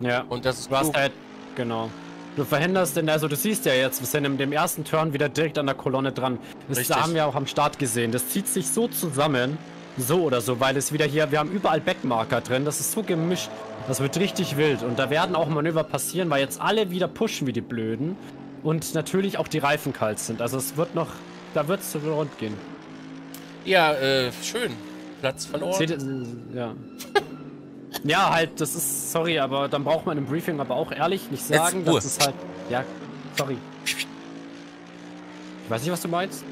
Ja. Und das ist Du hast halt, genau. Du verhinderst denn, also du siehst ja jetzt, wir sind in dem ersten Turn wieder direkt an der Kolonne dran. Das Richtig. haben wir auch am Start gesehen. Das zieht sich so zusammen, so oder so, weil es wieder hier, wir haben überall Backmarker drin. Das ist so gemischt. Das wird richtig wild. Und da werden auch Manöver passieren, weil jetzt alle wieder pushen wie die Blöden. Und natürlich auch die Reifen kalt sind. Also es wird noch, da wird es rund gehen. Ja, äh, schön. Platz verloren. Seht ihr, ja. Ja, halt, das ist, sorry, aber dann braucht man im Briefing aber auch ehrlich nicht sagen, dass es halt, ja, sorry. Ich weiß nicht, was du meinst.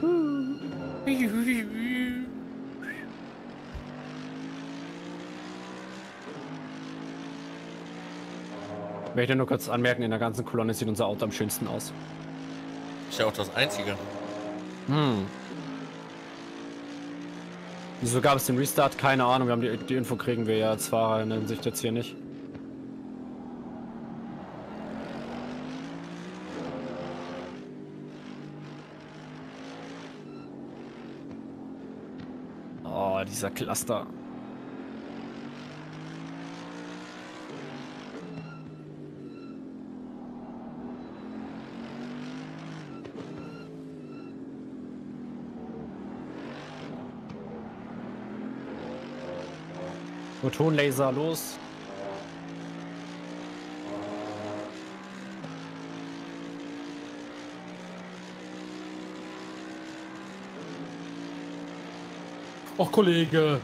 Ich möchte nur kurz anmerken, in der ganzen Kolonne sieht unser Auto am schönsten aus. Ist ja auch das Einzige. Hm. Wieso gab es den Restart? Keine Ahnung. Wir haben die, die Info kriegen wir ja Fahrer in der Hinsicht jetzt hier nicht. Oh, dieser Cluster. Photonlaser los. Och, Kollege.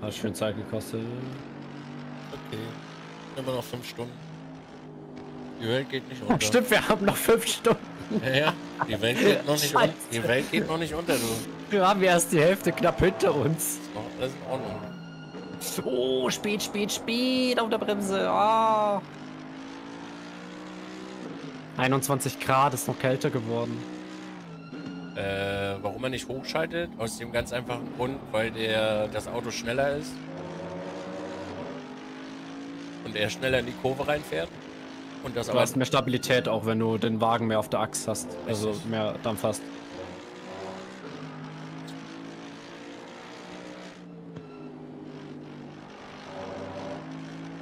Hat schön Zeit gekostet. Okay. Immer noch fünf Stunden. Die Welt geht nicht unter. Stimmt, wir haben noch fünf Stunden. Ja, ja. Die Welt geht noch nicht unter. Die Welt geht noch nicht unter, du. Wir haben erst die Hälfte knapp hinter uns. Ist noch alles in Ordnung. So, spät, spät, spät auf der Bremse. Ah. 21 Grad, ist noch kälter geworden. Äh, warum er nicht hochschaltet? Aus dem ganz einfachen Grund, weil der das Auto schneller ist. Und er schneller in die Kurve reinfährt. Und das Du hast mehr Stabilität auch, wenn du den Wagen mehr auf der Achse hast. Also Richtig. mehr Dampf hast.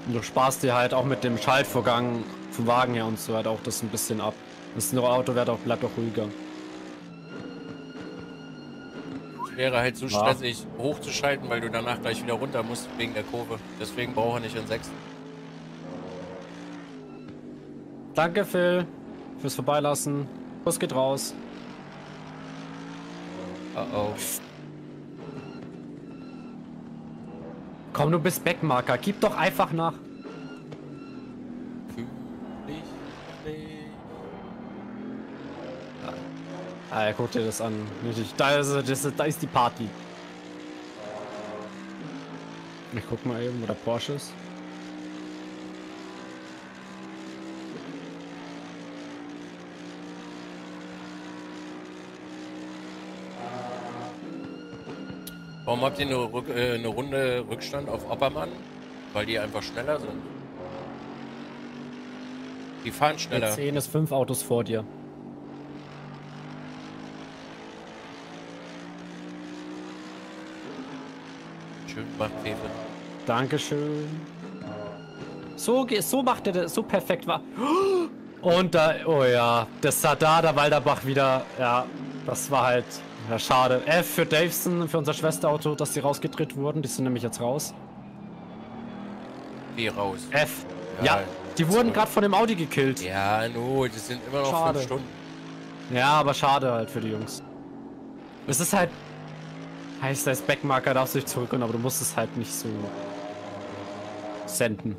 Und du sparst dir halt auch mit dem Schaltvorgang vom Wagen her und so halt auch das ein bisschen ab. Das Auto wird auch, bleibt auch ruhiger. wäre halt so Ja. stressig hochzuschalten, weil du danach gleich wieder runter musst wegen der Kurve. Deswegen braucht er nicht in 6. Danke, Phil, fürs Vorbeilassen. Bus geht raus. Oh oh. Komm, du bist Backmarker. Gib doch einfach nach. Ah, ja, guck dir das an. Da ist, das ist, da ist die Party. Ich guck mal eben, wo der Porsche ist. Warum habt ihr eine, Rück, äh, eine Runde Rückstand auf Oppermann? Weil die einfach schneller sind. Die fahren schneller. 10 ist fünf Autos vor dir. Schön gemacht, Fefe. Dankeschön. So, so macht er das, so perfekt war. Und da, oh ja, das sah da der Walderbach wieder, ja, das war halt, ja, schade. F für Davison, für unser Schwesterauto, dass die rausgedreht wurden, die sind nämlich jetzt raus. Wie raus. F. Ja, Ja, die wurden gerade von dem Audi gekillt. Ja, no, das sind immer noch Schade. fünf Stunden. Ja, aber schade halt für die Jungs. Es ist halt. Heißt, als Backmarker darfst du dich zurückholen, aber du musst es halt nicht so senden.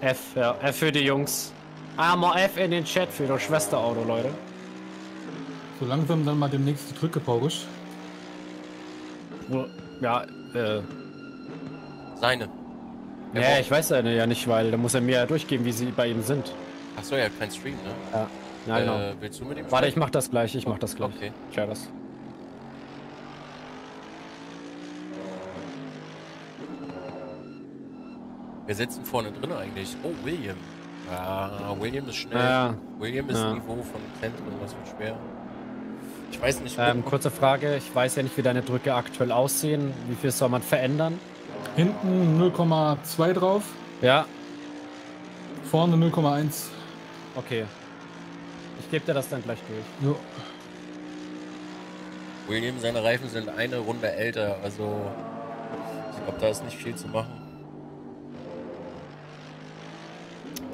F, ja, F für die Jungs. Einmal F in den Chat für das Schwesterauto, Leute. So langsam dann mal demnächst die Drücke, Paulisch. Wo- Ja, äh. Seine. Ja, ich weiß ja ja nicht, weil da muss er mir ja durchgeben, wie sie bei ihm sind. Achso, ja, kein Stream, ne? Ja, ja genau. Äh, willst du mit ihm Warte, ich mach das gleich, ich mach das gleich. Okay. Klär das. Wir sitzen vorne drin eigentlich. Oh, William. Ja, William ist schnell. Ja. William ist Ja. Niveau von Zentrum, das wird schwer. Ich weiß nicht, Ähm, kurze Frage, ich weiß ja nicht, wie deine Drücke aktuell aussehen. Wie viel soll man verändern? Hinten 0,2 drauf, Ja, vorne 0,1. okay. Ich gebe dir das dann gleich durch. Jo. William, seine Reifen sind eine Runde älter, also ich glaube, da ist nicht viel zu machen.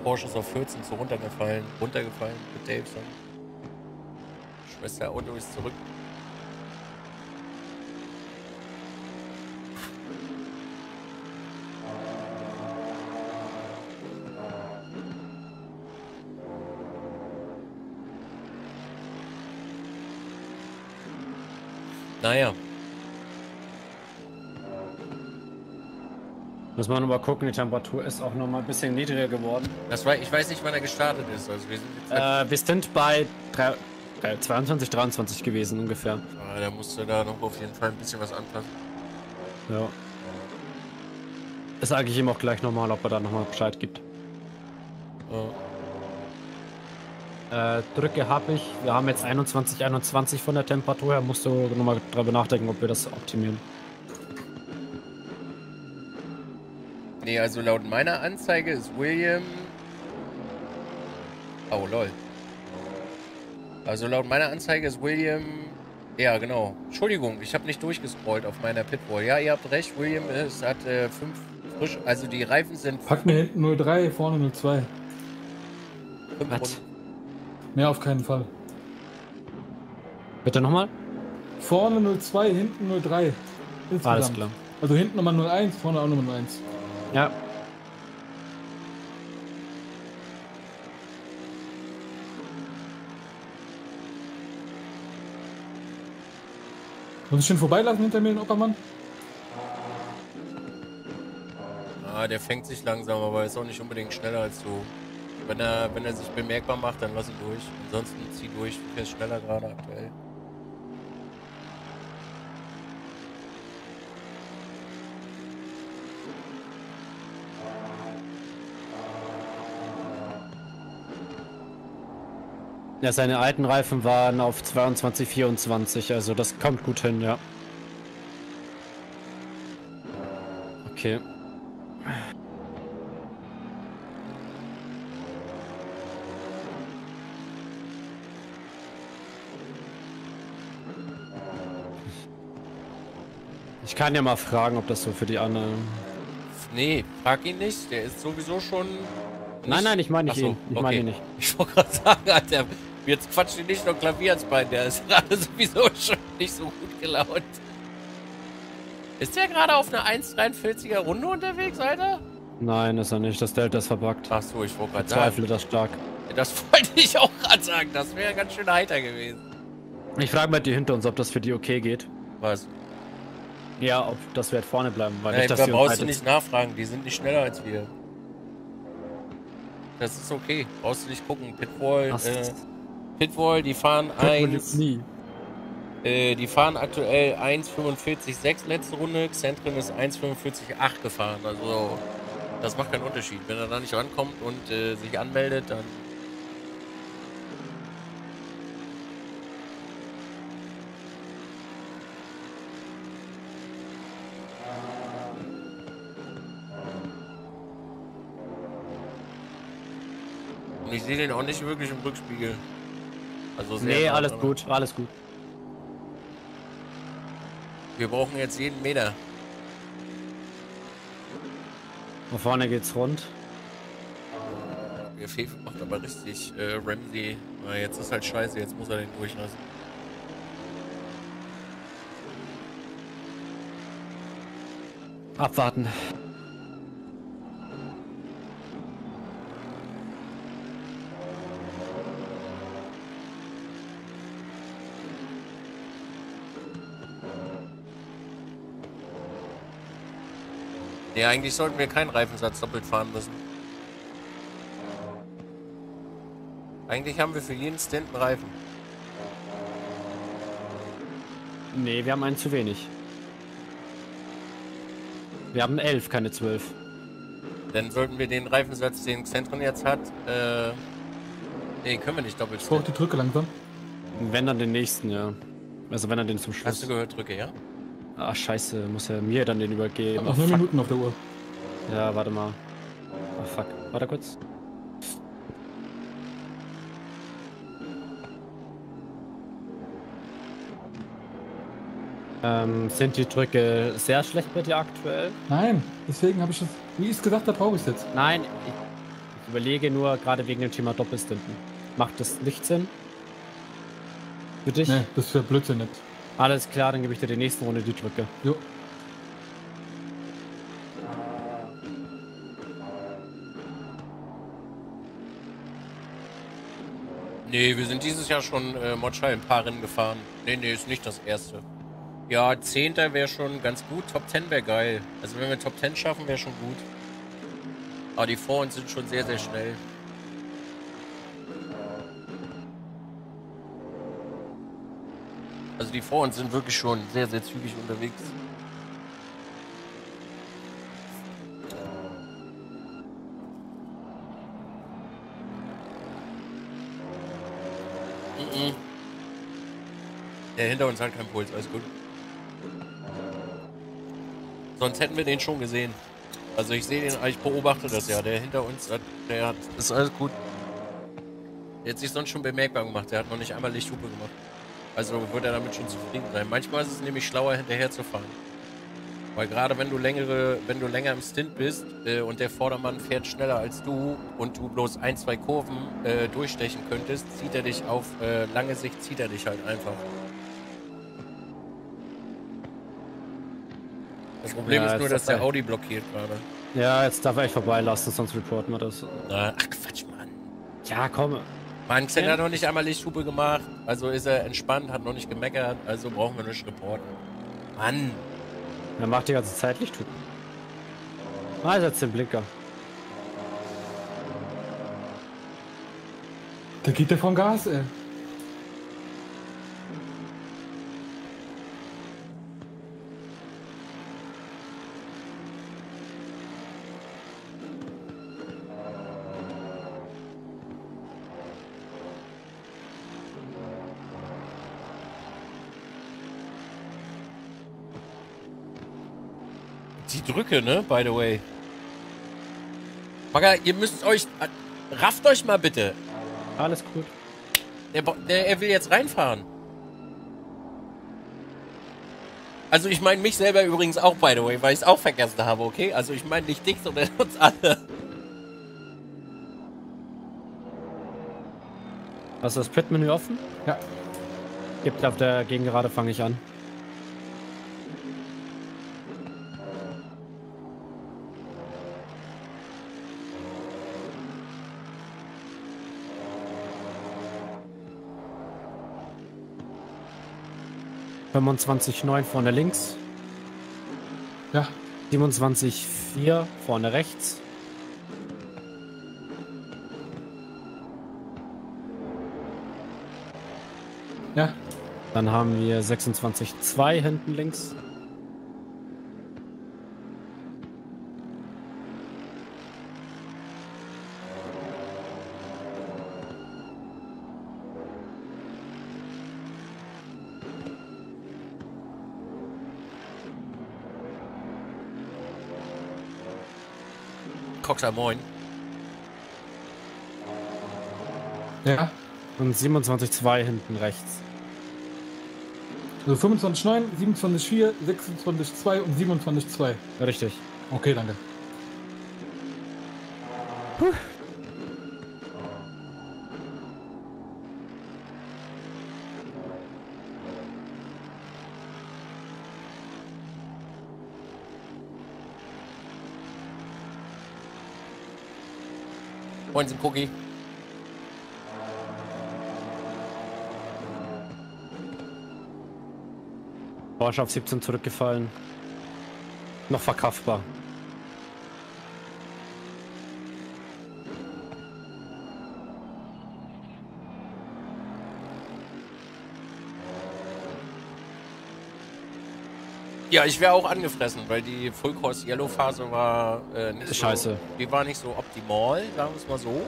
Porsche ist auf 14 zu runtergefallen, runtergefallen mit Davidson. Schwester Auto ist zurück. Naja. Muss man nochmal gucken, die Temperatur ist auch nochmal ein bisschen niedriger geworden. Das war, ich weiß nicht, wann er gestartet ist. Also wir sind Äh, wir sind bei äh, 22, 23 gewesen ungefähr. Ah, da musste da noch auf jeden Fall ein bisschen was anpassen. Ja. Das sage ich ihm auch gleich nochmal, ob er da nochmal Bescheid gibt. Ja. Äh, Drücke habe ich. Wir haben jetzt 21, 21 von der Temperatur her. Musst du nochmal drüber nachdenken, ob wir das optimieren. Nee, also laut meiner Anzeige ist William. Oh, lol. Also laut meiner Anzeige ist William. Ja, genau. Entschuldigung, ich habe nicht durchgescrollt auf meiner Pitwall. Ja, ihr habt recht. William ist, hat äh, fünf frisch. Also die Reifen sind Pack mir hinten 03, vorne 02. fünf Was? Mehr auf keinen Fall. Bitte nochmal? Vorne 02, hinten 03. Insgesamt. Alles klar. Also hinten Nummer 01, vorne auch Nummer 01. Ja. Muss ich den vorbeilassen hinter mir, den Oppermann? Ah, der fängt sich langsam, aber ist auch nicht unbedingt schneller als du. Wenn er, wenn er sich bemerkbar macht, dann lass ihn durch. Ansonsten zieh durch, du fährst schneller gerade aktuell. Ja, seine alten Reifen waren auf 22, 24, also das kommt gut hin, ja. Okay. Ich kann ja mal fragen, ob das so für die anderen. Nee, frag ihn nicht, der ist sowieso schon. Nein, nein, ich meine nicht so, ihn. Ich okay. meine ihn nicht. Ich wollte gerade sagen, Alter, jetzt quatscht ihn nicht noch Klavier ans Bein, der ist gerade sowieso schon nicht so gut gelaunt. Ist der gerade auf einer 1,43er Runde unterwegs, Alter? Nein, ist er nicht. Das Delta ist verbuggt. Ach so, ich wollte gerade Zweifle sagen. das stark. Das wollte ich auch gerade sagen, das wäre ganz schön heiter gewesen. Ich frage mal die hinter uns, ob das für die okay geht. Was? Ja, ob das halt vorne bleiben, weil Nein, nicht, dass da brauchst du nicht nachfragen, die sind nicht schneller als wir. Das ist okay, brauchst du nicht gucken. Pitwall, Ach, äh, Pitwall, die fahren jetzt 1, nie. äh, die fahren aktuell 1,45,6 letzte Runde, Xentren ist 1,45,8 gefahren, also das macht keinen Unterschied. Wenn er da nicht rankommt und äh, sich anmeldet, dann ich sehe den auch nicht wirklich im Rückspiegel. Also Nee, alles gut, alles gut. Wir brauchen jetzt jeden Meter. Von vorne geht's rund. Der Fefe macht aber richtig äh, Ramsey. Na, jetzt ist halt scheiße, jetzt muss er den durchlassen. Abwarten. Nee, eigentlich sollten wir keinen Reifensatz doppelt fahren müssen. Eigentlich haben wir für jeden Stint einen Reifen. Nee, wir haben einen zu wenig. Wir haben elf, keine zwölf. Dann sollten wir den Reifensatz, den Xentren jetzt hat, äh... Nee, können wir nicht doppelt Ich brauche die Drücke langsam. Wenn dann den nächsten, ja. Also wenn er den zum Hast Schluss. du gehört, drücke, ja? Ach scheiße, muss er mir dann den übergeben. Noch Ach, 9 fuck. Minuten auf der Uhr. Ja, warte mal. Ach fuck. Warte kurz. Ähm, sind die Drücke sehr schlecht bei dir aktuell? Nein, deswegen habe ich das. Wie ich es gesagt habe, brauche ich es jetzt. Nein, ich, ich überlege nur gerade wegen dem Thema Doppelstinten. Macht das nicht Sinn? Für dich? Nee, das wäre Blödsinn nicht. Alles klar, dann gebe ich dir die nächste Runde die Drücke. Jo. Nee, wir sind dieses Jahr schon äh, Motschall ein paar Rennen gefahren. Nee, nee, ist nicht das erste. Ja, Zehnter wäre schon ganz gut. Top 10 wäre geil. Also wenn wir Top 10 schaffen, wäre schon gut. Aber die vor uns sind schon sehr, sehr schnell. Also die vor uns sind wirklich schon sehr, sehr zügig unterwegs. Mhm. Der hinter uns hat keinen Puls, alles gut. Sonst hätten wir den schon gesehen. Also ich sehe den, ich beobachte das ja. Der hinter uns, hat, der hat, ist alles gut. Der hat sich sonst schon bemerkbar gemacht. Der hat noch nicht einmal Lichthupe gemacht. Also wird er damit schon zufrieden sein. Manchmal ist es nämlich schlauer, hinterher zu fahren. Weil gerade wenn du längere, wenn du länger im Stint bist äh, und der Vordermann fährt schneller als du und du bloß ein, zwei Kurven äh, durchstechen könntest, zieht er dich auf äh, lange Sicht, zieht er dich halt einfach. Das Problem Ja, ist nur, dass der. Audi blockiert gerade. Ja, jetzt darf er echt vorbeilassen, sonst reporten wir das. Na, Ach Quatsch, Mann. Ja, komm. Mann, Xen hat noch nicht einmal Lichthupe gemacht, also ist er entspannt, hat noch nicht gemeckert, also brauchen wir nicht reporten. Mann. Er macht die ganze Zeit Licht. Ah, er setzt den Blinker. Da geht der vom Gas, ey. Drücke, ne? By the way. Bagger, ihr müsst euch. Rafft euch mal bitte. Alles gut. Der, der, er will jetzt reinfahren. Also ich meine mich selber übrigens auch, by the way, weil ich es auch vergessen habe, okay? Also ich meine nicht dich, sondern uns alle. Hast du das Pit-Menü offen? Ja. Gibt auf der Gegengerade fange ich an. Fünfundzwanzig neun vorne links, Ja. 27 4 vorne rechts, Ja. dann haben wir 26 2 hinten links, Coxer, moin. Ja. und 27 2 hinten rechts. Also 25,9, 27,4, 26,2 und 27,2. Richtig. Okay, danke. Moin, sind Cookie. Porsche auf 17 zurückgefallen. Noch verkraftbar. Ja, ich wäre auch angefressen, weil die Full Course Yellow Phase war äh, nicht Scheiße. so. Die war nicht so optimal, sagen wir es mal so.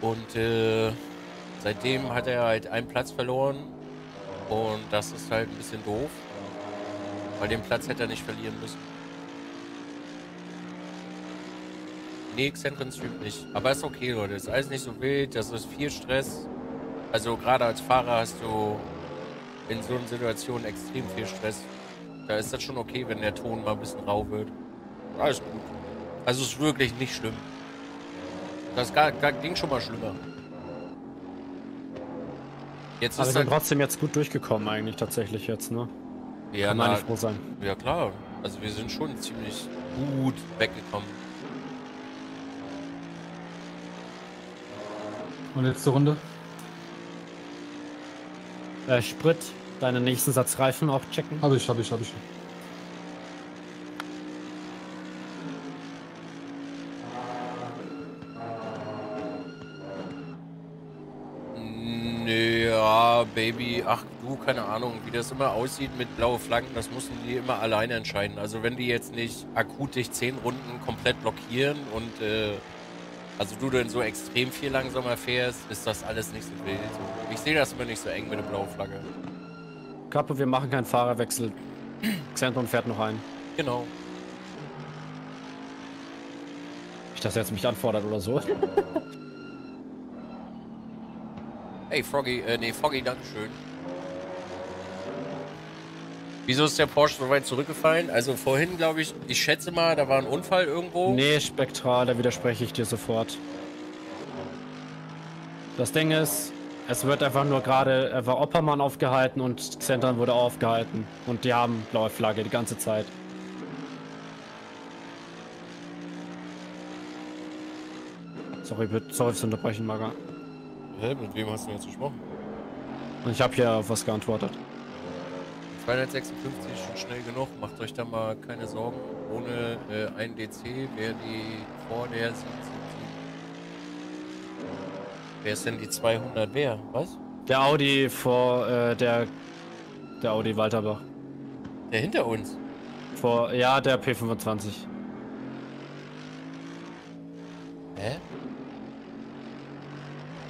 Und äh, seitdem hat er halt einen Platz verloren. Und das ist halt ein bisschen doof. Weil den Platz hätte er nicht verlieren müssen. Nee, Xentren Street nicht. Aber ist okay, Leute. Ist alles nicht so wild. Das ist viel Stress. Also gerade als Fahrer hast du in so einer Situation extrem viel Stress. Da ist das schon okay, wenn der Ton mal ein bisschen rau wird. Alles gut. Also ist wirklich nicht schlimm. Das gar, gar, ging schon mal schlimmer. Jetzt Aber ist wir sind trotzdem jetzt gut durchgekommen eigentlich tatsächlich jetzt, ne? ja, Kann man na, nicht froh sein. ja klar. Also wir sind schon ziemlich gut weggekommen. Und letzte Runde. Äh, Sprit deinen nächsten Satz Reifen auch checken? Hab ich, hab ich, hab ich. Nö, ja, Baby, ach du, keine Ahnung, wie das immer aussieht mit blaue Flaggen, das mussten die immer alleine entscheiden. Also wenn die jetzt nicht akut dich zehn Runden komplett blockieren und äh, also du dann so extrem viel langsamer fährst, ist das alles nicht so wild. Ich sehe das immer nicht so eng mit der blauen Flagge. Kappe, wir machen keinen Fahrerwechsel. Xenton fährt noch ein. Genau. Nicht, dass er jetzt mich anfordert oder so. Hey, Froggy, äh, nee, Foggy, dankeschön. Wieso ist der Porsche so weit zurückgefallen? Also vorhin, glaube ich, ich schätze mal, da war ein Unfall irgendwo. Nee, spektral, da widerspreche ich dir sofort. Das Ding ist, es wird einfach nur gerade, er war Oppermann aufgehalten und Xentran wurde aufgehalten. Und die haben blaue Flagge die ganze Zeit. Sorry, bitte, sorry fürs Unterbrechen, Maga. Hä, mit wem hast du jetzt gesprochen? Und ich habe hier auf was geantwortet. 256 schon schnell genug, macht euch da mal keine Sorgen. Ohne äh, ein DC wäre die vor der 77. Wer ist denn die 200 wer? Was? Der Audi vor, äh, der, der Audi Walterbach. Der hinter uns. Vor, ja, der P25. Hä?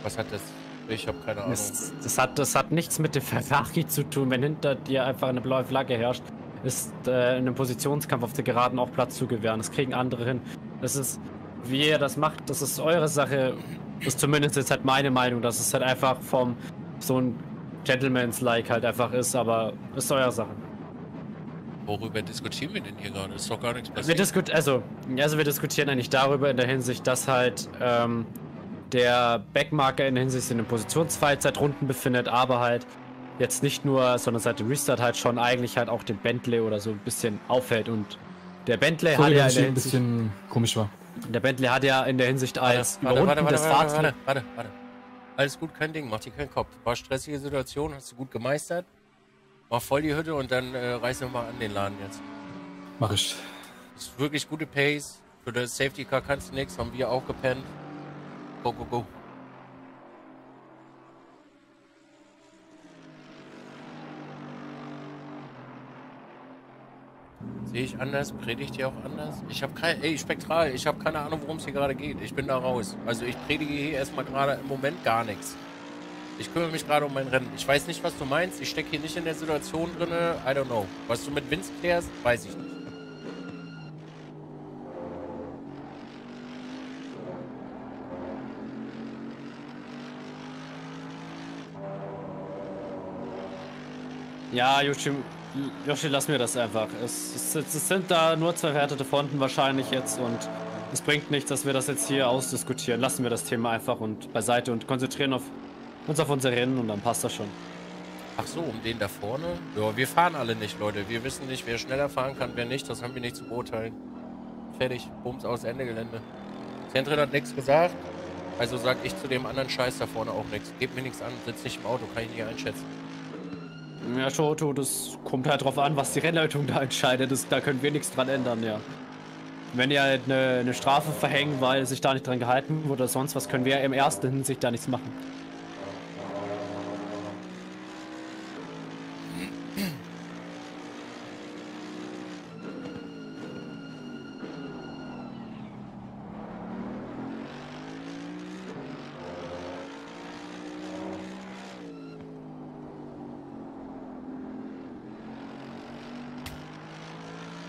Was hat das? Ich habe keine Ahnung. Das, das, hat, das hat nichts mit dem Ferrari zu tun. Wenn hinter dir einfach eine blaue Flagge herrscht, ist äh, in einem Positionskampf auf der Geraden auch Platz zu gewähren. Das kriegen andere hin. Das ist, wie ihr das macht, das ist eure Sache. Das ist zumindest jetzt halt meine Meinung, dass es halt einfach vom so ein Gentleman's-like halt einfach ist, aber ist eure Sache. Worüber diskutieren wir denn hier gerade? Ist doch gar nichts Wir, passiert. diskut also, also wir diskutieren eigentlich darüber in der Hinsicht, dass halt ähm, der Backmarker in der Hinsicht in den Positionsfight seit Runden befindet, aber halt jetzt nicht nur, sondern seit dem Restart halt schon eigentlich halt auch den Bentley oder so ein bisschen auffällt und der Bentley hat ja in der ein Hinsicht, bisschen komisch war. Der Bentley hat ja in der Hinsicht als warte, warte, warte, warte, warte, warte, warte. Alles gut, kein Ding, mach dir keinen Kopf. War stressige Situation, hast du gut gemeistert. Mach voll die Hütte und dann äh, reiß wir mal an den Laden jetzt. Mach ich. Ist wirklich gute Pace. Für das Safety Car kannst du nichts, haben wir auch gepennt. Go, go, go. Sehe ich anders? Predigt ihr auch anders? Ich habe kein, ey, spektral, ich habe keine Ahnung, worum es hier gerade geht. Ich bin da raus. Also ich predige hier erstmal gerade im Moment gar nichts. Ich kümmere mich gerade um mein Rennen. Ich weiß nicht, was du meinst. Ich stecke hier nicht in der Situation drin. I don't know. Was du mit Vince klärst, weiß ich nicht. Ja, Yoshi, Yoshi, lass mir das einfach. Es, es, es sind da nur zwei verhärtete Fronten wahrscheinlich jetzt und es bringt nichts, dass wir das jetzt hier ausdiskutieren. Lassen wir das Thema einfach und beiseite und konzentrieren auf, uns auf unser Rennen und dann passt das schon. Ach so, um den da vorne? Ja, wir fahren alle nicht, Leute. Wir wissen nicht, wer schneller fahren kann, wer nicht. Das haben wir nicht zu beurteilen. Fertig. Bums aus Ende Gelände. Zentren hat nichts gesagt. Also sag ich zu dem anderen Scheiß da vorne auch nichts. Gebt mir nichts an. Sitz nicht im Auto. Kann ich nicht einschätzen. Ja, Shoto, das kommt halt drauf an, was die Rennleitung da entscheidet. Das, da können wir nichts dran ändern, ja. Wenn die halt eine, eine Strafe verhängen, weil sich da nicht dran gehalten wurde oder sonst was, können wir im ersten Hinsicht da nichts machen.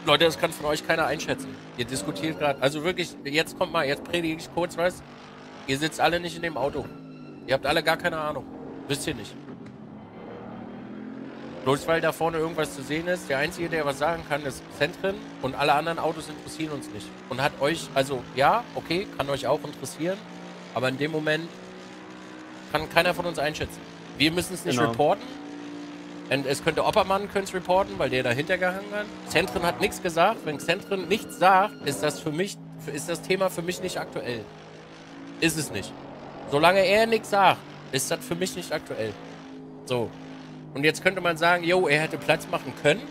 Leute, das kann von euch keiner einschätzen. Ihr diskutiert gerade. Also wirklich, jetzt kommt mal, jetzt predige ich kurz was. Ihr sitzt alle nicht in dem Auto. Ihr habt alle gar keine Ahnung. Wisst ihr nicht. Bloß weil da vorne irgendwas zu sehen ist, der Einzige, der was sagen kann, ist Zentren und alle anderen Autos interessieren uns nicht. Und hat euch, also ja, okay, kann euch auch interessieren, aber in dem Moment kann keiner von uns einschätzen. Wir müssen es nicht Genau. reporten. Und es könnte Oppermann könnte reporten, weil der dahinter gehangen hat. Zentren hat nichts gesagt. Wenn Zentren nichts sagt, ist das für mich, ist das Thema für mich nicht aktuell. Ist es nicht. Solange er nichts sagt, ist das für mich nicht aktuell. So. Und jetzt könnte man sagen, jo, er hätte Platz machen können,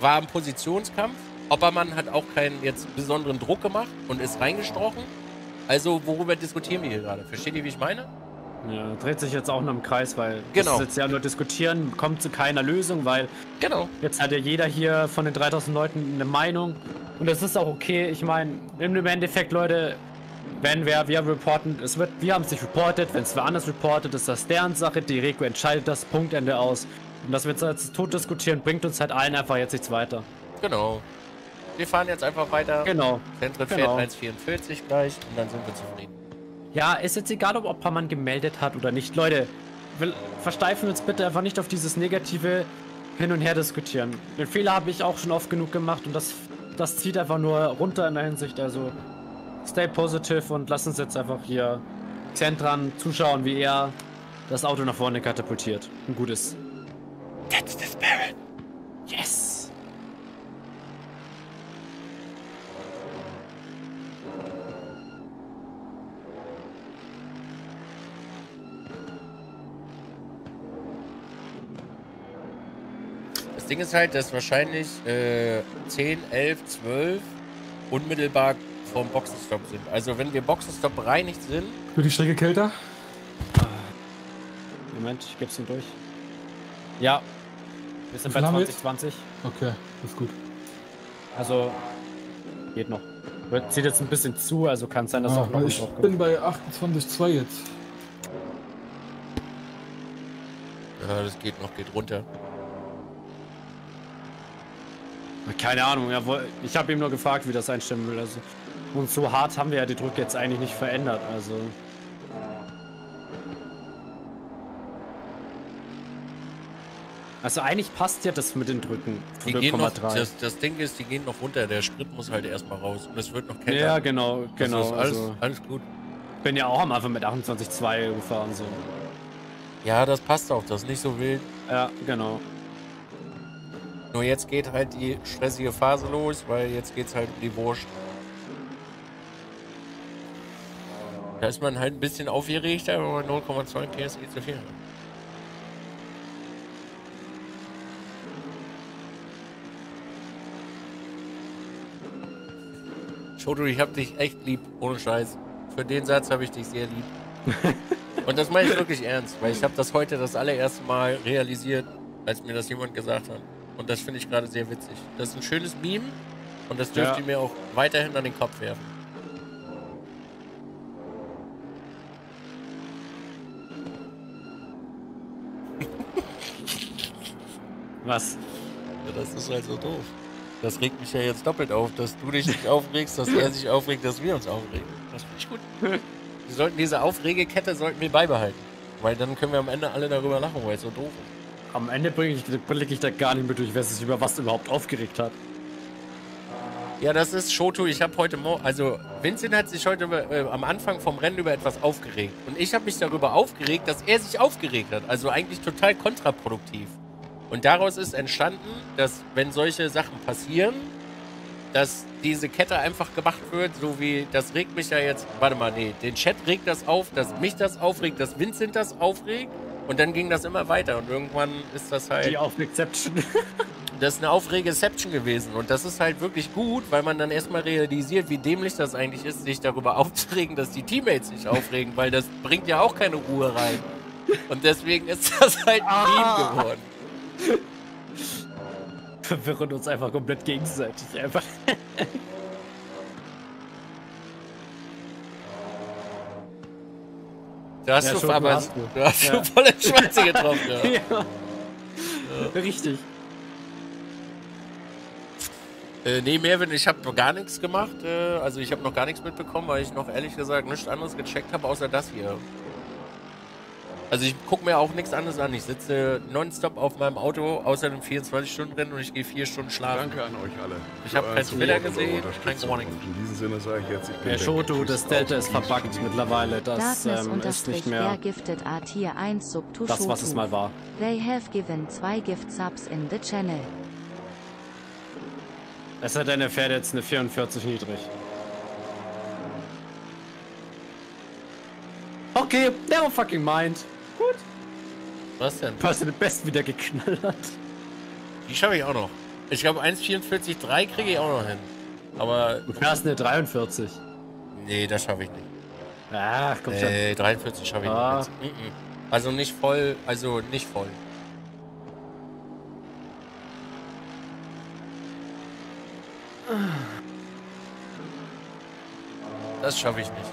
war im Positionskampf. Oppermann hat auch keinen jetzt besonderen Druck gemacht und ist reingestrochen. Also worüber diskutieren wir hier gerade? Versteht ihr, wie ich meine? Ja, dreht sich jetzt auch nur im Kreis, weil Genau. das ist jetzt ja nur diskutieren, kommt zu keiner Lösung, weil Genau. jetzt hat ja jeder hier von den 3000 Leuten eine Meinung und das ist auch okay. Ich meine, im Endeffekt, Leute, wenn wir, wir reporten, es wird, wir haben es nicht reportet, wenn es wer anders reportet, ist das deren Sache, die Reko entscheidet das Punktende aus. Und dass wir jetzt als tot diskutieren, bringt uns halt allen einfach jetzt nichts weiter. Genau. Wir fahren jetzt einfach weiter. Genau. Zentren Genau. fährt 1,44 gleich und dann sind wir zufrieden. Ja, ist jetzt egal, ob Oppermann gemeldet hat oder nicht. Leute, versteifen wir uns bitte einfach nicht auf dieses negative Hin- und Her diskutieren. Den Fehler habe ich auch schon oft genug gemacht und das, das zieht einfach nur runter in der Hinsicht. Also, stay positive und lass uns jetzt einfach hier Zentran zuschauen, wie er das Auto nach vorne katapultiert. Ein gutes. That's the spirit. Yes! Das Ding ist halt, dass wahrscheinlich äh, 10, 11, 12 unmittelbar vorm Boxenstopp sind. Also wenn wir Boxenstopp bereinigt sind, Wird die Strecke kälter? Moment, ich geb's ihm durch. Ja. Wir sind bei viel haben wir jetzt? 2020. Okay, das ist gut. Also, geht noch. Wird, zieht jetzt ein bisschen zu, also kann es sein, dass Ah, auch noch ich bin bei 28,2 jetzt. ja, das geht noch, geht runter. Keine Ahnung, ich habe ihm nur gefragt, wie das einstimmen will. Also, und so hart haben wir ja die Drücke jetzt eigentlich nicht verändert. Also, also eigentlich passt ja das mit den Drücken. Die gehen noch, 0,3. das, das Ding ist, die gehen noch runter. Der Sprit muss halt erstmal raus und es wird noch kälter. Ja, genau, genau. Das ist alles, also, alles gut. bin ja auch am Anfang mit 28,2 gefahren. So. Ja, das passt auch. Das ist nicht so wild. Ja, genau. Nur jetzt geht halt die stressige Phase los, weil jetzt geht's halt um die Wurst. Da ist man halt ein bisschen aufgeregter, wenn man 0,2 PSI zu viel. Shoto, ich hab dich echt lieb, ohne Scheiß. Für den Satz habe ich dich sehr lieb. Und das meine ich wirklich ernst, weil ich habe das heute das allererste Mal realisiert, als mir das jemand gesagt hat. Und das finde ich gerade sehr witzig. Das ist ein schönes Meme und das dürft Ja. ihr mir auch weiterhin an den Kopf werfen. Was? Ja, das ist halt so doof. Das regt mich ja jetzt doppelt auf, dass du dich nicht aufregst, dass er sich aufregt, dass wir uns aufregen. Das finde ich gut. Wir sollten diese Aufregekette sollten wir beibehalten. Weil dann können wir am Ende alle darüber lachen, weil es so doof ist. Am Ende bringe ich, blicke ich da gar nicht mehr durch, wer sich über was überhaupt aufgeregt hat. Ja, das ist Shoto. Ich habe heute Morgen, also Vincent hat sich heute äh, am Anfang vom Rennen über etwas aufgeregt. Und ich habe mich darüber aufgeregt, dass er sich aufgeregt hat. Also eigentlich total kontraproduktiv. Und daraus ist entstanden, dass wenn solche Sachen passieren, dass diese Kette einfach gemacht wird, so wie, das regt mich ja jetzt, warte mal, nee, den Chat regt das auf, dass mich das aufregt, dass Vincent das aufregt. Und dann ging das immer weiter. Und irgendwann ist das halt... Die Aufregception. Das ist eine Aufregeception gewesen. Und das ist halt wirklich gut, weil man dann erstmal realisiert, wie dämlich das eigentlich ist, sich darüber aufzuregen, dass die Teammates sich aufregen, weil das bringt ja auch keine Ruhe rein. Und deswegen ist das halt ein Ah. Meme geworden. Verwirren uns einfach komplett gegenseitig. Einfach. Da hast Ja, du schon, aber hast du. du hast Ja. voll ins Schwarze getroffen. Ja. ja. Richtig. Äh, nee, Mervin, ich habe noch gar nichts gemacht. Äh, also ich habe noch gar nichts mitbekommen, weil ich noch ehrlich gesagt nichts anderes gecheckt habe, außer das hier. Also ich gucke mir auch nichts anderes an. Ich sitze nonstop auf meinem Auto, außer dem 24-Stunden-Rennen und ich gehe vier Stunden schlafen. Danke an euch alle. Ich für hab euren kein Support Twitter gesehen, kein gar nichts. Und in diesem Sinne sage ich jetzt, ich bin Der weg. Shoto, das Delta ist verbuggt mittlerweile. Das ähm, ist nicht mehr gifted A Tier 1 sub to das, was es mal war. They have given zwei Gift Subs in the channel. Es denn, er fährt jetzt eine 44 niedrig. Okay, never fucking mind. Gut. Was denn? Du hast den Best wieder geknallert. Die schaffe ich auch noch. Ich glaube 1,44,3 kriege ich auch noch hin. Aber Du fährst eine 43. nee, das schaffe ich nicht. Ach, komm schon. Nee, 43 schaffe ich Ah. nicht. jetzt. Also nicht voll, also nicht voll. Das schaffe ich nicht.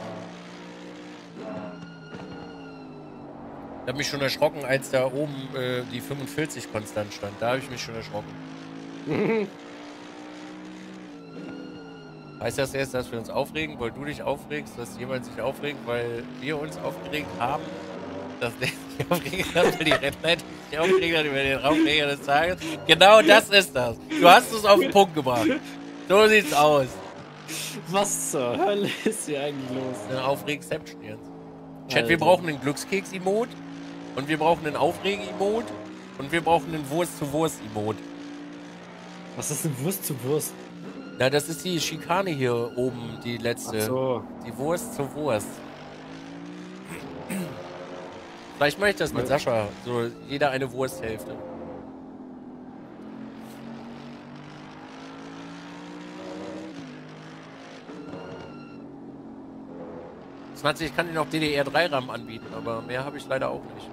Ich habe mich schon erschrocken, als da oben äh, die 45 konstant stand. Da habe ich mich schon erschrocken. heißt das jetzt, dass wir uns aufregen, weil du dich aufregst, dass jemand sich aufregt, weil wir uns aufgeregt haben? Dass der sich aufgeregt hat, weil die Rennleitung sich aufgeregt hat über den Raumreger des Tages? Genau das ist das. Du hast es auf den Punkt gebracht. So sieht's aus. Was zur Hölle ist hier eigentlich los? Eine Aufregception jetzt. Chat, wir brauchen einen Glückskeks-Emote und wir brauchen einen Aufreg-Emote und wir brauchen einen Wurst-zu-Wurst-Emote. Was ist denn Wurst zu Wurst? Na, das ist die Schikane hier oben, die letzte. Ach so. Die Wurst zur Wurst. Vielleicht mache ich das mit. Sascha. So, jeder eine Wursthälfte. Ich kann dir noch DDR3-RAM anbieten, aber mehr habe ich leider auch nicht.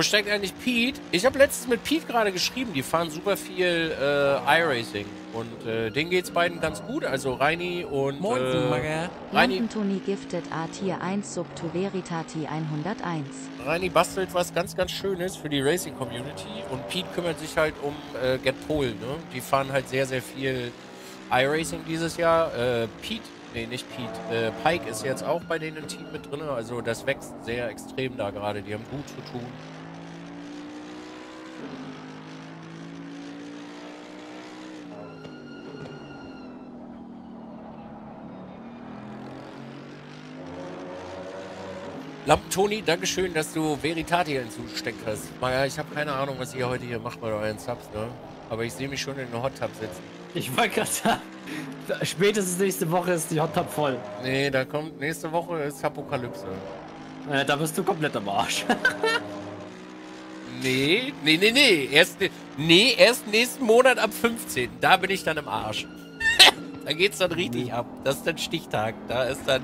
Wo steckt eigentlich Pete? Ich habe letztens mit Pete gerade geschrieben, die fahren super viel äh, iRacing. Und äh, denen geht's beiden ganz gut. Also Reini und äh, Reini, Lampentoni giftet A Tier 1 sub to Veritati 101. Reini bastelt was ganz, ganz Schönes für die Racing Community. Und Pete kümmert sich halt um äh, Get Pole. Ne? Die fahren halt sehr, sehr viel iRacing dieses Jahr. Äh, Pete, nee, nicht Pete, äh, Pike ist jetzt auch bei denen im Team mit drin. Also das wächst sehr extrem da gerade. Die haben gut zu tun. Lampentoni, Dankeschön, dass du Veritati hinzusteckt hast. Maja, ich habe keine Ahnung, was ihr heute hier macht bei euren Subs, ne? Aber ich sehe mich schon in den Hot Tub sitzen. Ich wollte gerade sagen, spätestens nächste Woche ist die Hot Tub voll. Nee, da kommt nächste Woche ist Apokalypse. Äh, da bist du komplett am Arsch. Nee, nee, nee, nee. Erst, ne- nee, erst nächsten Monat am 15. Da bin ich dann im Arsch. da geht's dann richtig ab. Das ist dann Stichtag. Da ist dann.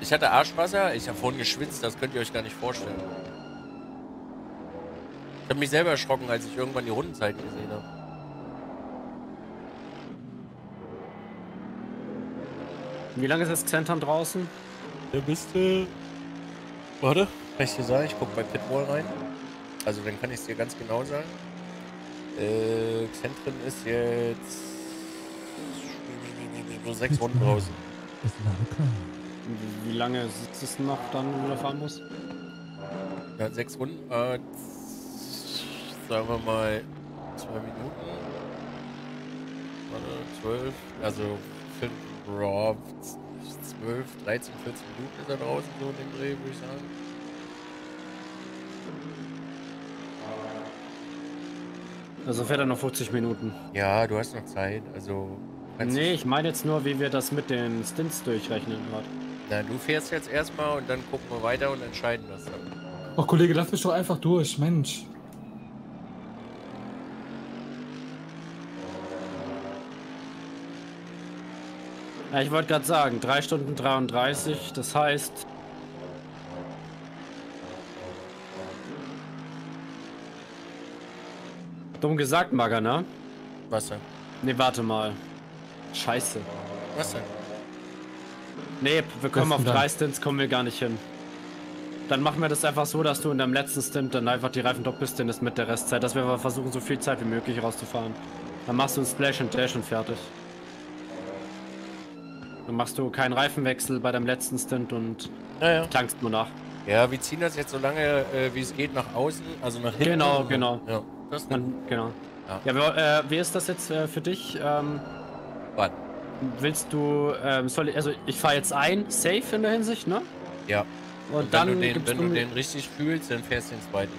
Ich hatte Arschwasser. Ich habe vorhin geschwitzt. Das könnt ihr euch gar nicht vorstellen. Ich habe mich selber erschrocken, als ich irgendwann die Rundenzeiten gesehen habe. Wie lange ist das Xenton draußen? Der müsste. Warte, kann ich dir sagen? Ich guck bei Pitwall rein. Also dann kann ich es dir ganz genau sagen. Äh, Xentren ist jetzt. So sechs Runden draußen. Is not a crime. Wie, lange sitzt es noch dann, wenn er fahren muss? Ja, sechs Runden. Äh, sagen wir mal zwei Minuten. Warte, zwölf. Also fünf, raw, zwölf, 13, 14 Minuten ist er draußen, so in dem Dreh, würde ich sagen. Also fährt er noch 50 Minuten. Ja, du hast noch Zeit. Also. Nee, ich meine jetzt nur, wie wir das mit den Stints durchrechnen. Warte. Na, du fährst jetzt erstmal und dann gucken wir weiter und entscheiden das dann. Ach Kollege, lass mich doch einfach durch, Mensch. Ja, ich wollte gerade sagen, 3 Stunden 33, das heißt. Dumm gesagt, Maga, ne? Was denn? Ne, warte mal. Scheiße. Was denn? Nee, wir kommen auf drei Stints, kommen wir gar nicht hin. Dann machen wir das einfach so, dass du in deinem letzten Stint dann einfach die Reifen doppelst ist mit der Restzeit, dass wir aber versuchen, so viel Zeit wie möglich rauszufahren. Dann machst du einen Splash und Dash und fertig. Dann machst du keinen Reifenwechsel bei deinem letzten Stint und Ja, ja. tankst nur nach. Ja, wir ziehen das jetzt so lange, äh, wie es geht, nach außen, also nach hinten. Genau, genau. Ja, das Dann, genau. Ja, wie, äh, wie ist das jetzt äh, für dich? Ähm, Was? willst du, ähm, soll ich, also ich fahre jetzt ein, safe in der Hinsicht, ne? Ja. Und, Und dann wenn, du den, wenn du den richtig fühlst, dann fährst du den zweiten.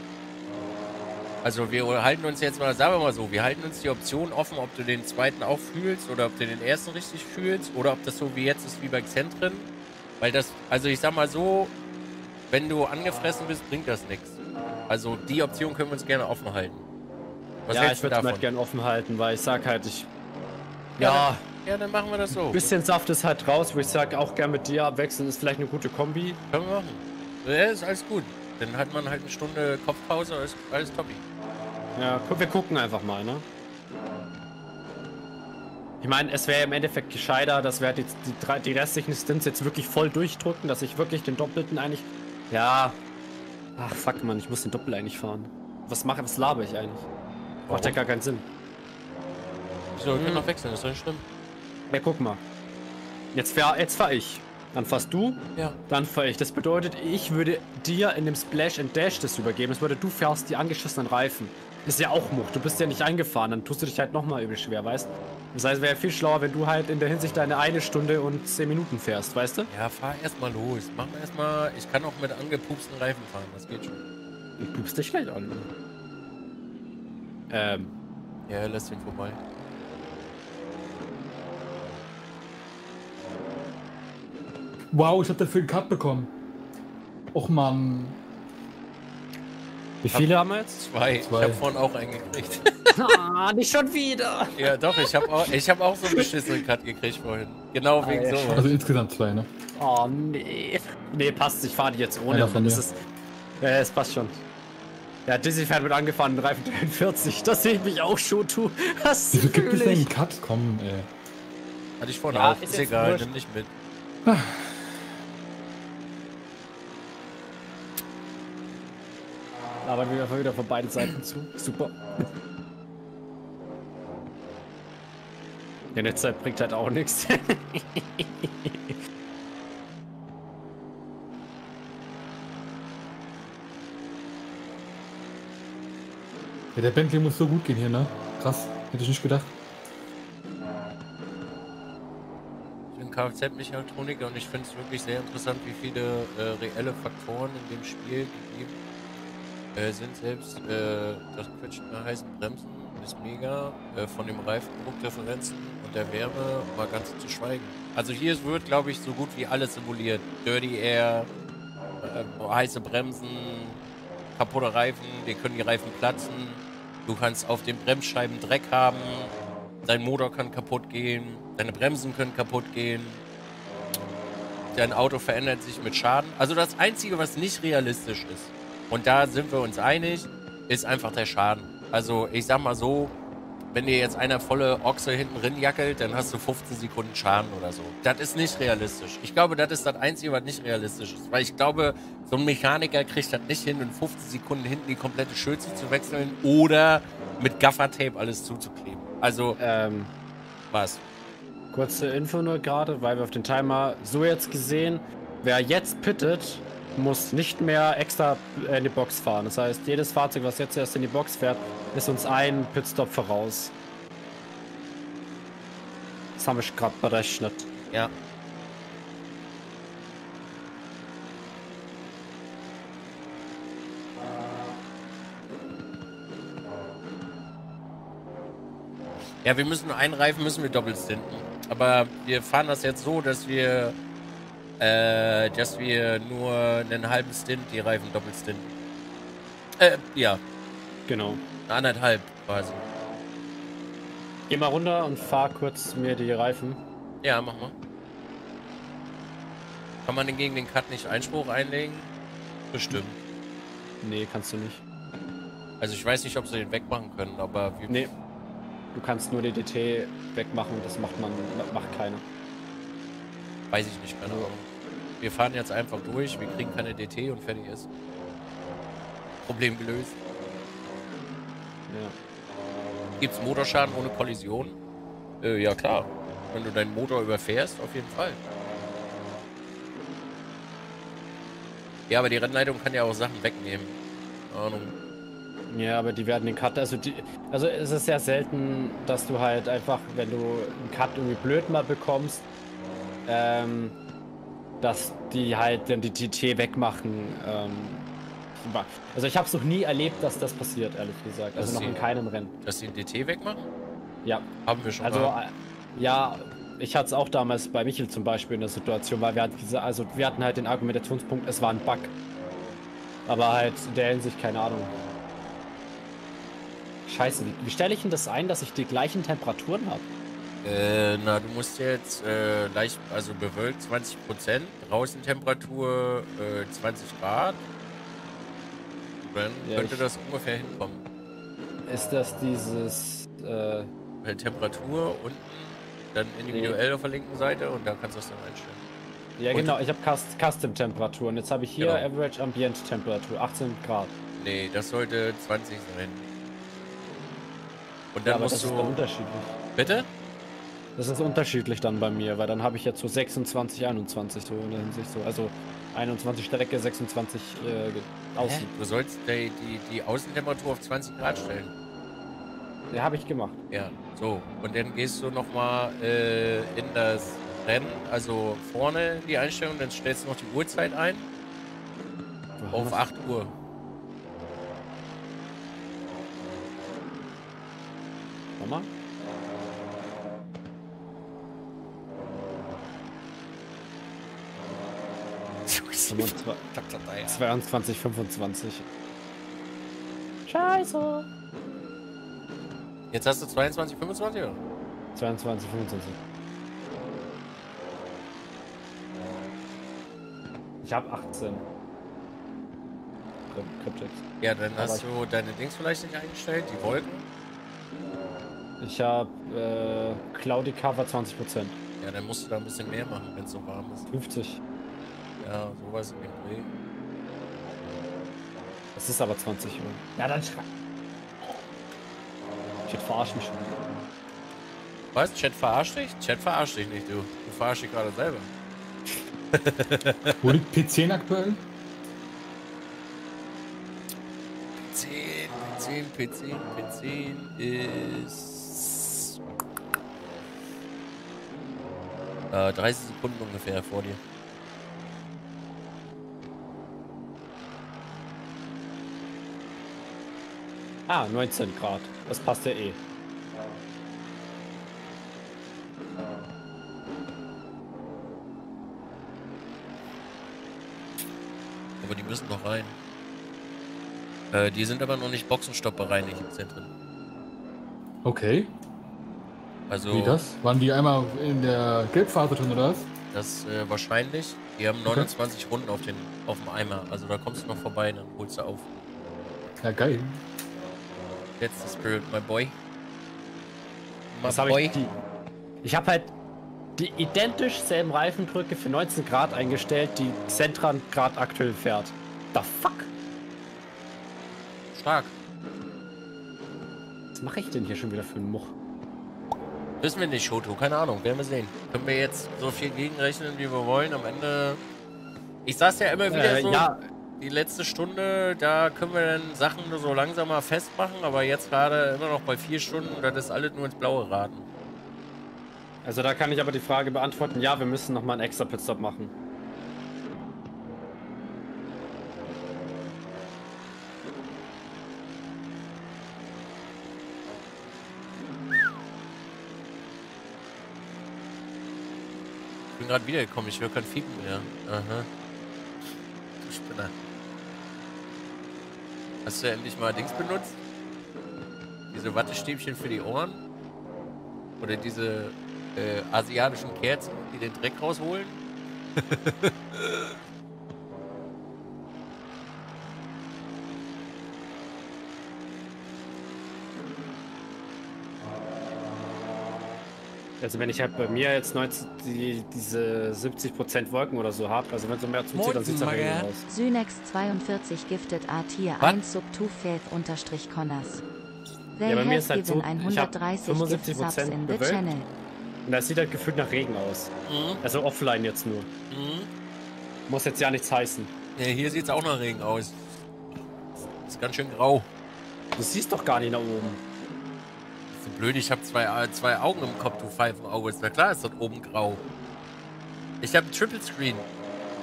Also wir halten uns jetzt mal, sagen wir mal so, wir halten uns die Option offen, ob du den zweiten auch fühlst oder ob du den ersten richtig fühlst oder ob das so wie jetzt ist wie bei Xentren. Weil das, also ich sag mal so, wenn du angefressen bist, bringt das nichts. Also die Option können wir uns gerne offen halten. Was ja, ich würde es halt gern offen halten, weil ich sag halt, ich. Ja, Ja, dann machen wir das so. ein bisschen Saft ist halt raus, wo ich sag, auch gern mit dir abwechseln ist vielleicht eine gute Kombi. Können wir machen. Ja, ist alles gut. Dann hat man halt eine Stunde Kopfpause, alles, alles toppi. Ja, wir gucken einfach mal, ne? Ich meine, es wäre im Endeffekt gescheiter, dass wir halt die, drei- die restlichen Stints jetzt wirklich voll durchdrücken, dass ich wirklich den Doppelten eigentlich. Ja. Ach fuck man, ich muss den Doppel eigentlich fahren. Was mache was laber ich eigentlich? Macht ja gar keinen Sinn. So, wir können noch wechseln, ist doch nicht schlimm. Ja, guck mal. Jetzt fahr, jetzt fahr ich. Dann fahrst du, Ja. dann fahr ich. Das bedeutet, ich würde dir in dem Splash and Dash das übergeben. Das bedeutet, du fährst die angeschissenen Reifen. Ist ja auch Much. Du bist ja nicht eingefahren. Dann tust du dich halt nochmal übel schwer, weißt Das heißt, wäre viel schlauer, wenn du halt in der Hinsicht deine eine Stunde und zehn Minuten fährst, weißt du? Ja, fahr erstmal los. Mach mal erstmal. Ich kann auch mit angepupsten Reifen fahren, das geht schon. Du pupst dich gleich an. Ähm, Ja, lass den vorbei. Wow, ich hab dafür einen Cut bekommen. Och man. wie viele haben wir jetzt? Zwei. Zwei. Ich hab vorhin auch einen gekriegt. ah, nicht schon wieder. ja, doch, ich hab auch, ich hab auch so einen beschissenen Cut gekriegt vorhin. Genau wegen Alter. sowas. Also insgesamt zwei, ne? Oh, nee. Nee, passt. Ich fahre die jetzt ohne. Von dann ist. Ja, es passt schon. Ja, Dizzy fährt mit angefahrenen Reifen 43. Das sehe ich mich auch schon, du. Das Wieso gibt es denn ich. einen Cut? Komm, ey. Hatte ich vorhin Ja, auch. ist Ist egal, wurscht. nimm nicht mit. Aber wir einfach wieder von beiden Seiten zu. Super. Ja, Netzzeit bringt halt auch nichts. Ja, der Bentley muss so gut gehen hier, ne? Krass. Hätte ich nicht gedacht. Ich bin Kfz-Mechatroniker und ich finde es wirklich sehr interessant, wie viele äh, reelle Faktoren in dem Spiel gegeben äh, sind. Selbst äh, das Quetschen der heißen Bremsen ist mega. Äh, von dem Reifendruckdifferenzen und der Wärme mal ganz zu schweigen. Also hier wird, glaube ich, so gut wie alles simuliert. Dirty Air, äh, heiße Bremsen, kaputte Reifen, dir können die Reifen platzen. Du kannst auf den Bremsscheiben Dreck haben. Dein Motor kann kaputt gehen. Deine Bremsen können kaputt gehen. Dein Auto verändert sich mit Schaden. Also das Einzige, was nicht realistisch ist, und da sind wir uns einig, ist einfach der Schaden. Also ich sag mal so, wenn dir jetzt einer volle Ochse hinten drin jackelt, dann hast du 15 Sekunden Schaden oder so. Das ist nicht realistisch. Ich glaube, das ist das Einzige, was nicht realistisch ist. Weil ich glaube, so ein Mechaniker kriegt das nicht hin, in 15 Sekunden hinten die komplette Schürze zu wechseln oder mit Gaffertape alles zuzukleben. Also, ähm, was? kurze Info nur gerade, weil wir auf den Timer so jetzt gesehen, wer jetzt pittet, muss nicht mehr extra in die Box fahren. Das heißt, jedes Fahrzeug, was jetzt erst in die Box fährt, ist uns ein Pitstop voraus. Das haben wir gerade berechnet. Ja. Ja, wir müssen einen Reifen müssen wir doppelt stinten. Aber wir fahren das jetzt so, dass wir äh, dass wir nur einen halben Stint die Reifen doppelt stinten. Äh, ja, Genau. anderthalb quasi. Geh mal runter und fahr kurz mir die Reifen. Ja, mach mal. Kann man denn gegen den Cut nicht Einspruch einlegen? Bestimmt. Nee, kannst du nicht. Also ich weiß nicht, ob sie den wegmachen können, aber wir, Nee. Du kannst nur die DT wegmachen, das macht man, macht keiner. weiß ich nicht, keine Ahnung. Wir fahren jetzt einfach durch, wir kriegen keine DT und fertig ist. Problem gelöst. Ja. Gibt's Motorschaden ohne Kollision? Äh, ja klar. Wenn du deinen Motor überfährst, auf jeden Fall. Ja, aber die Rennleitung kann ja auch Sachen wegnehmen. Ahnung. Ja, aber die werden den Cut, also die, also es ist sehr selten, dass du halt einfach, wenn du einen Cut irgendwie blöd mal bekommst, ähm, dass die halt dann die TT wegmachen. Ähm, also ich habe es noch nie erlebt, dass das passiert, ehrlich gesagt. Also Dass noch in sie- keinem Rennen. Dass sie den DT wegmachen? Ja, Haben wir schon also mal. äh, ja, ich hatte es auch damals bei Michel zum Beispiel in der Situation, weil wir hatten diese, also wir hatten halt den Argumentationspunkt, es war ein Bug. Aber halt in der Hinsicht keine Ahnung. Scheiße, wie, wie stelle ich denn das ein, dass ich die gleichen Temperaturen habe? Äh, na, du musst jetzt äh, leicht, also bewölkt 20 Prozent, draußen Temperatur äh, 20 Grad. Dann Ja, könnte das ungefähr hinkommen. Ist das dieses äh, Äh, Temperatur unten, dann individuell auf der linken Seite und da kannst du es dann einstellen. Ja, Und- genau, ich habe Cust Custom Temperaturen. Jetzt habe ich hier Genau. Average Ambient Temperatur, 18 Grad. Nee, das sollte 20 sein. Und Ja, dann das musst ist dann du. unterschiedlich. Bitte? Das ist unterschiedlich dann bei mir, weil dann habe ich jetzt so 26, 21 so in der Hinsicht so. Also 21 Strecke, 26 äh, außen. Du sollst die, die, die Außentemperatur auf 20 Grad stellen. Ja, habe ich gemacht. Ja, so. Und dann gehst du nochmal äh, in das Rennen, also vorne die Einstellung, dann stellst du noch die Uhrzeit ein auf 8 Uhr. Warte mal. Fünfundzwa- 22, 25. Scheiße. Jetzt hast du 22, 25 oder? 22, 25. Ich habe 18. Cryptex. Ja, dann hast du deine Dings vielleicht nicht eingestellt, die Wolken. Ich habe äh, Cloudy Cover 20%. Ja, dann musst du da ein bisschen mehr machen, wenn es so warm ist. 50. Ja, sowas in dem Dreh. Das ist aber 20 Uhr. Ja, dann schrei. Ich hätte verarschen schon. Was? Chat verarscht dich? Chat verarscht dich nicht, du. Du verarschst dich gerade selber. Wo liegt P10 aktuell? P10, P10, P10, P10 ist. Äh, 30 Sekunden ungefähr vor dir. Ah, 19 Grad. Das passt ja eh. Aber die müssen noch rein. Äh, die sind aber noch nicht Boxenstopp bereinigt im Zentrum. Okay. Also, Wie das? Waren die einmal in der Gelbphase drin oder was? das äh, wahrscheinlich. Die haben 29 Runden auf, den, auf dem Eimer. Also da kommst du noch vorbei, dann holst du auf. Ja, geil. That's the spirit, my boy. My Was habe boy. ich? Die, ich habe halt die identisch selben Reifendrücke für 19 Grad eingestellt, die Centran Grad aktuell fährt. The fuck? Stark. Was mache ich denn hier schon wieder für einen Much? Wissen wir nicht, Shoto. Keine Ahnung. Werden wir sehen. Können wir jetzt so viel gegenrechnen, wie wir wollen. Am Ende. Ich sag's ja immer wieder Äh, so. ja, Die letzte Stunde, da können wir dann Sachen nur so langsam mal festmachen. Aber jetzt gerade immer noch bei vier Stunden. Das ist alles nur ins Blaue raten. also da kann ich aber die Frage beantworten, ja, wir müssen nochmal einen extra Pitstop machen. Ich bin gerade wiedergekommen. Ich höre kein Fiepen mehr. Aha. Du Spinner. Hast du endlich mal Dings benutzt? Diese Wattestäbchen für die Ohren? Oder diese äh, asiatischen Kerzen, die den Dreck rausholen? Also wenn ich halt bei mir jetzt 19, die, diese 70% Wolken oder so habe, also wenn so mehr zuzieht, dann sieht es nach Regen aus. Synex 42 giftet A Tier Was? 1 sub 2 Faith unterstrich Connors. They Ja, bei mir ist halt so, ich hab 130 gift 75% subs in the bewölkt. channel. Und das sieht halt gefühlt nach Regen aus. Mhm. Also offline jetzt nur. Mhm. Muss jetzt ja nichts heißen. Ja, hier sieht es auch nach Regen aus. Ist ganz schön grau. Du siehst doch gar nicht nach oben. So blöd, ich habe zwei, äh, zwei Augen im Kopf, du Pfeifenauge. Na klar ist dort oben grau. Ich habe Triple Screen.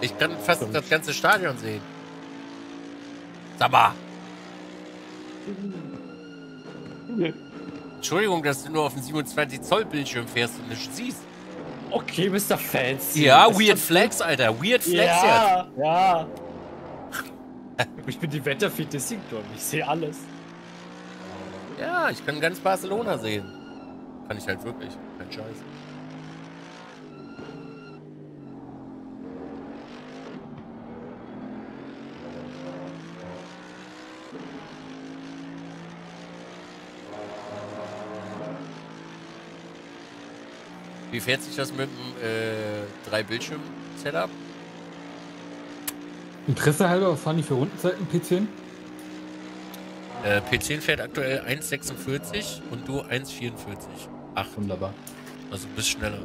Ich kann fast das ganze Stadion sehen. Sag mal. Entschuldigung, dass du nur auf dem 27 Zoll Bildschirm fährst und nichts siehst. Okay, Mr. Fancy. Ja, Ist Weird Flex, Alter. Weird Flex jetzt. Ja, ja. Ich bin die Wetterfeed des Siegturm. Ich sehe alles. Ja, ich kann ganz Barcelona sehen. Kann ich halt wirklich. Kein Scheiß. Wie fährt sich das mit dem äh, drei Bildschirm Setup? Interesse halber, fahren die für Rundenzeiten, P10? Äh, P10 fährt aktuell 1,46 und du 1,44. Ach, Wunderbar. also ein bisschen schneller.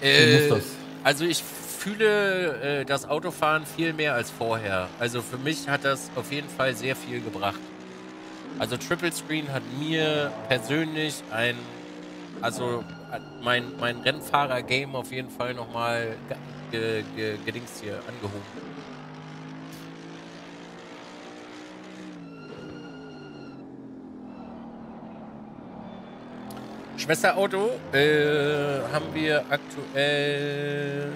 Äh. Also ich fühle äh, das Autofahren viel mehr als vorher. Also für mich hat das auf jeden Fall sehr viel gebracht. Also Triple Screen hat mir persönlich ein, also mein, mein Rennfahrer-Game auf jeden Fall nochmal ge, ge, ge, gedings hier angehoben. Schwesterauto äh, haben wir aktuell.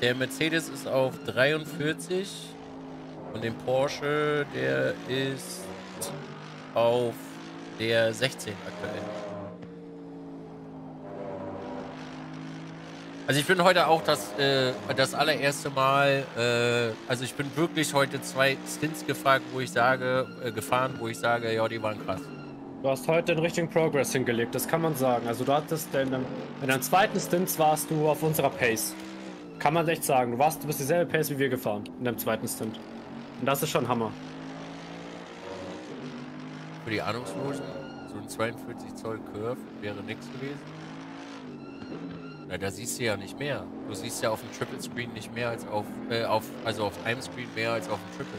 Der Mercedes ist auf 43 und den Porsche, der ist auf der 16 aktuell. Also ich bin heute auch das, äh, das allererste Mal, äh, also ich bin wirklich heute zwei Stints gefragt, wo ich sage, äh, gefahren, wo ich sage, ja, die waren krass. Du hast heute den richtigen Progress hingelegt, das kann man sagen. Also du hattest in deinem, in deinem zweiten Stint warst du auf unserer Pace. Kann man echt sagen. Du warst, du bist dieselbe Pace wie wir gefahren in deinem zweiten Stint. Und das ist schon Hammer. Für die Ahnungslosen, so ein 42 Zoll Curve wäre nichts gewesen. Na, da siehst du ja nicht mehr. Du siehst ja auf dem Triple Screen nicht mehr als auf, äh, auf also auf einem Screen mehr als auf dem Triple.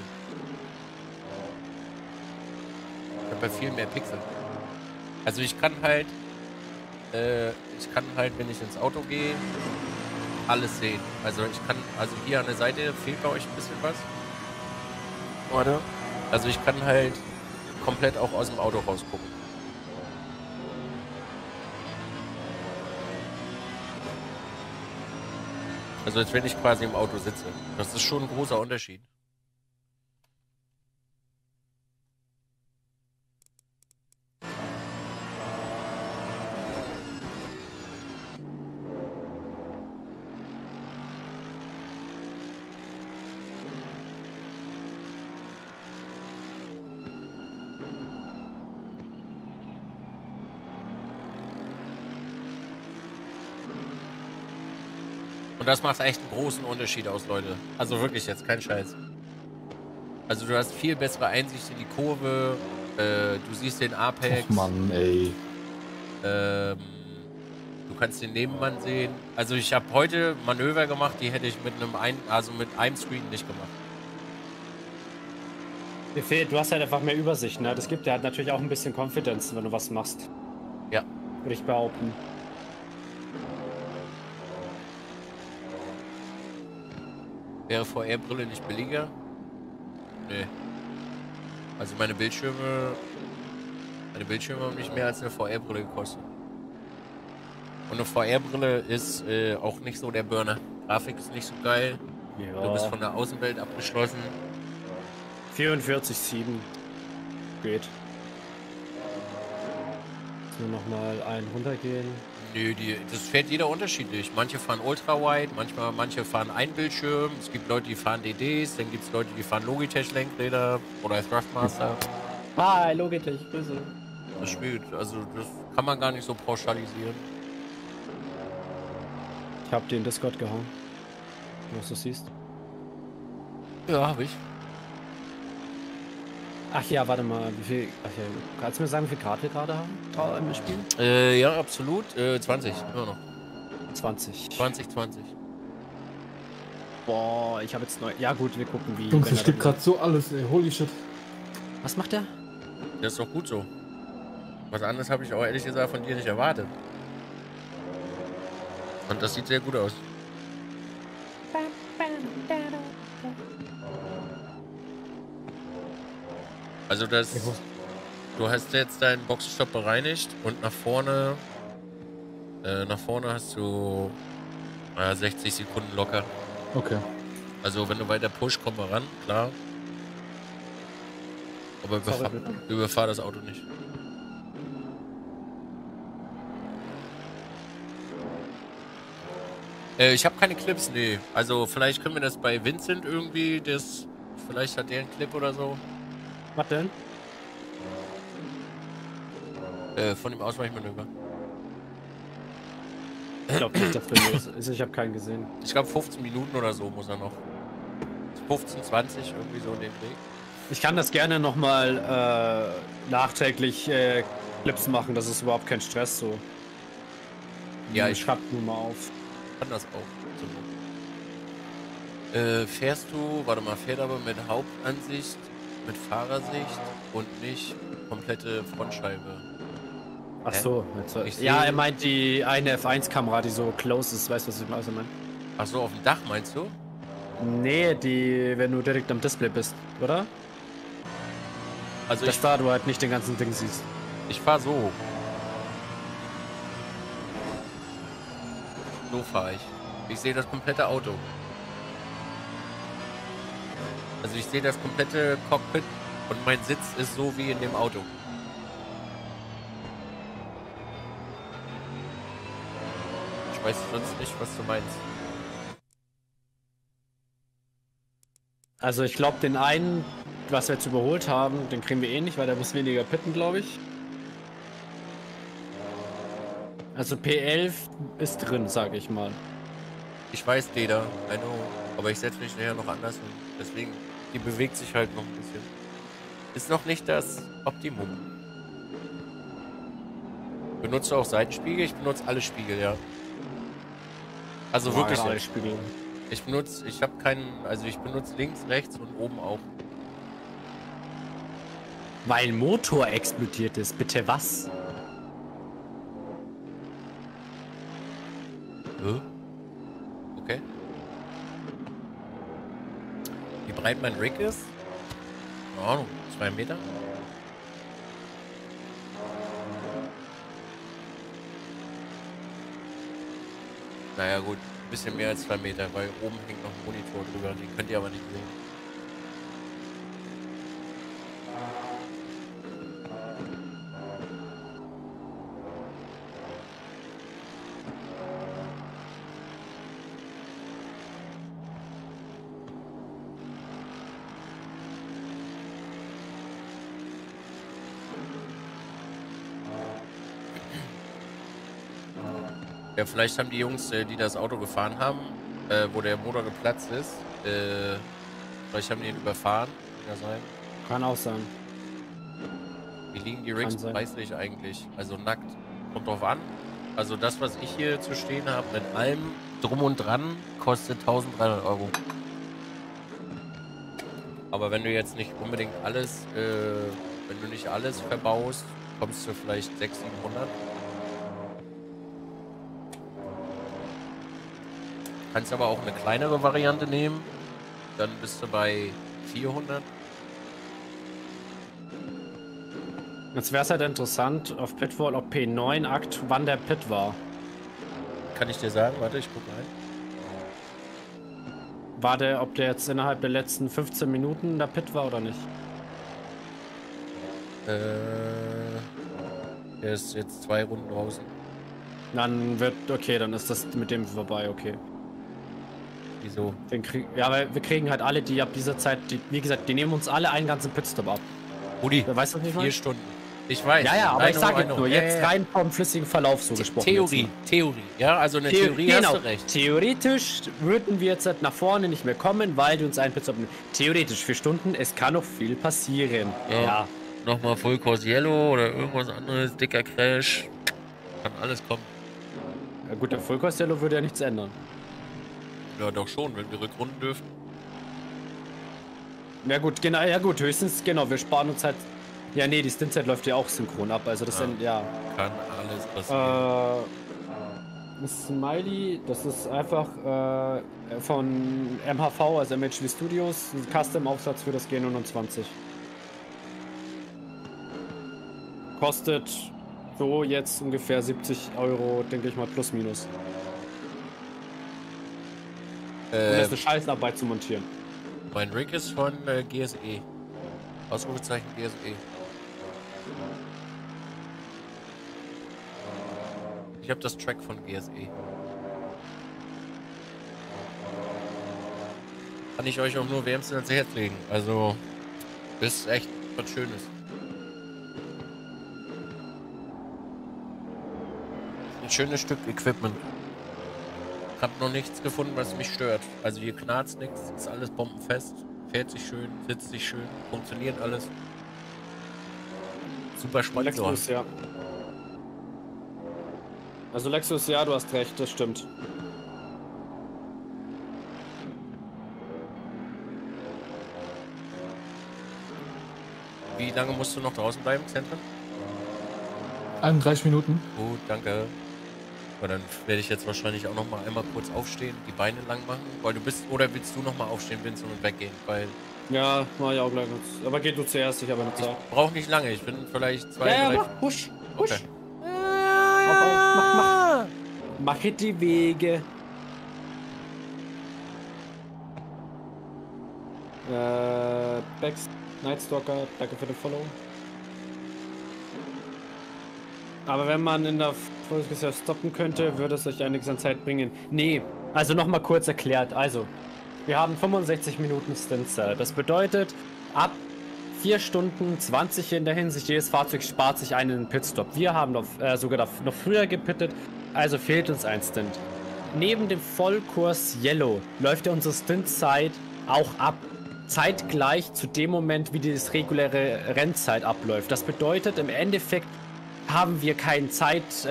Ich habe ja viel mehr Pixel. Also ich kann halt, äh, ich kann halt, wenn ich ins Auto gehe, alles sehen. Also ich kann, also hier an der Seite fehlt bei euch ein bisschen was. Oder? Also ich kann halt komplett auch aus dem Auto rausgucken. Also als wenn ich quasi im Auto sitze. Das ist schon ein großer Unterschied. Und das macht echt einen großen Unterschied aus, Leute. Also wirklich jetzt, kein Scheiß. Also du hast viel bessere Einsicht in die Kurve. Äh, du siehst den Apex. Ach Mann, ey. Ähm, du kannst den Nebenmann sehen. Also ich habe heute Manöver gemacht, die hätte ich mit einem ein, also mit einem Screen nicht gemacht. Dir fehlt, du hast halt einfach mehr Übersicht, ne? Das gibt dir halt natürlich auch ein bisschen Confidence, wenn du was machst. Ja. Würde ich behaupten. Wäre VR-Brille nicht billiger? Nee. Also meine Bildschirme. Meine Bildschirme haben nicht mehr als eine VR-Brille gekostet. Und eine VR-Brille ist äh, auch nicht so der Burner. Grafik ist nicht so geil. Du bist von der Außenwelt abgeschlossen. 44,7 geht. Jetzt nur noch mal einen runtergehen. Nö, die, das fährt jeder unterschiedlich. Manche fahren Ultra-Wide, manchmal, manche fahren ein Bildschirm. Es gibt Leute, die fahren DDs, dann gibt es Leute, die fahren Logitech-Lenkräder oder Thrustmaster. Hi, Logitech, Grüße. Das spielt, also das kann man gar nicht so pauschalisieren. Ich hab dir in Discord gehauen. Was du siehst. Ja, hab ich. Ach ja, warte mal, wie viel. Ach ja, kannst du mir sagen, wie viel Grad wir gerade haben da im Spiel? Äh, ja, absolut. Äh, 20, immer noch. 20. 20, 20. Boah, ich habe jetzt neu. Ja gut, wir gucken wie. Jungs, es gibt gerade so alles, ey. Holy shit. Was macht der? Das ist doch gut so. Was anderes habe ich auch ehrlich gesagt von dir nicht erwartet. Und das sieht sehr gut aus. Also das, du hast jetzt deinen Boxenstopp bereinigt und nach vorne, äh, nach vorne hast du äh, 60 Sekunden locker. Okay. Also wenn du weiter push, komm mal ran, klar. Aber überfahr, überfahr das Auto nicht. Äh, ich habe keine Clips, nee. Also vielleicht können wir das bei Vincent irgendwie, das, vielleicht hat der einen Clip oder so. Was denn? Äh, von dem Ausweichmanöver. Ich glaube nicht, dass der los ist. Ich habe keinen gesehen. Ich glaube 15 Minuten oder so muss er noch. 15, 20, irgendwie so in dem Weg. Ich kann das gerne nochmal äh, nachträglich äh, Clips machen, das ist überhaupt kein Stress so. Ja, ich ich schreib nur mal auf. kann das auch. Äh, fährst du, warte mal, fährt aber mit Hauptansicht, mit Fahrersicht und nicht komplette Frontscheibe. Ach so, jetzt, Ich ja, er meint die eine F1-Kamera, die so close ist, weißt du, was ich also meine? Ach so, auf dem Dach meinst du? Nee, die, wenn du direkt am Display bist, oder? Also Dass ich, da du halt nicht den ganzen Ding siehst. ich fahr so. So fahre ich. Ich sehe das komplette Auto. Also ich sehe das komplette Cockpit und mein Sitz ist so wie in dem Auto. Ich weiß sonst nicht, was du meinst. Also ich glaube, den einen, was wir jetzt überholt haben, den kriegen wir eh nicht, weil der muss weniger pitten, glaube ich. Also P11 ist drin, sage ich mal. Ich weiß, Leder, I know. Aber ich setze mich nachher noch anders hin. Deswegen, die bewegt sich halt noch ein bisschen. Ist noch nicht das Optimum. Benutzt du auch Seitenspiegel? Ich benutze alle Spiegel, ja. Also wirklich. Alle. Spiegel. Ich benutze, ich habe keinen, also ich benutze links, rechts und oben auch. Weil ein Motor explodiert ist. Bitte was? Hä? Okay. Wie breit mein Rig ist? Keine Ahnung, zwei Meter? Naja gut, ein bisschen mehr als zwei Meter, weil oben hängt noch ein Monitor drüber, den könnt ihr aber nicht sehen. Ja, vielleicht haben die Jungs, äh, die das Auto gefahren haben, äh, wo der Motor geplatzt ist, äh, vielleicht haben die ihn überfahren. Kann ja sein. Kann auch sein. Wie liegen die Rigs preislich eigentlich? Also nackt. Kommt drauf an. Also das, was ich hier zu stehen habe, mit allem drum und dran, kostet 1300 Euro. Aber wenn du jetzt nicht unbedingt alles, äh, wenn du nicht alles verbaust, kommst du vielleicht 600, 700. Kannst aber auch eine kleinere Variante nehmen. Dann bist du bei 400. Jetzt wäre es halt interessant auf Pitwall, ob P9 Akt, wann der Pit war. Kann ich dir sagen? Warte, ich gucke rein. War der, ob der jetzt innerhalb der letzten 15 Minuten der Pit war oder nicht? Äh, der ist jetzt zwei Runden draußen. Dann wird, okay, dann ist das mit dem vorbei, okay. Wieso? Den krieg, ja, weil wir kriegen halt alle, die ab dieser Zeit, die, wie gesagt, die nehmen uns alle einen ganzen Pitstop ab. Rudi, Weißt du, was ich vier meine? Stunden. Ich weiß. Ja, ja, aber I ich sage jetzt nur, jetzt rein vom flüssigen Verlauf so The- gesprochen. Theorie. Theorie. Ja, also eine The- Theorie genau. hast du recht. Theoretisch würden wir jetzt halt nach vorne nicht mehr kommen, weil die uns einen Pitstop nehmen. Theoretisch, vier Stunden, es kann noch viel passieren. Ja. ja. Nochmal Full Course Yellow oder irgendwas anderes, dicker Crash. Kann alles kommen. Ja, gut, der Full Costello würde ja nichts ändern. Ja, doch schon, wenn wir Rückrunden dürfen. Ja gut, genau, ja gut, höchstens, genau, wir sparen uns halt. Ja, nee, die Stintzeit läuft ja auch synchron ab, also das Ja. sind, ja. Kann alles passieren. Äh, Smiley, das ist einfach äh, von MHV, also MHD Studios, ein Custom-Aufsatz für das G29. Kostet so jetzt ungefähr 70 Euro, denke ich mal, plus minus. Das Äh, ist eine Scheißarbeit zu montieren. mein Rig ist von äh, GSE. Ausrufezeichen. GSE. Ich habe das Track von GSE. Kann ich euch auch nur wärmstens ans Herz legen. Also, ist echt was Schönes. Ein schönes Stück Equipment. Hab noch nichts gefunden, was mich stört. Also hier knarzt nichts, ist alles bombenfest, fährt sich schön, sitzt sich schön, funktioniert alles. Super spannend. Lexus, ja. Also Lexus, ja, du hast recht, das stimmt. Wie lange musst du noch draußen bleiben, Zentrum? 31 Minuten. Gut, danke. Aber dann werde ich jetzt wahrscheinlich auch noch mal einmal kurz aufstehen, die Beine lang machen, weil du bist, oder willst du noch mal aufstehen, Vincent, und weggehen? Weil Ja, mach ich auch gleich noch. Aber geh du zuerst, ich habe eine ich Zeit. brauche nicht lange, ich bin vielleicht zwei, Ja, ja, drei... mach, husch, husch. Okay. Auf, auf, mach, mach. Mache die Wege. Äh, Bex, Nightstalker, danke für den Follow. Aber wenn man in der Folge stoppen könnte, würde es euch einiges an Zeit bringen. Nee, also nochmal kurz erklärt. Also, wir haben 65 Minuten Stintzeit. Das bedeutet, ab 4 Stunden 20 in der Hinsicht, jedes Fahrzeug spart sich einen Pitstop. Wir haben noch, äh, sogar noch früher gepittet, also fehlt uns ein Stint. Neben dem Vollkurs Yellow läuft ja unsere Stintzeit auch ab. Zeitgleich zu dem Moment, wie dieses reguläre Rennzeit abläuft. Das bedeutet, im Endeffekt haben wir keinen Zeitbonus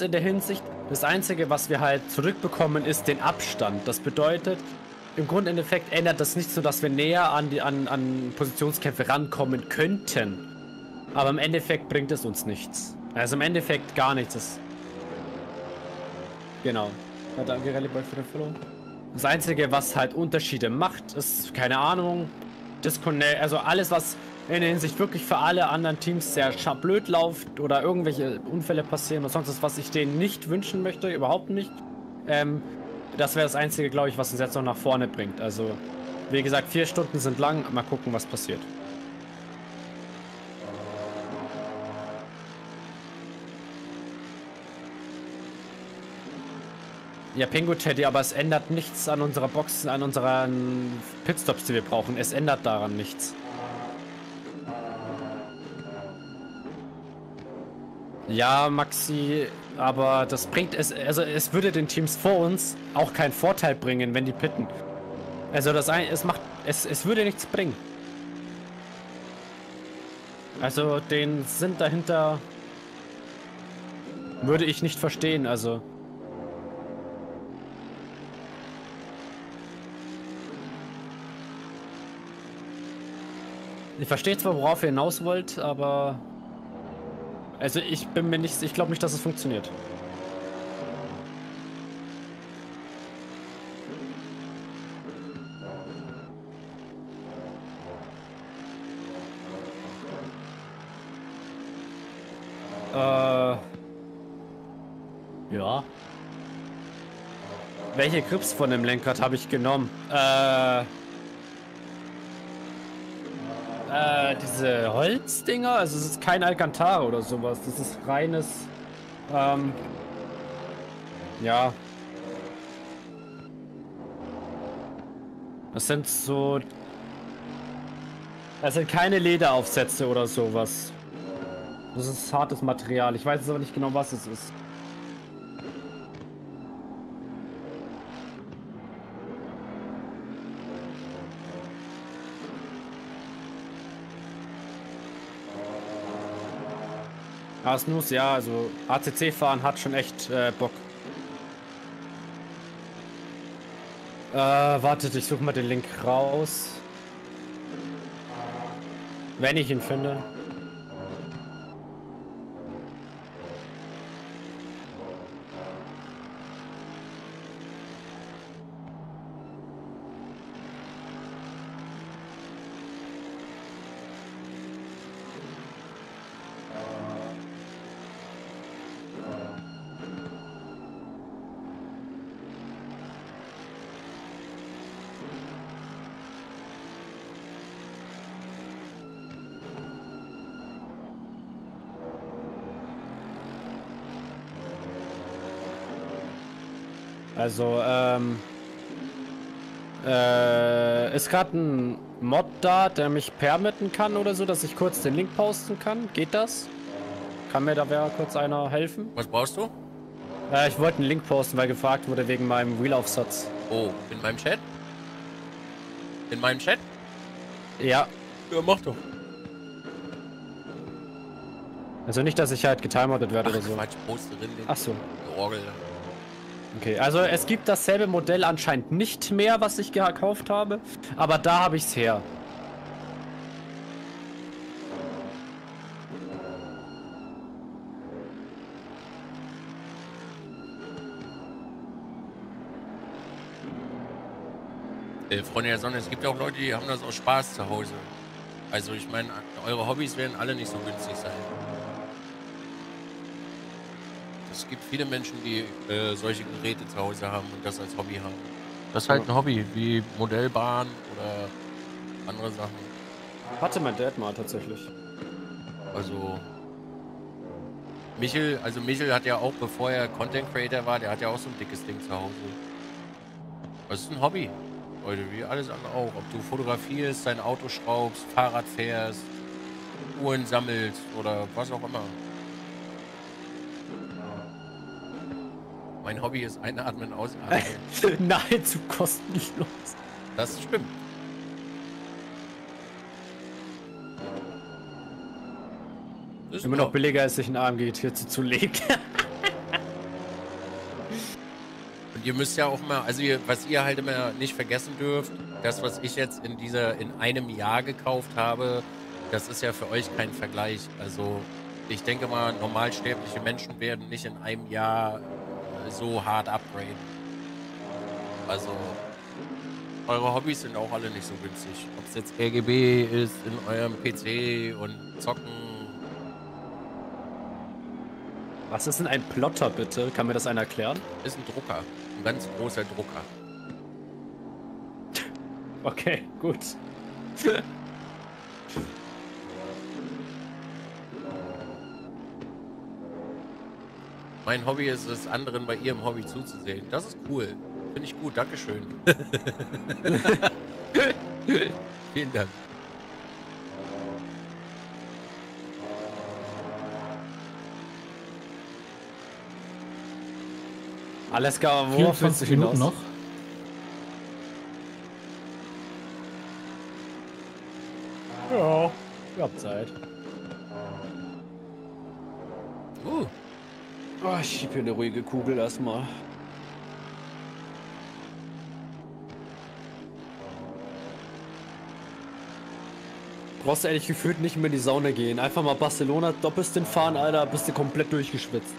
ähm, in der Hinsicht. Das Einzige, was wir halt zurückbekommen, ist den Abstand. Das bedeutet, im Grundendeffekt ändert das nicht so, dass wir näher an, die, an, an Positionskämpfe rankommen könnten. Aber im Endeffekt bringt es uns nichts. Also im Endeffekt gar nichts. Das genau. Ja, danke, Rallyboy, für den Follow. Das Einzige, was halt Unterschiede macht, ist, keine Ahnung, Disconnect, also alles, was in der Hinsicht wirklich für alle anderen Teams sehr blöd läuft oder irgendwelche Unfälle passieren oder sonst was, was ich denen nicht wünschen möchte, überhaupt nicht. Ähm, das wäre das Einzige, glaube ich, was uns jetzt noch nach vorne bringt. Also, wie gesagt, vier Stunden sind lang, mal gucken, was passiert. Ja, Pingo Teddy, aber es ändert nichts an unserer Boxen, an unseren Pitstops, die wir brauchen. Es ändert daran nichts. Ja, Maxi, aber das bringt es, also es würde den Teams vor uns auch keinen Vorteil bringen, wenn die pitten. Also das ein, es macht, es, es würde nichts bringen. Also den Sinn dahinter würde ich nicht verstehen, also. Ich verstehe zwar, worauf ihr hinaus wollt, aber also ich bin mir nicht, ich glaube nicht, dass es funktioniert. Äh. Ja. Welche Grips von dem Lenkrad habe ich genommen? Äh. Diese Holzdinger, also es ist kein Alcantara oder sowas. Das ist reines, ähm, ja. Das sind so, das sind keine Lederaufsätze oder sowas. Das ist hartes Material. Ich weiß jetzt aber nicht genau, was es ist. Snooze, ja, also ACC fahren hat schon echt äh, Bock. Äh, wartet, ich suche mal den Link raus. Wenn ich ihn finde. Also, ähm. Äh, ist gerade ein Mod da, der mich permitten kann oder so, dass ich kurz den Link posten kann? Geht das? Kann mir da wer kurz einer helfen? Was brauchst du? Äh, ich wollte einen Link posten, weil gefragt wurde wegen meinem Wheel-Aufsatz. Oh, in meinem Chat? In meinem Chat? Ja. Ja, mach doch. Also nicht, dass ich halt getimortet werde Ach, oder so. Quatsch, poste drin den Ach so. Orgel. Okay, also es gibt dasselbe Modell anscheinend nicht mehr, was ich gekauft habe, aber da habe ich es her. Äh, Freunde der Sonne, es gibt ja auch Leute, die haben das aus Spaß zu Hause. Also ich meine, eure Hobbys werden alle nicht so günstig sein. Es gibt viele Menschen, die äh, solche Geräte zu Hause haben und das als Hobby haben. Das ist halt ein Hobby, wie Modellbahn oder andere Sachen. Hatte mein Dad mal tatsächlich. Also Michel, also Michel hat ja auch, bevor er Content Creator war, der hat ja auch so ein dickes Ding zu Hause. Das ist ein Hobby, Leute, wie alles andere auch. Ob du fotografierst, dein Auto schraubst, Fahrrad fährst, Uhren sammelst oder was auch immer. Mein Hobby ist einatmen, ausatmen. Nahezu kostenlos. Das stimmt. Das ist Immer noch billiger, als sich ein AMG hier zuzulegen. Und ihr müsst ja auch mal, also ihr, was ihr halt immer nicht vergessen dürft, das, was ich jetzt in dieser, in einem Jahr gekauft habe, das ist ja für euch kein Vergleich. Also ich denke mal, normalsterbliche Menschen werden nicht in einem Jahr so hart upgraden. Also eure Hobbys sind auch alle nicht so günstig. Ob es jetzt RGB ist in eurem PC und Zocken. Was ist denn ein Plotter, bitte? Kann mir das einer erklären? Ist ein Drucker. Ein ganz großer Drucker. Okay, gut. Mein Hobby ist es, anderen bei ihrem Hobby zuzusehen. Das ist cool. Finde ich gut. Dankeschön. Vielen Dank. Alles klar, worauf willst du 24 hinaus? Minuten noch. Ja, ihr habt Zeit. Ich hier eine ruhige Kugel erstmal. Brauchst du ehrlich gefühlt nicht mehr in die Sauna gehen. Einfach mal Barcelona Doppelstint fahren, Alter, bist du komplett durchgeschwitzt.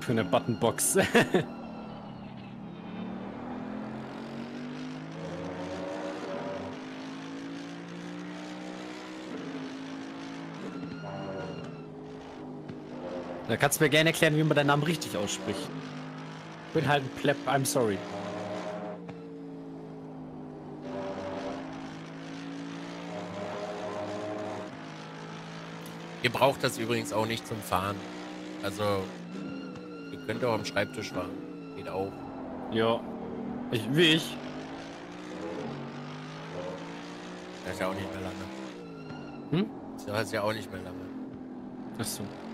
Für eine Buttonbox. Da kannst du mir gerne erklären, wie man deinen Namen richtig ausspricht. Ich bin halt ein Pleb, I'm sorry. ihr braucht das übrigens auch nicht zum Fahren. Also, ihr könnt auch am Schreibtisch fahren. Geht auch. Ja. Ich, wie ich. Das ist ja auch nicht mehr lange. Hm? Das ist ja auch nicht mehr lange. Achso. Oh.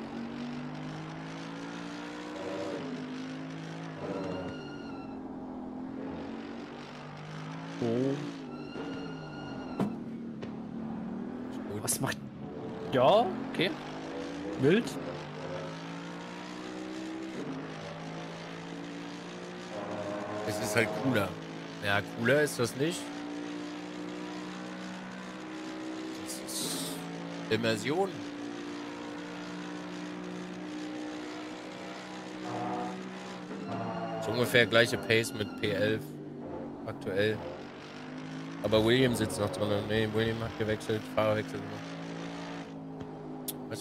Wild. Es ist halt cooler. Ja, cooler ist das nicht. Das ist Immersion. So ungefähr gleiche Pace mit P11 aktuell. Aber William sitzt noch drin. Nee, William hat gewechselt, Fahrerwechsel gemacht.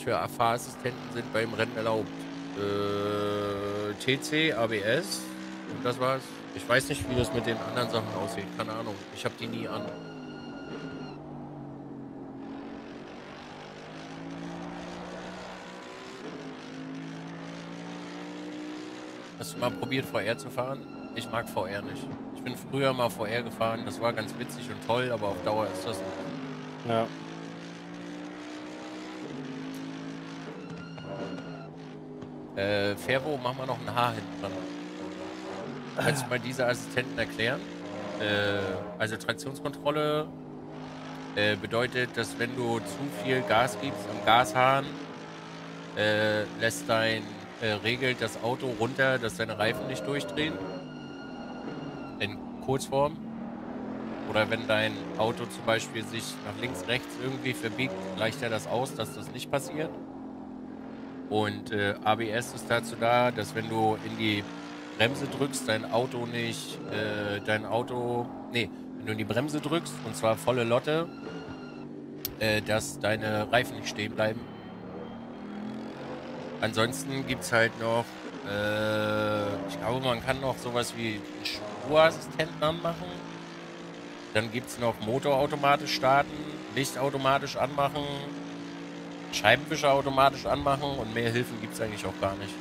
Für Fahrassistenten sind beim Rennen erlaubt? Äh, TC, ABS und das war's. Ich weiß nicht, wie das mit den anderen Sachen aussieht. Keine Ahnung. Ich habe die nie an. Hast du mal probiert, VR zu fahren? Ich mag VR nicht. Ich bin früher mal VR gefahren. Das war ganz witzig und toll, aber auf Dauer ist das nicht. Ja. Äh, Fervo, mach mal noch ein Haar hinten dran. Kannst du mal diese Assistenten erklären? Äh, also Traktionskontrolle äh, bedeutet, dass wenn du zu viel Gas gibst am Gashahn, äh, lässt dein, äh, regelt das Auto runter, dass deine Reifen nicht durchdrehen. In Kurzform. Oder wenn dein Auto zum Beispiel sich nach links, rechts irgendwie verbiegt, gleicht er das aus, dass das nicht passiert. Und äh, ABS ist dazu da, dass wenn du in die Bremse drückst, dein Auto nicht, äh, dein Auto, nee, wenn du in die Bremse drückst, und zwar volle Lotte, äh, dass deine Reifen nicht stehen bleiben. Ansonsten gibt es halt noch, äh, ich glaube, man kann noch sowas wie einen Spurassistenten anmachen. Dann gibt es noch Motor automatisch starten, Licht automatisch anmachen, Scheibenwischer automatisch anmachen und mehr Hilfen gibt es eigentlich auch gar nicht.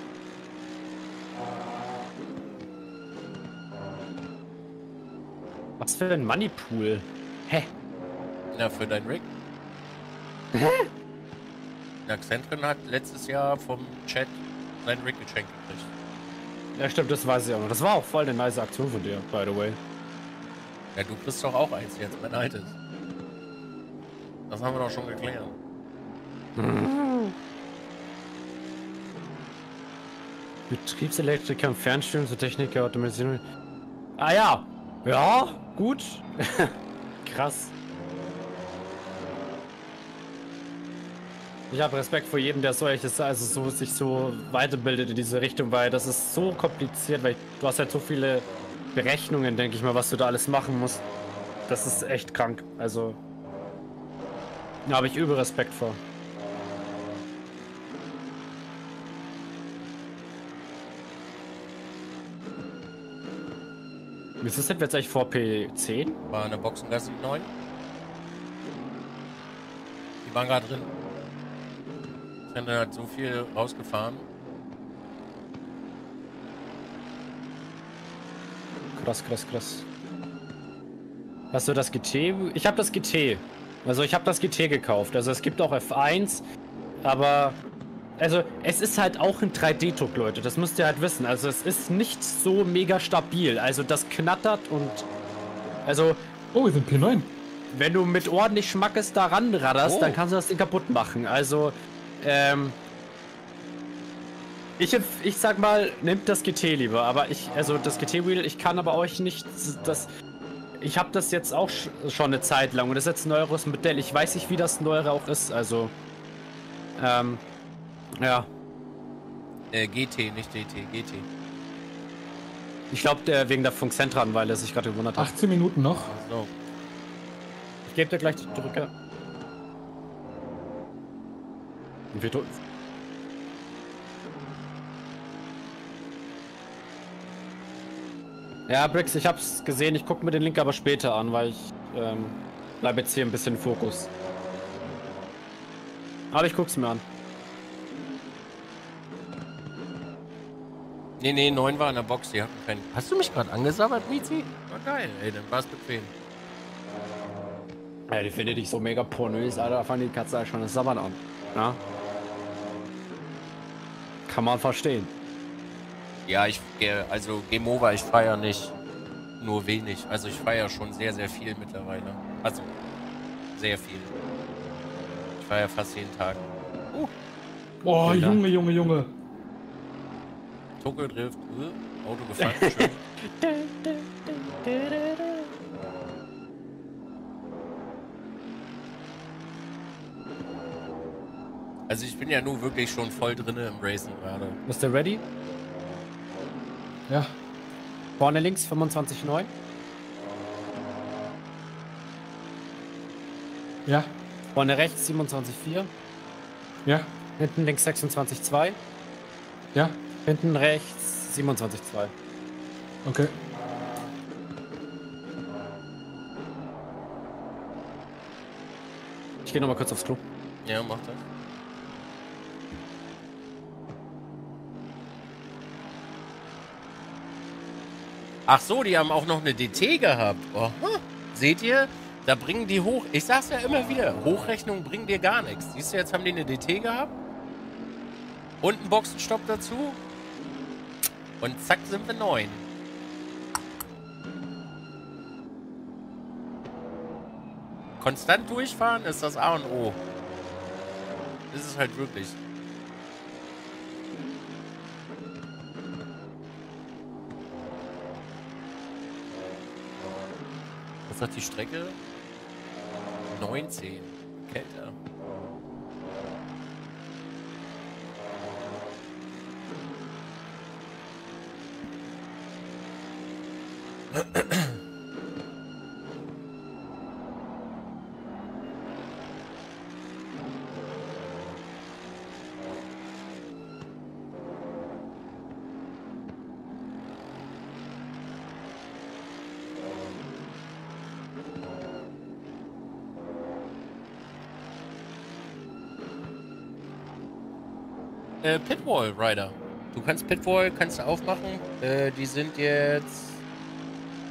Was für ein Moneypool. Hä? Na, für dein Rig? Hä? Na, Xentren hat letztes Jahr vom Chat sein Rig geschenkt gekriegt. Ja, stimmt, das weiß ich auch noch. Das war auch voll eine nice Aktion von dir, by the way. Ja, du kriegst doch auch eins jetzt, mein altes. Das haben wir doch schon geklärt. Betriebselektriker, Fernsteuerungstechniker, Automatisierung. Ah ja. Ja, gut. Krass. Ich habe Respekt vor jedem, der solches, also so sich so weiterbildet in diese Richtung, weil das ist so kompliziert, weil du hast halt so viele Berechnungen, denke ich mal, was du da alles machen musst. Das ist echt krank. Also da habe ich übel Respekt vor. Wieso sind wir jetzt eigentlich vor P10? War eine Boxengasse 9. Die waren gerade drin. Xentren hat so viel rausgefahren. Krass, krass, krass. Hast du das GT? Ich habe das GT. Also ich habe das GT gekauft. Also es gibt auch F1, aber also es ist halt auch ein 3D-Druck, Leute. Das müsst ihr halt wissen. Also es ist nicht so mega stabil. Also das knattert und also Oh, wir sind P9. wenn du mit ordentlich Schmackes da ranradderst, Oh. dann kannst du das Ding kaputt machen. Also, ähm. Ich, ich sag mal, nehmt das GT lieber, aber ich, also das GT-Wheel, ich kann aber euch nicht, das, ich habe das jetzt auch sch- schon eine Zeit lang und das ist jetzt ein neueres Modell. Ich weiß nicht, wie das neuere auch ist, also, ähm, ja, Äh, GT, nicht DT, GT. ich glaube, der wegen der Funkzentren, weil er sich gerade gewundert hat. 18 Minuten noch. So. Ich gebe dir gleich die Drücke. Und wir drücken. Ja, Brix, ich hab's gesehen. Ich guck mir den Link aber später an, weil ich ähm, bleib jetzt hier ein bisschen im Fokus. Aber ich guck's mir an. Nee, nee, 9 war in der Box, die hatten keinen. Hast du mich gerade angesabbert, Mizi? War geil, ey, dann war's bequem. Ja, die findet dich so mega pornös, Alter. Da fangen die Katze ja schon das Sabbern an. Ja? Kann man verstehen. Ja, ich, also Game Over, ich feiere nicht nur wenig. Also ich feiere schon sehr, sehr viel mittlerweile. Also, sehr viel. fahre ja fast jeden Tag. Boah, Bilder. Junge, Junge, Junge. Tokyo Drift, äh, Auto gefahren, schön. Also ich bin ja nun wirklich schon voll drinne im Racing gerade. Bist du ready? Ja. Vorne links 25,9. Ja. Vorne rechts 27,4. Ja. Hinten links 26,2. Ja. Hinten rechts 27,2. Okay. Ich gehe nochmal kurz aufs Klo. Ja, mach das. Ach so, die haben auch noch eine DT gehabt. Aha. Seht ihr? Da bringen die hoch. Ich sag's ja immer wieder. Hochrechnungen bringen dir gar nichts. Siehst du, jetzt haben die eine DT gehabt. Und einen Boxenstopp dazu. Und zack sind wir neun. Konstant durchfahren ist das A und O. Ist es halt wirklich. Was sagt die Strecke? 19. Kälter. Äh, Pitwall Rider. Du kannst Pitwall, kannst du aufmachen. Äh, die sind jetzt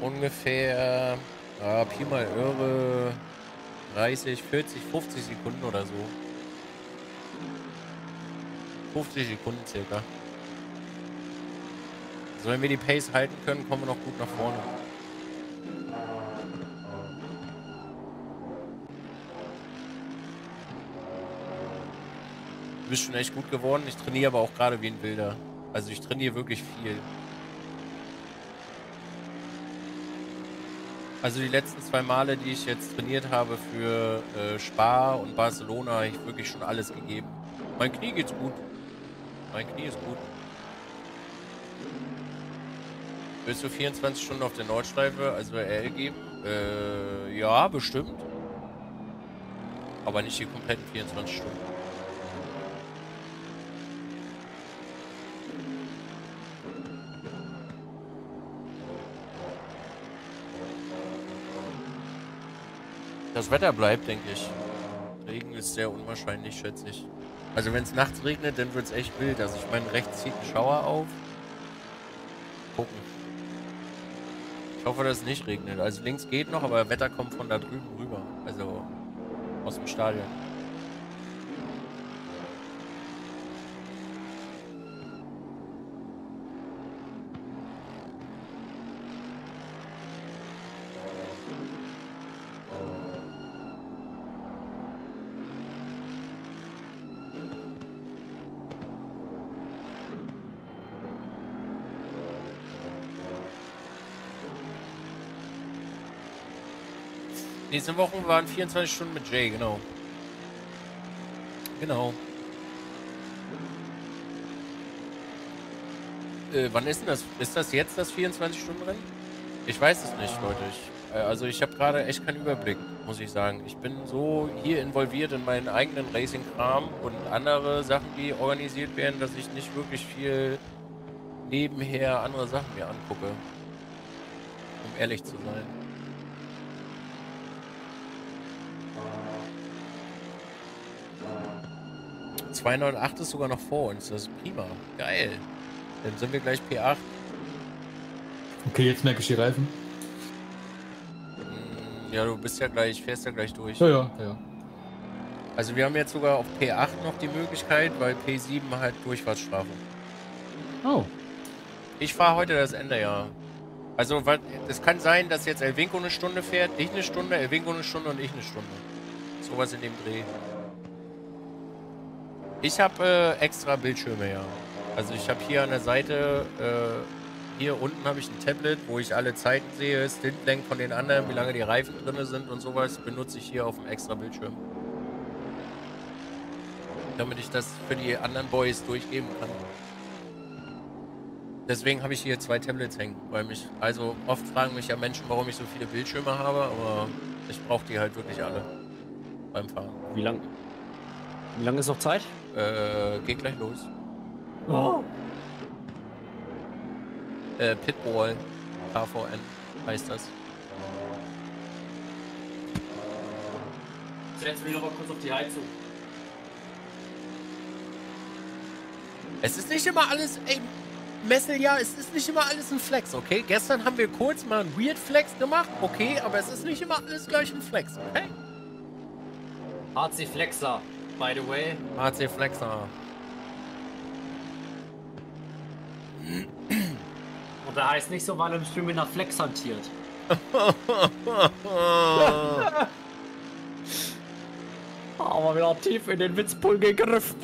ungefähr, ja, Pi mal Irre, 30, 40, 50 Sekunden oder so. 50 Sekunden circa. Also wenn wir die Pace halten können, kommen wir noch gut nach vorne. Du bist schon echt gut geworden. Ich trainiere aber auch gerade wie ein Wilder. Also ich trainiere wirklich viel. Also die letzten zwei Male, die ich jetzt trainiert habe für äh, Spa und Barcelona, habe ich wirklich schon alles gegeben. Mein Knie geht's gut. Mein Knie ist gut. Willst du 24 Stunden auf der Nordschleife, also RL geben? Äh, ja, bestimmt. Aber nicht die kompletten 24 Stunden. Das Wetter bleibt, denke ich. Regen ist sehr unwahrscheinlich, schätze ich. Also wenn es nachts regnet, dann wird es echt wild. Also ich meine, rechts zieht ein Schauer auf. Gucken. Ich hoffe, dass es nicht regnet. Also links geht noch, aber Wetter kommt von da drüben rüber. Also aus dem Stadion. Nächste Woche waren 24 Stunden mit Jay, genau. Genau. Äh, wann ist denn das? Ist das jetzt das 24-Stunden-Rennen? Ich weiß es nicht, Leute. Ich, äh, also ich habe gerade echt keinen Überblick, muss ich sagen. Ich bin so hier involviert in meinen eigenen Racing-Kram und andere Sachen, die organisiert werden, dass ich nicht wirklich viel nebenher andere Sachen mir angucke. Um ehrlich zu sein. ...298 ist sogar noch vor uns. Das ist prima. Geil. Dann sind wir gleich P8. Okay, jetzt merke ich die Reifen. Mm, Ja, du bist ja gleich, fährst ja gleich durch. Ja, ja, ja. Also wir haben jetzt sogar auf P8 noch die Möglichkeit, weil P7 halt Durchfahrtsstrafe. Oh. Ich fahre heute das Ende, ja. Also es kann sein, dass jetzt Elvinko eine Stunde fährt, ich eine Stunde, Elvinko eine Stunde und ich eine Stunde. Sowas in dem Dreh. Ich habe äh, extra Bildschirme, ja. Also ich habe hier an der Seite, äh, hier unten habe ich ein Tablet, wo ich alle Zeiten sehe, Stintlängen von den anderen, wie lange die Reifen drin sind und sowas, benutze ich hier auf dem extra Bildschirm. Damit ich das für die anderen Boys durchgeben kann. Deswegen habe ich hier zwei Tablets hängen, weil mich, also oft fragen mich ja Menschen, warum ich so viele Bildschirme habe, aber ich brauche die halt wirklich alle beim Fahren. Wie lang? Wie lange ist noch Zeit? Äh, geht gleich los. Oh. Äh, Pitbull, KVN heißt das. Setz mich noch mal kurz auf die Heizung. Es ist nicht immer alles, ey, Messel, ja, es ist nicht immer alles ein Flex, okay? Gestern haben wir kurz mal einen Weird Flex gemacht, okay, aber es ist nicht immer alles gleich ein Flex, okay? HC Flexer, by the way. HC Flexer. Und der heißt nicht so, weil er im Stream nach Flex hantiert. Aber wieder tief in den Witzpool gegriffen.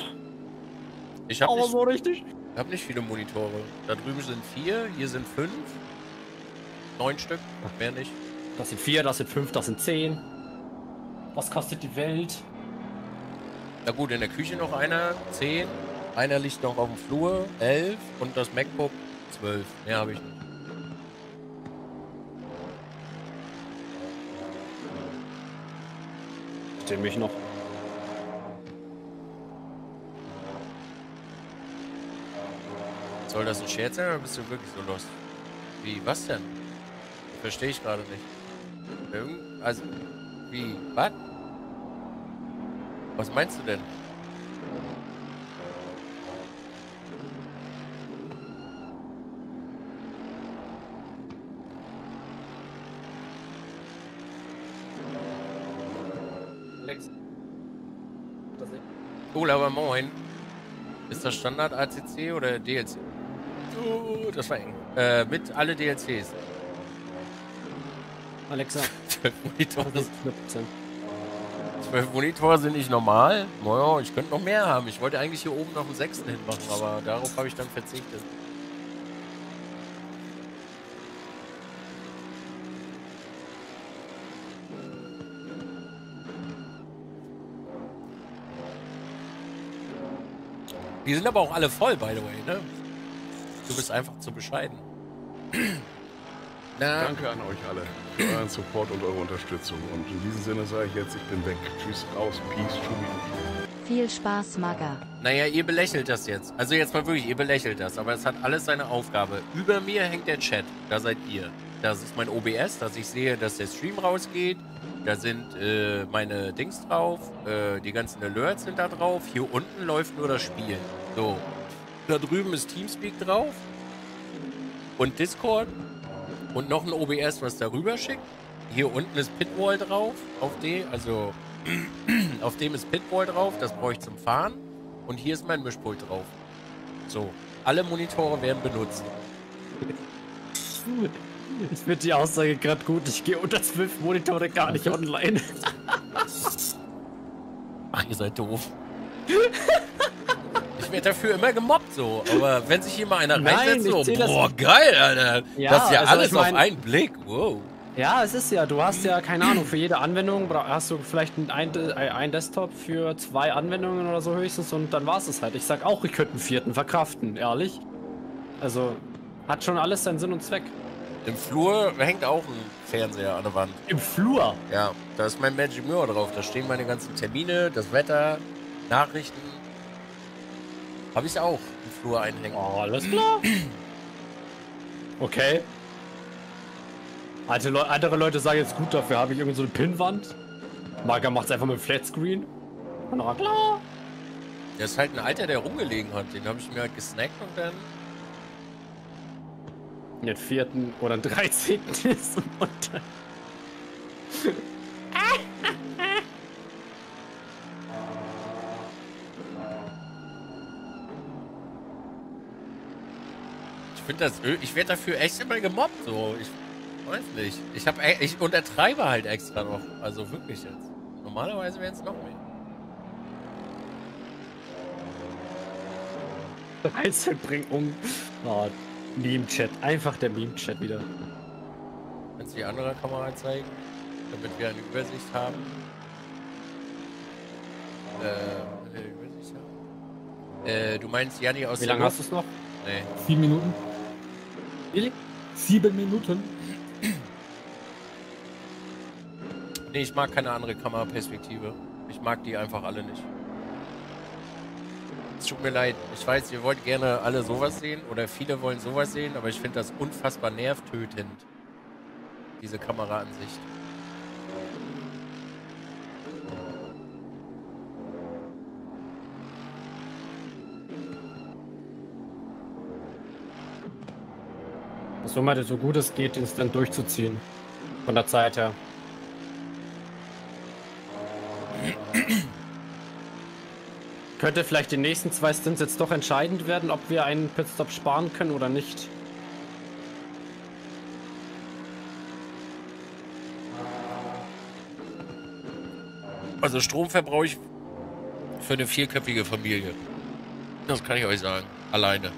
Ich habe nicht, so richtig. ich hab nicht viele Monitore. Da drüben sind vier, hier sind fünf. Neun Stück, mehr nicht. Das sind vier, das sind fünf, das sind zehn. Was kostet die Welt? Na gut, in der Küche noch einer, zehn. Einer liegt noch auf dem Flur, elf. Und das MacBook, zwölf. Mehr habe ich nicht. Stehen mich noch. Soll das ein Scherz sein oder bist du wirklich so lost? Wie, was denn? Verstehe ich gerade nicht. Irgend, also, wie, was? Was meinst du denn? Lex. Cool, aber moin. Ist das Standard ACC oder DLC? Oh, das war eng. Äh, mit alle DLCs. Alexa, Zwölf Monitore, das ist 15. zwölf Monitore sind nicht normal. Naja, ich könnte noch mehr haben. Ich wollte eigentlich hier oben noch einen sechsten hinmachen, aber darauf habe ich dann verzichtet. Die sind aber auch alle voll, by the way, ne? Du bist einfach zu bescheiden. Na, Danke an euch alle für euren Support und eure Unterstützung. Und in diesem Sinne sage ich jetzt, ich bin weg. Tschüss, raus, peace, Schubi. Viel Spaß, Maga. Naja, ihr belächelt das jetzt. Also jetzt mal wirklich, ihr belächelt das. Aber es hat alles seine Aufgabe. Über mir hängt der Chat. Da seid ihr. Das ist mein OBS, dass ich sehe, dass der Stream rausgeht. Da sind äh, meine Dings drauf. Äh, die ganzen Alerts sind da drauf. Hier unten läuft nur das Spiel. So. Da drüben ist Teamspeak drauf. Und Discord. Und noch ein OBS, was darüber schickt. Hier unten ist Pitwall drauf. Auf D, also auf dem ist Pitwall drauf. Das brauche ich zum Fahren. Und hier ist mein Mischpult drauf. So. Alle Monitore werden benutzt. Ich finde die Aussage gerade gut. Ich gehe unter 12 Monitore gar nicht online. Ach, ihr seid doof. Ich werde dafür immer gemobbt so, aber wenn sich hier mal einer Nein, reinsetzt, so, zähl das- boah, geil, Alter. Ja, das ist ja also alles ich mein- auf einen Blick, wow. Ja, es ist ja, du hast ja, keine Ahnung, für jede Anwendung hast du vielleicht ein, ein, Desktop für zwei Anwendungen oder so höchstens und dann war es halt. Ich sag auch, ich könnte einen vierten verkraften, ehrlich. Also, hat schon alles seinen Sinn und Zweck. Im Flur hängt auch ein Fernseher an der Wand. Im Flur. Ja, da ist mein Magic Mirror drauf. Da stehen meine ganzen Termine, das Wetter, Nachrichten. Habe ich auch im Flur einhängen. Oh, alles klar. Okay. Alte Leu andere Leute sagen jetzt gut, dafür habe ich irgend so eine Pinnwand. Marker macht es einfach mit dem Flatscreen. Na klar. Der ist halt ein Alter, der rumgelegen hat. Den habe ich mir halt gesnackt und dann. Den vierten oder den 13. ist unter. Ich finde das. ö- Ich werde dafür echt immer gemobbt, so. Ich weiß nicht. Ich habe. Ich untertreibe halt extra noch. Also wirklich jetzt. Normalerweise wären es noch mehr. Einzel bringen um. Oh, Meme-Chat. Einfach der Meme-Chat wieder. Kannst du die andere Kamera zeigen, damit wir eine Übersicht haben? Äh, eine Übersicht haben? Äh, du meinst Janni aus Wie der lange hast du es noch? Nee. Sieben Minuten? Willi? Sieben Minuten? Nee, ich mag keine andere Kameraperspektive. Ich mag die einfach alle nicht. Es tut mir leid. Ich weiß, ihr wollt gerne alle sowas sehen oder viele wollen sowas sehen, aber ich finde das unfassbar nervtötend. Diese Kameraansicht. So mal so gut es geht, den Stand durchzuziehen. Von der Zeit her. Könnte vielleicht die nächsten zwei Stints jetzt doch entscheidend werden, ob wir einen Pitstop sparen können oder nicht. Also Strom verbrauche ich für eine vierköpfige Familie. Das kann ich euch sagen. Alleine.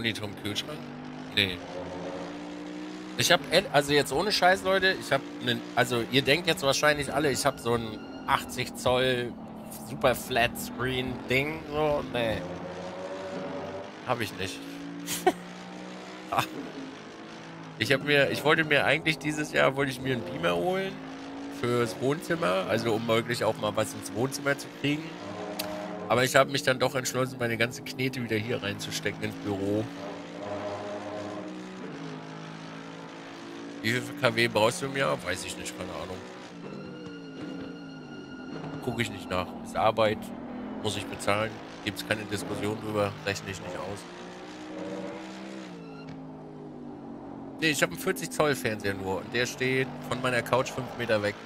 Monitor im Kühlschrank? Nee. Ich habe, also jetzt ohne Scheiß, Leute, ich habe einen, also ihr denkt jetzt wahrscheinlich alle, ich habe so ein 80 Zoll super Flat Screen Ding, so, nee. Habe ich nicht. Ah. ich habe mir, ich wollte mir eigentlich dieses Jahr, wollte ich mir einen Beamer holen fürs Wohnzimmer, also um möglich auch mal was ins Wohnzimmer zu kriegen. Aber ich habe mich dann doch entschlossen, meine ganze Knete wieder hier reinzustecken ins Büro. Wie viel kW brauchst du im Jahr? Weiß ich nicht, keine Ahnung. Gucke ich nicht nach. Ist Arbeit, muss ich bezahlen. Gibt es keine Diskussion drüber, rechne ich nicht aus. Nee, ich habe einen 40 Zoll Fernseher nur und der steht von meiner Couch 5 Meter weg.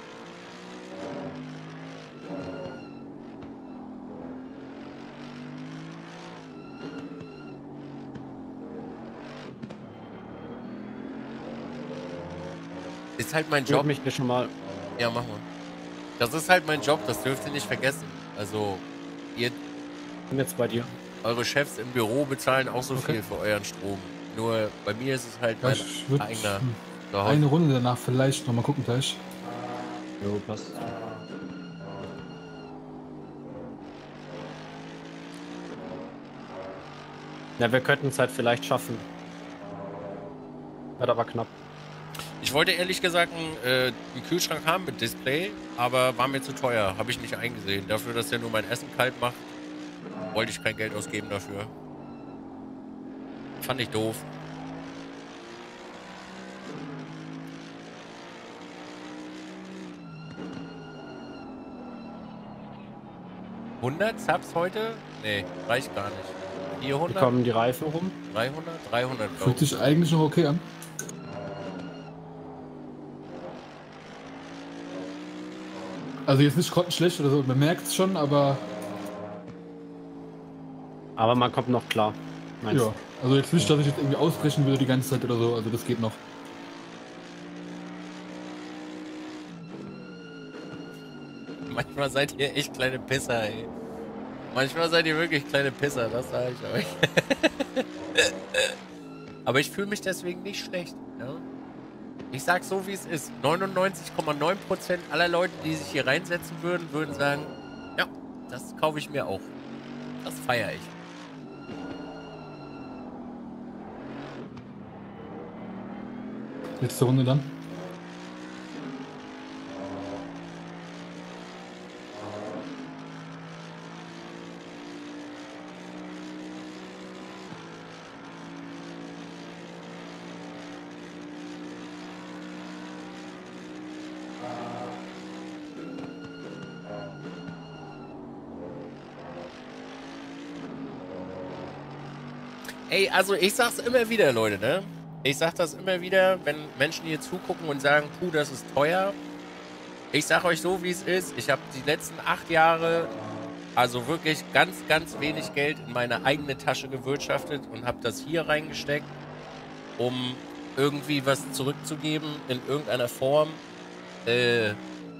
Halt mein Job. mich schon mal. Ja, mach mal. Das ist halt mein Job, das dürft ihr nicht vergessen. Also, ihr, bin jetzt bei dir. eure Chefs im Büro bezahlen auch so Okay. viel für euren Strom. Nur bei mir ist es halt Ja, mein ich würde eigener eine Zuhause. Runde danach vielleicht nochmal gucken gleich. Jo, passt. Ja, wir könnten es halt vielleicht schaffen. Wird aber knapp. Ich wollte ehrlich gesagt einen, äh, einen Kühlschrank haben mit Display, aber war mir zu teuer. Habe ich nicht eingesehen. Dafür, dass der nur mein Essen kalt macht, wollte ich kein Geld ausgeben dafür. Fand ich doof. ...100 Subs heute? Nee, reicht gar nicht. Wie 400? kommen die Reifen rum? 300? 300, glaube Fühlt ich. sich eigentlich noch okay an. Also jetzt nicht grottenschlecht oder so, man merkt es schon, aber Aber man kommt noch klar. Meinst ja. Also jetzt nicht, dass ich jetzt irgendwie ausbrechen würde die ganze Zeit oder so, also das geht noch. Manchmal seid ihr echt kleine Pisser, ey. Manchmal seid ihr wirklich kleine Pisser, das sage ich euch. Aber ich fühle mich deswegen nicht schlecht. Ja? Ich sag so, wie es ist. 99,9% aller Leute, die sich hier reinsetzen würden, würden sagen, ja, das kaufe ich mir auch. Das feiere ich. Letzte Runde dann. Ey, also ich sag's immer wieder, Leute, ne? Ich sag das immer wieder, wenn Menschen hier zugucken und sagen, puh, das ist teuer. Ich sag euch so, wie es ist. Ich habe die letzten acht Jahre Also wirklich ganz, ganz wenig Geld in meine eigene Tasche gewirtschaftet und habe das hier reingesteckt, um irgendwie was zurückzugeben in irgendeiner Form. Äh,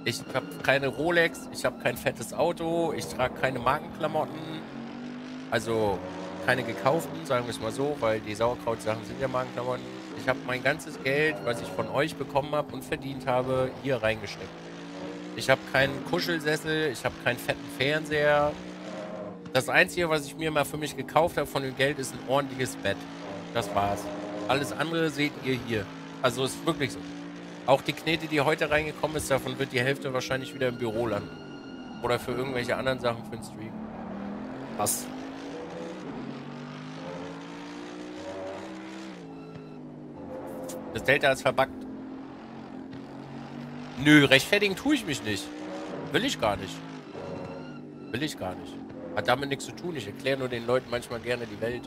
ich habe keine Rolex, ich habe kein fettes Auto, ich trage keine Markenklamotten. Also keine gekauften, sagen wir es mal so, weil die Sauerkraut-Sachen sind ja Markenklamotten. Ich habe mein ganzes Geld, was ich von euch bekommen habe und verdient habe, hier reingesteckt. Ich habe keinen Kuschelsessel, ich habe keinen fetten Fernseher. Das Einzige, was ich mir mal für mich gekauft habe von dem Geld, ist ein ordentliches Bett. Das war's. Alles andere seht ihr hier. Also ist wirklich so. Auch die Knete, die heute reingekommen ist, davon wird die Hälfte wahrscheinlich wieder im Büro landen. Oder für irgendwelche anderen Sachen für den Stream. Was? Das Delta ist verbuggt. Nö, rechtfertigen tue ich mich nicht. Will ich gar nicht. Will ich gar nicht. Hat damit nichts zu tun. Ich erkläre nur den Leuten manchmal gerne die Welt.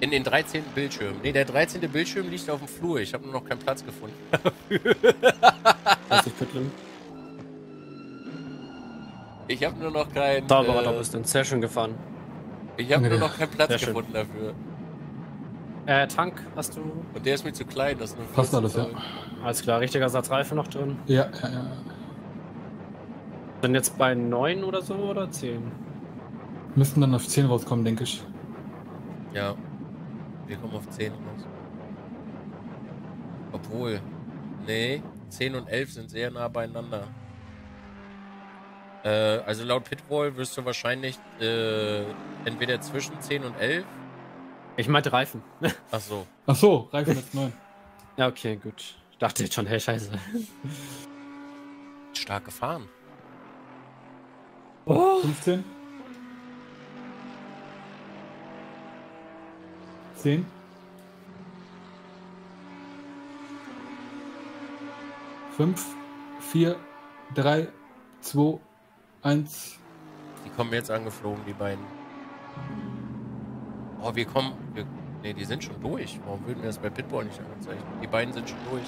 In den 13. Bildschirm. Ne, der 13. Bildschirm liegt auf dem Flur. Ich habe nur noch keinen Platz gefunden. Was ich Pitlin? Ich habe nur noch keinen. Da Äh, bist du in Session gefahren. Ich habe nur noch keinen Platz Sehr schön. gefunden dafür. Äh, Tank hast du. Und der ist mir zu klein. Das ist nur Passt 14 alles, ja. Alles klar, richtiger Satz Reifen noch drin. Ja, ja, ja. Sind jetzt bei 9 oder so oder 10? Müssten dann auf 10 rauskommen, denke ich. Ja. Wir kommen auf 10 raus. Obwohl. Nee, 10 und 11 sind sehr nah beieinander. Äh, also laut Pitwall wirst du wahrscheinlich äh, entweder zwischen 10 und 11. Ich meinte Reifen. Ach so. Ach so, Reifen jetzt 9. ja, okay, gut. Ich dachte jetzt schon, hey, scheiße. Stark gefahren. Oh. 15. 10. Fünf, vier, drei, zwei, eins. Die kommen jetzt angeflogen, die beiden. Oh, wir kommen. Wir, nee, die sind schon durch. Warum würden wir das bei Pitbull nicht angezeigt? Die beiden sind schon durch.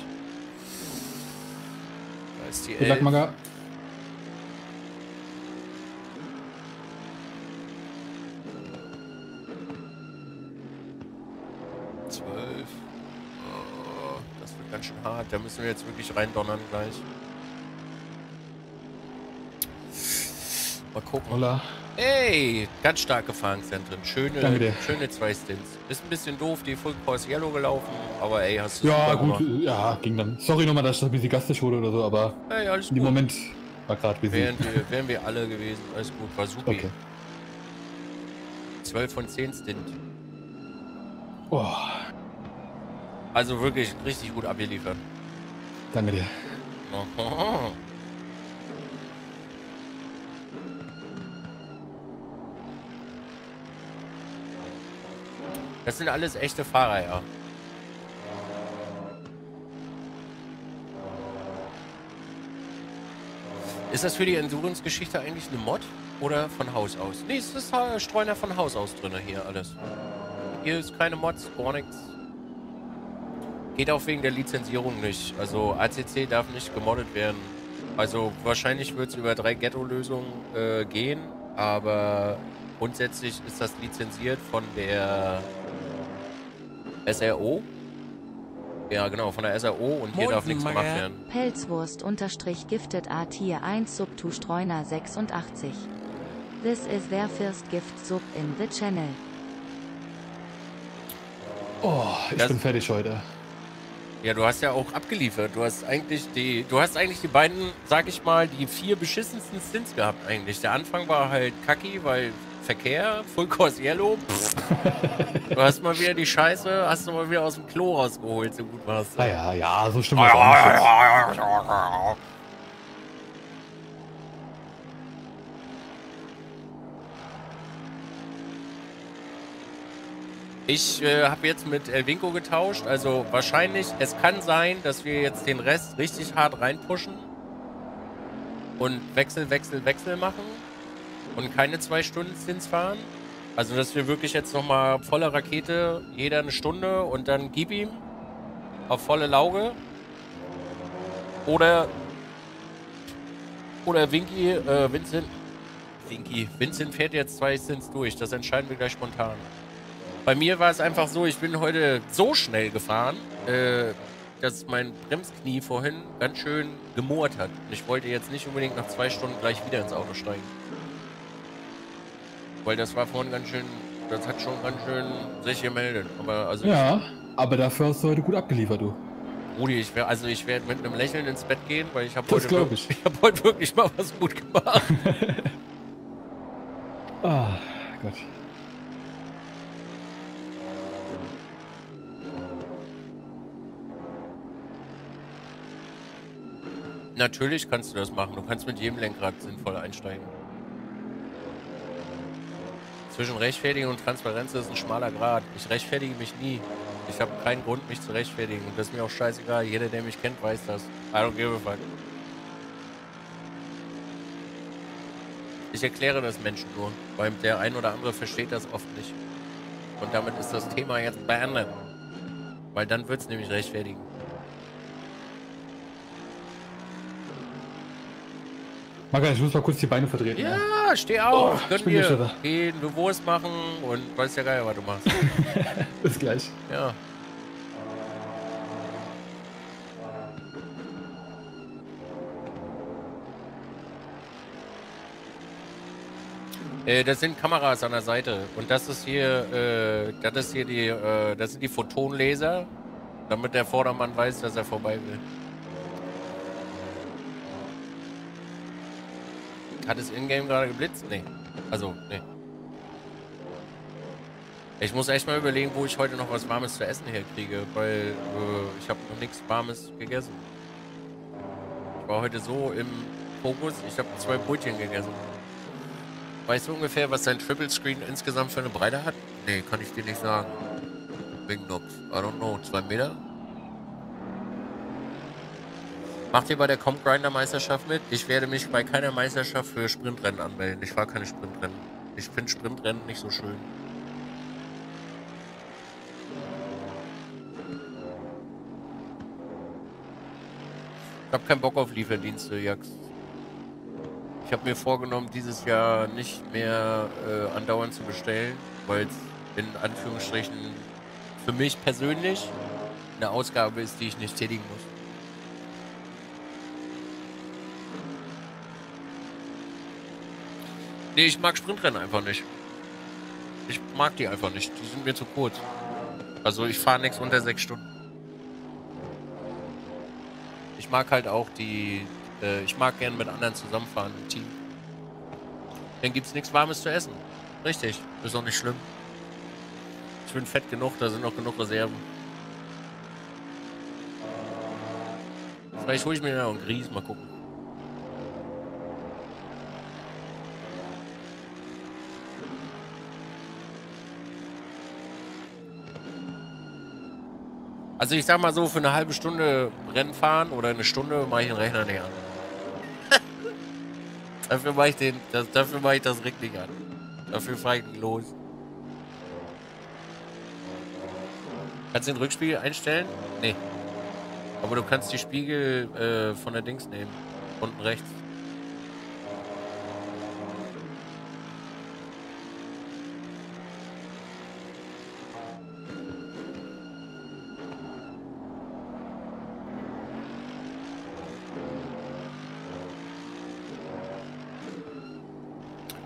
Da ist die 11. Maga. Zwölf. Oh, das wird ganz schön hart. Da müssen wir jetzt wirklich reindonnern gleich. Mal gucken. Holla. Ey, ganz stark gefahren, Zentren. Schöne, Danke dir. schöne zwei Stints. Ist ein bisschen doof, die Full Course Yellow gelaufen, aber ey, hast du Ja, gut. gemacht. Ja, ging dann. Sorry nochmal, dass ich ein bisschen gastisch wurde oder so, aber Ey, alles in dem gut. Moment war gerade busy. Wären wir, wären wir alle gewesen. Alles gut, war super. Okay. 12 von 10 Stint. Oh, Also wirklich richtig gut abgeliefert. danke dir. Oho. Das sind alles echte Fahrer, ja. Ist das für die Endurance-Geschichte eigentlich eine Mod oder von Haus aus? Nee, es ist äh, Streuner von Haus aus drin hier alles. Hier ist keine Mods, gar nichts. Geht auch wegen der Lizenzierung nicht. Also ACC darf nicht gemoddet werden. Also wahrscheinlich wird es über drei Ghetto-Lösungen äh, gehen, aber grundsätzlich ist das lizenziert von der SRO. Ja, genau, von der SRO und hier darf nichts gemacht werden. Pelzwurst unterstrich gifted A Tier 1 Sub to Streuner 86. This is their first gift sub in the channel. Oh, ich Das- bin fertig heute. Ja, du hast ja auch abgeliefert. Du hast eigentlich die, du hast eigentlich die beiden, sag ich mal, die vier beschissensten Stints gehabt eigentlich. Der Anfang war halt kacki, weil Verkehr, Full Course Yellow. du hast mal wieder die Scheiße, hast du mal wieder aus dem Klo rausgeholt, so gut warst du. Ah ja, ja, so stimmt das auch nicht. Ich äh, habe jetzt mit Elvinko getauscht, also wahrscheinlich, es kann sein, dass wir jetzt den Rest richtig hart reinpushen und Wechsel, Wechsel, Wechsel machen und keine zwei Stunden Stins fahren. Also, dass wir wirklich jetzt nochmal volle Rakete, jeder eine Stunde und dann gib ihm auf volle Lauge. Oder Oder Winky, äh, Vincent. Winky. Vincent fährt jetzt zwei Sins durch. Das entscheiden wir gleich spontan. Bei mir war es einfach so, ich bin heute so schnell gefahren, äh, dass mein Bremsknie vorhin ganz schön gemurrt hat. Und ich wollte jetzt nicht unbedingt nach zwei Stunden gleich wieder ins Auto steigen. Weil das war vorhin ganz schön, das hat schon ganz schön sich gemeldet. Aber also Ja, aber dafür hast du heute gut abgeliefert, du. Rudi, ich wär, also ich werde mit einem Lächeln ins Bett gehen, weil ich habe heute, wirklich- ich. ich hab heute wirklich mal was gut gemacht. Ah, Gott. Natürlich kannst du das machen. Du kannst mit jedem Lenkrad sinnvoll einsteigen. Zwischen Rechtfertigung und Transparenz ist ein schmaler Grad. Ich rechtfertige mich nie. Ich habe keinen Grund, mich zu rechtfertigen. Und das ist mir auch scheißegal. Jeder, der mich kennt, weiß das. I don't give a fuck. Ich erkläre das Menschen nur, weil der ein oder andere versteht das oft nicht. Und damit ist das Thema jetzt beendet. Weil dann wird es nämlich rechtfertigen. Maga, ich muss mal kurz die Beine vertreten. ne? Ja, steh auf, Oh, ich bin dir. gestern. Geh eine Wurst machen und weiß ja geil, was du machst. Bis gleich. Ja. Äh, das sind Kameras an der Seite und das ist hier, äh, das ist hier die, äh, das sind die Photonlaser, damit der Vordermann weiß, dass er vorbei will. Hat es in-game gerade geblitzt? Nee. Also, nee. Ich muss echt mal überlegen, wo ich heute noch was Warmes zu essen herkriege, weil äh, ich habe noch nichts Warmes gegessen. Ich war heute so im Fokus, ich habe zwei Brötchen gegessen. Weißt du ungefähr, was dein Triple Screen insgesamt für eine Breite hat? Nee, kann ich dir nicht sagen. Big Nox. I don't know. Zwei Meter? Macht ihr bei der Comp Grinder Meisterschaft mit? Ich werde mich bei keiner Meisterschaft für Sprintrennen anmelden. Ich fahre keine Sprintrennen. Ich finde Sprintrennen nicht so schön. Ich habe keinen Bock auf Lieferdienste, Jax. Ich habe mir vorgenommen, dieses Jahr nicht mehr äh, andauernd zu bestellen, weil es in Anführungsstrichen für mich persönlich eine Ausgabe ist, die ich nicht tätigen muss. Nee, ich mag Sprintrennen einfach nicht. Ich mag die einfach nicht. Die sind mir zu kurz. Also ich fahre nichts unter sechs Stunden. Ich mag halt auch die. Äh, ich mag gern mit anderen zusammenfahren im Team. Dann gibt's nichts Warmes zu essen. Richtig. Ist auch nicht schlimm. Ich bin fett genug, da sind noch genug Reserven. Vielleicht hole ich mir noch einen Grieß, mal gucken. Also ich sag mal so, für eine halbe Stunde Rennen fahren oder eine Stunde mache ich den Rechner nicht an. dafür mache ich den, das, dafür mache ich das Rig an. Dafür fahre ich nicht los. Kannst du den Rückspiegel einstellen? Nee. Aber du kannst die Spiegel äh, von der Dings nehmen. Unten rechts.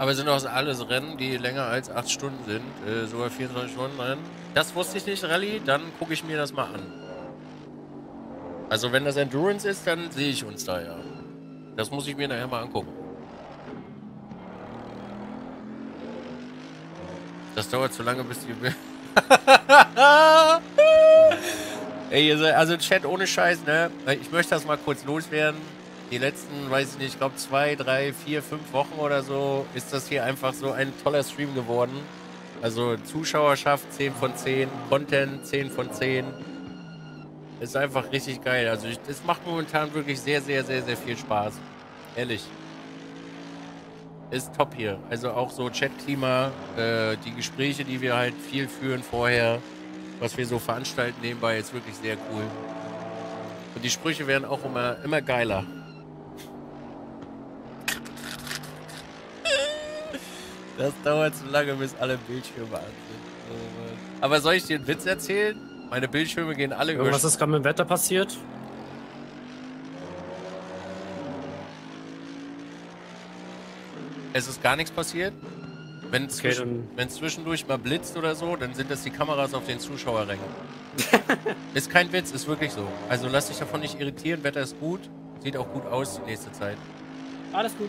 Aber sind auch alles Rennen, die länger als 8 Stunden sind, äh, sogar 24 Stunden Rennen. Das wusste ich nicht, Rallye, dann gucke ich mir das mal an. Also wenn das Endurance ist, dann sehe ich uns da ja. Das muss ich mir nachher mal angucken. Das dauert zu lange, bis die... Ey, also Chat ohne Scheiß, ne? Ich möchte das mal kurz loswerden. Die letzten, weiß ich nicht, ich glaube zwei, drei, vier, fünf Wochen oder so ist das hier einfach so ein toller Stream geworden. Also Zuschauerschaft 10 von 10, Content 10 von 10. Ist einfach richtig geil. Also es macht momentan wirklich sehr, sehr, sehr, sehr viel Spaß. Ehrlich. Ist top hier. Also auch so Chat-Klima, äh, die Gespräche, die wir halt viel führen vorher, was wir so veranstalten nebenbei, ist wirklich sehr cool. Und die Sprüche werden auch immer, immer geiler. Das dauert zu lange, bis alle Bildschirme an sind. Oh. Aber soll ich dir einen Witz erzählen? Meine Bildschirme gehen alle über. Was ist gerade mit dem Wetter passiert? Es ist gar nichts passiert. Wenn es Okay, zwischen, zwischendurch mal blitzt oder so, dann sind das die Kameras auf den Zuschauerrängen. ist kein Witz, ist wirklich so. Also lass dich davon nicht irritieren, Wetter ist gut, sieht auch gut aus die nächste Zeit. Alles gut.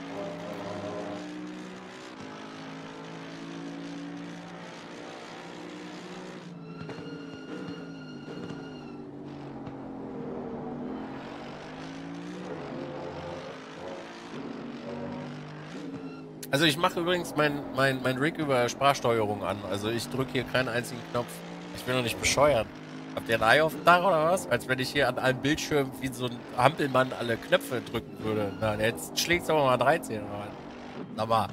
Also ich mache übrigens mein, mein, mein Rig über Sprachsteuerung an. Also ich drücke hier keinen einzigen Knopf. Ich bin doch nicht bescheuert. Habt ihr ein Ei auf dem Dach oder was? Als wenn ich hier an einem Bildschirm wie so ein Hampelmann alle Knöpfe drücken würde. Nein, jetzt schlägt es aber mal 13 oder was? Aber.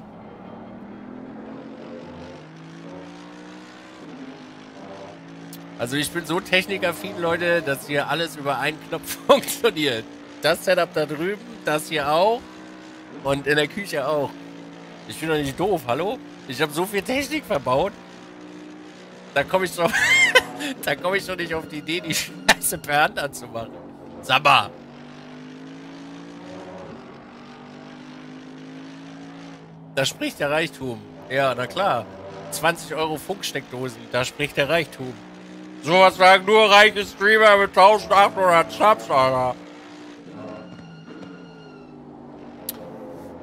Also ich bin so technikaffin, Leute, dass hier alles über einen Knopf funktioniert. Das Setup da drüben, das hier auch und in der Küche auch. Ich bin doch nicht doof, hallo? Ich habe so viel Technik verbaut. Da komme ich doch, da komme ich doch nicht auf die Idee, die Scheiße per Hand anzumachen. Sag mal. Da spricht der Reichtum. Ja, na klar. 20 Euro Funksteckdosen, da spricht der Reichtum. Sowas sagen nur reiche Streamer mit 1800 Subs, Alter.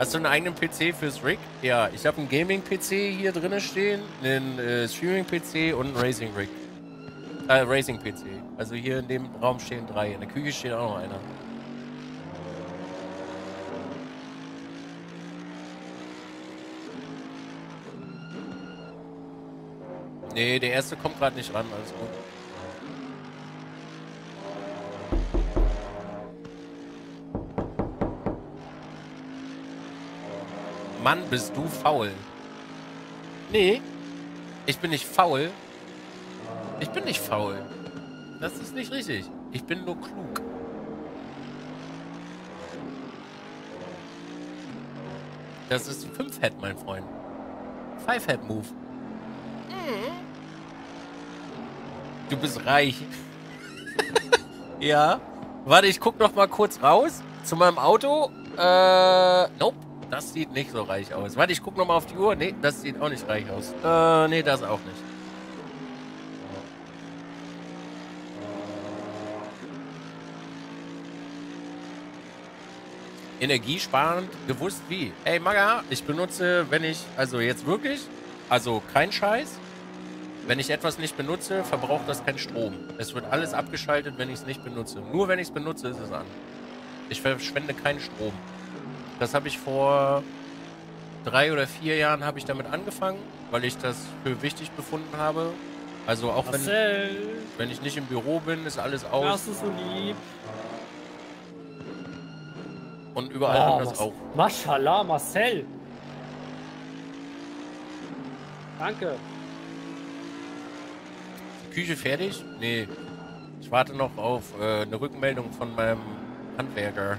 Hast du einen eigenen PC fürs Rig? Ja, ich habe einen Gaming-PC hier drinne stehen, einen äh, Streaming-PC und einen Racing-Rig. Äh, Racing-PC. Also hier in dem Raum stehen drei. In der Küche steht auch noch einer. Nee, der erste kommt gerade nicht ran, alles gut. Mann, bist du faul. Nee, ich bin nicht faul. Ich bin nicht faul. Das ist nicht richtig. Ich bin nur klug. Das ist 5-Head, mein Freund. 5-Head-Move. Du bist reich. ja. Warte, ich guck noch mal kurz raus zu meinem Auto. Äh, nope. Das sieht nicht so reich aus. Warte, ich guck noch mal auf die Uhr. Nee, das sieht auch nicht reich aus. Äh, nee, das auch nicht. Energiesparend, gewusst wie. Ey, Maga, ich benutze, wenn ich, also jetzt wirklich, also kein Scheiß, wenn ich etwas nicht benutze, verbraucht das keinen Strom. Es wird alles abgeschaltet, wenn ich es nicht benutze. Nur wenn ich es benutze, ist es an. Ich verschwende keinen Strom. Das habe ich vor drei oder vier Jahren habe ich damit angefangen, weil ich das für wichtig befunden habe. Also auch wenn, wenn ich nicht im Büro bin, ist alles aus hast du so lieb. und überall Oh, anders auch. Maschallah, Marcel. Danke. Küche fertig? Nee. Ich warte noch auf äh, eine Rückmeldung von meinem Handwerker,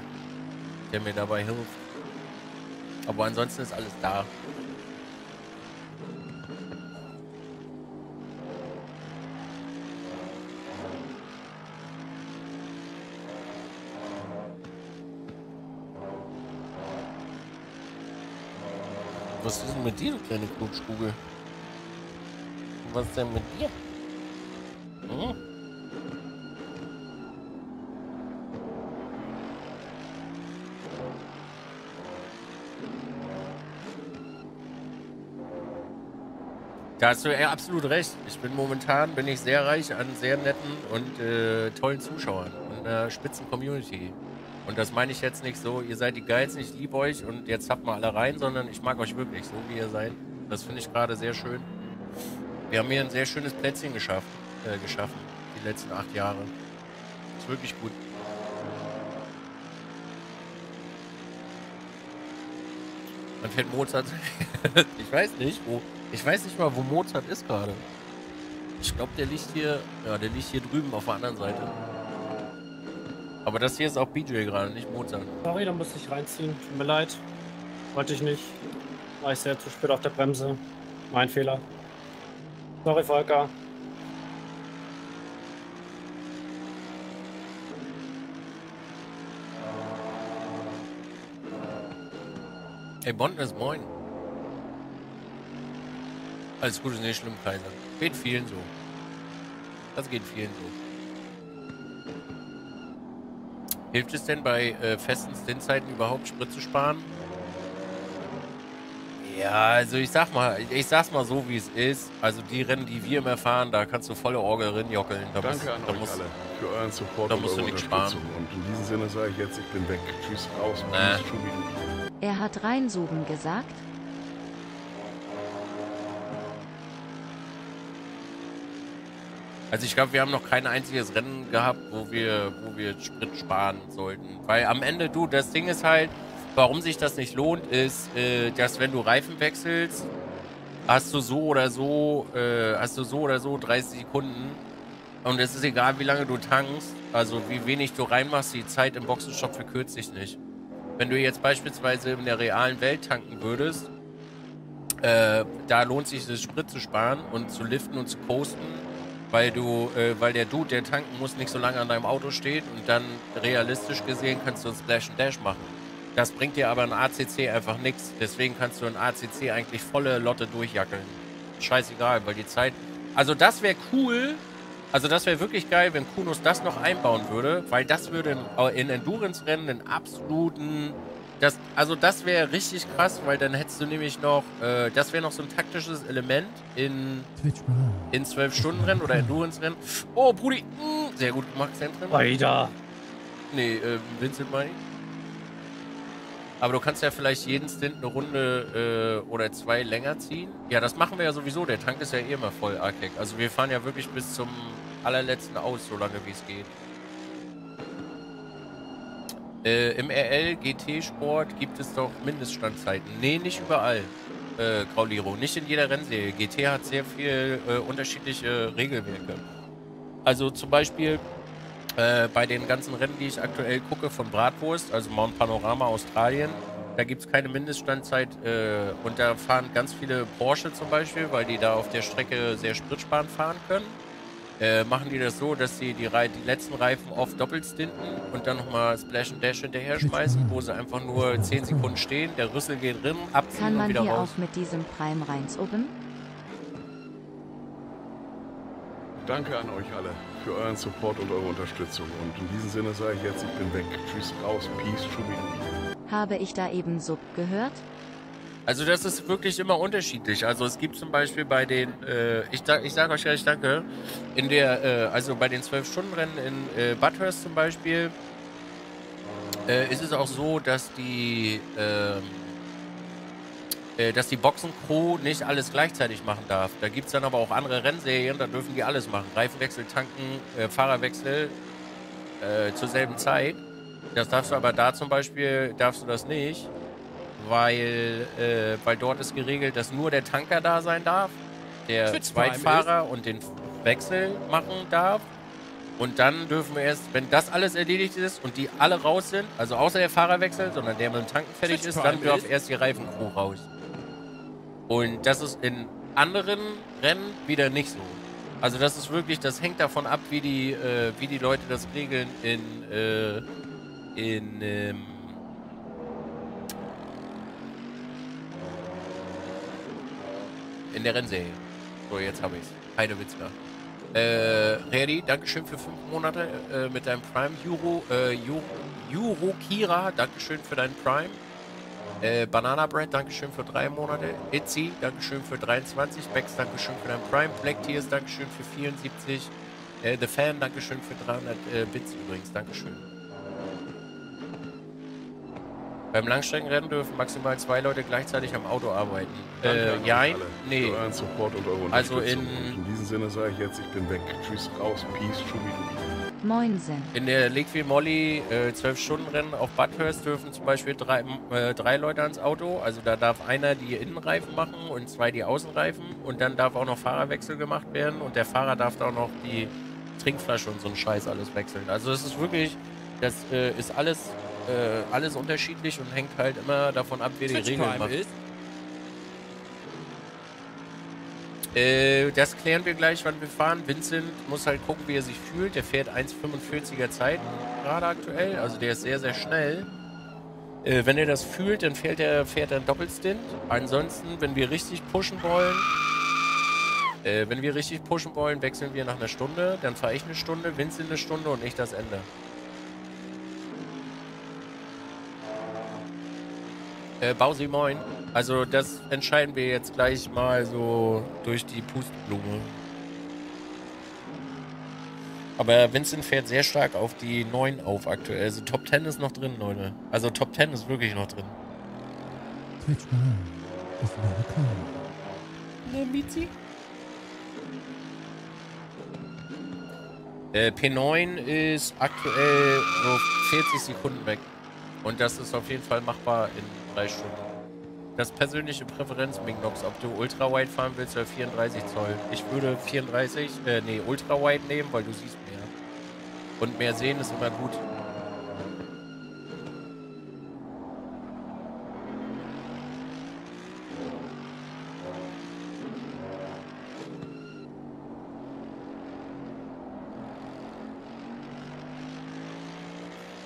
der mir dabei hilft. Aber ansonsten ist alles da. Was ist denn mit dir, du kleine Knutschkugel? Was ist denn mit dir? Hast du absolut recht. Ich bin momentan bin ich sehr reich an sehr netten und äh, tollen Zuschauern und einer spitzen Community. Und das meine ich jetzt nicht so, ihr seid die Geilsten, ich liebe euch und jetzt habt mal alle rein, sondern ich mag euch wirklich, so wie ihr seid. Das finde ich gerade sehr schön. Wir haben hier ein sehr schönes Plätzchen geschafft, äh, geschaffen, die letzten acht Jahre. Ist wirklich gut. Dann fährt Mozart. ich weiß nicht, wo. Ich weiß nicht mal, wo Mozart ist gerade. Ich glaube, der liegt hier. Ja, der liegt hier drüben auf der anderen Seite. Aber das hier ist auch BJ gerade, nicht Mozart. Sorry, da musste ich reinziehen. Tut mir leid. Wollte ich nicht. War ich sehr zu spät auf der Bremse. Mein Fehler. Sorry, Volker. Ey, Bondness, moin. Alles Gute, nicht schlimm, Kaiser. Geht vielen so. Das geht vielen so. Hilft es denn bei äh, festen Stintzeiten überhaupt Sprit zu sparen? Ja, also ich sag mal, ich sag's mal so, wie es ist. Also die Rennen, die wir immer fahren, da kannst du volle Orgel rinjockeln. Da musst- Danke an da euch musst- alle für euren Support da und musst du eure nichts Unterstützung. Und in diesem Sinne sage ich jetzt, ich bin weg. Tschüss, raus, Äh. Schubi. Er hat reinsuben gesagt. Also ich glaube, wir haben noch kein einziges Rennen gehabt, wo wir, wo wir Sprit sparen sollten. Weil am Ende, du, das Ding ist halt, warum sich das nicht lohnt, ist, äh, dass wenn du Reifen wechselst, hast du so oder so, äh, hast du so oder so 30 Sekunden. Und es ist egal, wie lange du tankst, also wie wenig du reinmachst, die Zeit im Boxenstopp verkürzt sich nicht. Wenn du jetzt beispielsweise in der realen Welt tanken würdest, äh, da lohnt sich es, Sprit zu sparen und zu liften und zu posten, weil du, äh, weil der Dude, der tanken muss, nicht so lange an deinem Auto steht und dann realistisch gesehen kannst du ein Splash and Dash machen. Das bringt dir aber ein ACC einfach nichts. Deswegen kannst du ein ACC eigentlich volle Lotte durchjackeln. Scheißegal, weil die Zeit. Also das wäre cool. Also das wäre wirklich geil, wenn Kunos das noch einbauen würde, weil das würde in, in Endurance-Rennen einen absoluten. Das, also das wäre richtig krass, weil dann hättest du nämlich noch, äh, das wäre noch so ein taktisches Element in in 12-Stunden-Rennen oder Endurance-Rennen. Oh, Brudi, mh, sehr gut gemacht, Zentren. Weiter. Nee, äh, Vincent meine ich. Aber du kannst ja vielleicht jeden Stint eine Runde äh, oder zwei länger ziehen. Ja, das machen wir ja sowieso. Der Tank ist ja eh immer voll, Arkek. Also wir fahren ja wirklich bis zum allerletzten aus, so lange wie es geht. Äh, Im RL GT Sport gibt es doch Mindeststandzeiten. Nee, nicht überall. Äh, Grauliro. Nicht in jeder Rennserie. GT hat sehr viel äh, unterschiedliche Regelwerke. Also zum Beispiel äh, bei den ganzen Rennen, die ich aktuell gucke von Bratwurst, also Mount Panorama Australien, da gibt es keine Mindeststandzeit äh, und da fahren ganz viele Porsche zum Beispiel, weil die da auf der Strecke sehr spritsparend fahren können. Äh, machen die das so, dass sie die, Rei- die letzten Reifen oft doppelt stinten und dann nochmal Splash and Dash hinterher schmeißen, wo sie einfach nur 10 Sekunden stehen, der Rüssel geht drin, abziehen Kann und man wieder hier raus. auch mit diesem Prime reinsuben? Danke an euch alle für euren Support und eure Unterstützung. Und in diesem Sinne sage ich jetzt, ich bin weg. Tschüss, raus, peace, Schubi. Habe ich da eben Sub gehört? Also das ist wirklich immer unterschiedlich. Also es gibt zum Beispiel bei den, äh, ich, sag- ich sage euch gleich danke, in der, äh, also bei den 12-Stunden-Rennen in äh, Bathurst zum Beispiel, äh, ist es auch so, dass die, ähm, äh, dass die Boxencrew nicht alles gleichzeitig machen darf. Da gibt es dann aber auch andere Rennserien, da dürfen die alles machen. Reifenwechsel, Tanken, äh, Fahrerwechsel äh, zur selben Zeit. Das darfst du aber da zum Beispiel, darfst du das nicht weil, äh, weil dort ist geregelt, dass nur der Tanker da sein darf, der Zweitfahrer und den Wechsel machen darf. Und dann dürfen wir erst, wenn das alles erledigt ist und die alle raus sind, also außer der Fahrerwechsel, sondern der mit dem Tanken fertig ist, dann darf erst die Reifencrew raus. Und das ist in anderen Rennen wieder nicht so. Also das ist wirklich, das hängt davon ab, wie die, äh, wie die Leute das regeln in, äh, in, ähm, in der Rennserie. So, jetzt habe ich's. Heidewitzler. Äh, Redi, Dankeschön für fünf Monate äh, mit deinem Prime. Juro, äh, Juro, Juro Kira, Dankeschön für deinen Prime. Äh, Banana Bread, Dankeschön für drei Monate. Itzy, Dankeschön für 23. Bex, Dankeschön für deinen Prime. Black Tears, Dankeschön für 74. Äh, The Fan, Dankeschön für 300 äh, Bits übrigens. Dankeschön. Beim Langstreckenrennen dürfen maximal zwei Leute gleichzeitig am Auto arbeiten. Danke Äh, jein, nee. für euren Support und eure Also in- in diesem Sinne sage ich jetzt, ich bin weg. Tschüss, raus, peace, Schubi. Moinsen. In der Lakeville Molly äh, 12-Stunden-Rennen auf Bathurst dürfen zum Beispiel drei, äh, drei Leute ans Auto. Also da darf einer die Innenreifen machen und zwei die Außenreifen. Und dann darf auch noch Fahrerwechsel gemacht werden. Und der Fahrer darf da auch noch die Trinkflasche und so einen Scheiß alles wechseln. Also es ist wirklich, das äh, ist alles, äh, alles unterschiedlich und hängt halt immer davon ab, wer die Regeln macht. ist Äh, das klären wir gleich, wann wir fahren. Vincent muss halt gucken, wie er sich fühlt. Der fährt 1,45er Zeit gerade aktuell. Also der ist sehr, sehr schnell. Äh, wenn er das fühlt, dann fährt er, fährt er einen Doppelstint. Ansonsten, wenn wir richtig pushen wollen, äh, wenn wir richtig pushen wollen, wechseln wir nach einer Stunde. Dann fahre ich eine Stunde, Vincent eine Stunde und ich das Ende. Äh, Bausi, moin. Also das entscheiden wir jetzt gleich mal so durch die Pustblume. Aber Vincent fährt sehr stark auf die 9 auf aktuell. Also Top 10 ist noch drin, Leute. Also Top 10 ist wirklich noch drin. Switch one is not a car. Ne, Mizi? Äh, P9 ist aktuell so 40 Sekunden weg. Und das ist auf jeden Fall machbar in drei Stunden. Das persönliche Präferenz, Mingnox, ob du Ultrawide fahren willst oder 34 Zoll. Ich würde 34, äh, nee, Ultrawide nehmen, weil du siehst mehr. Und mehr sehen ist immer gut.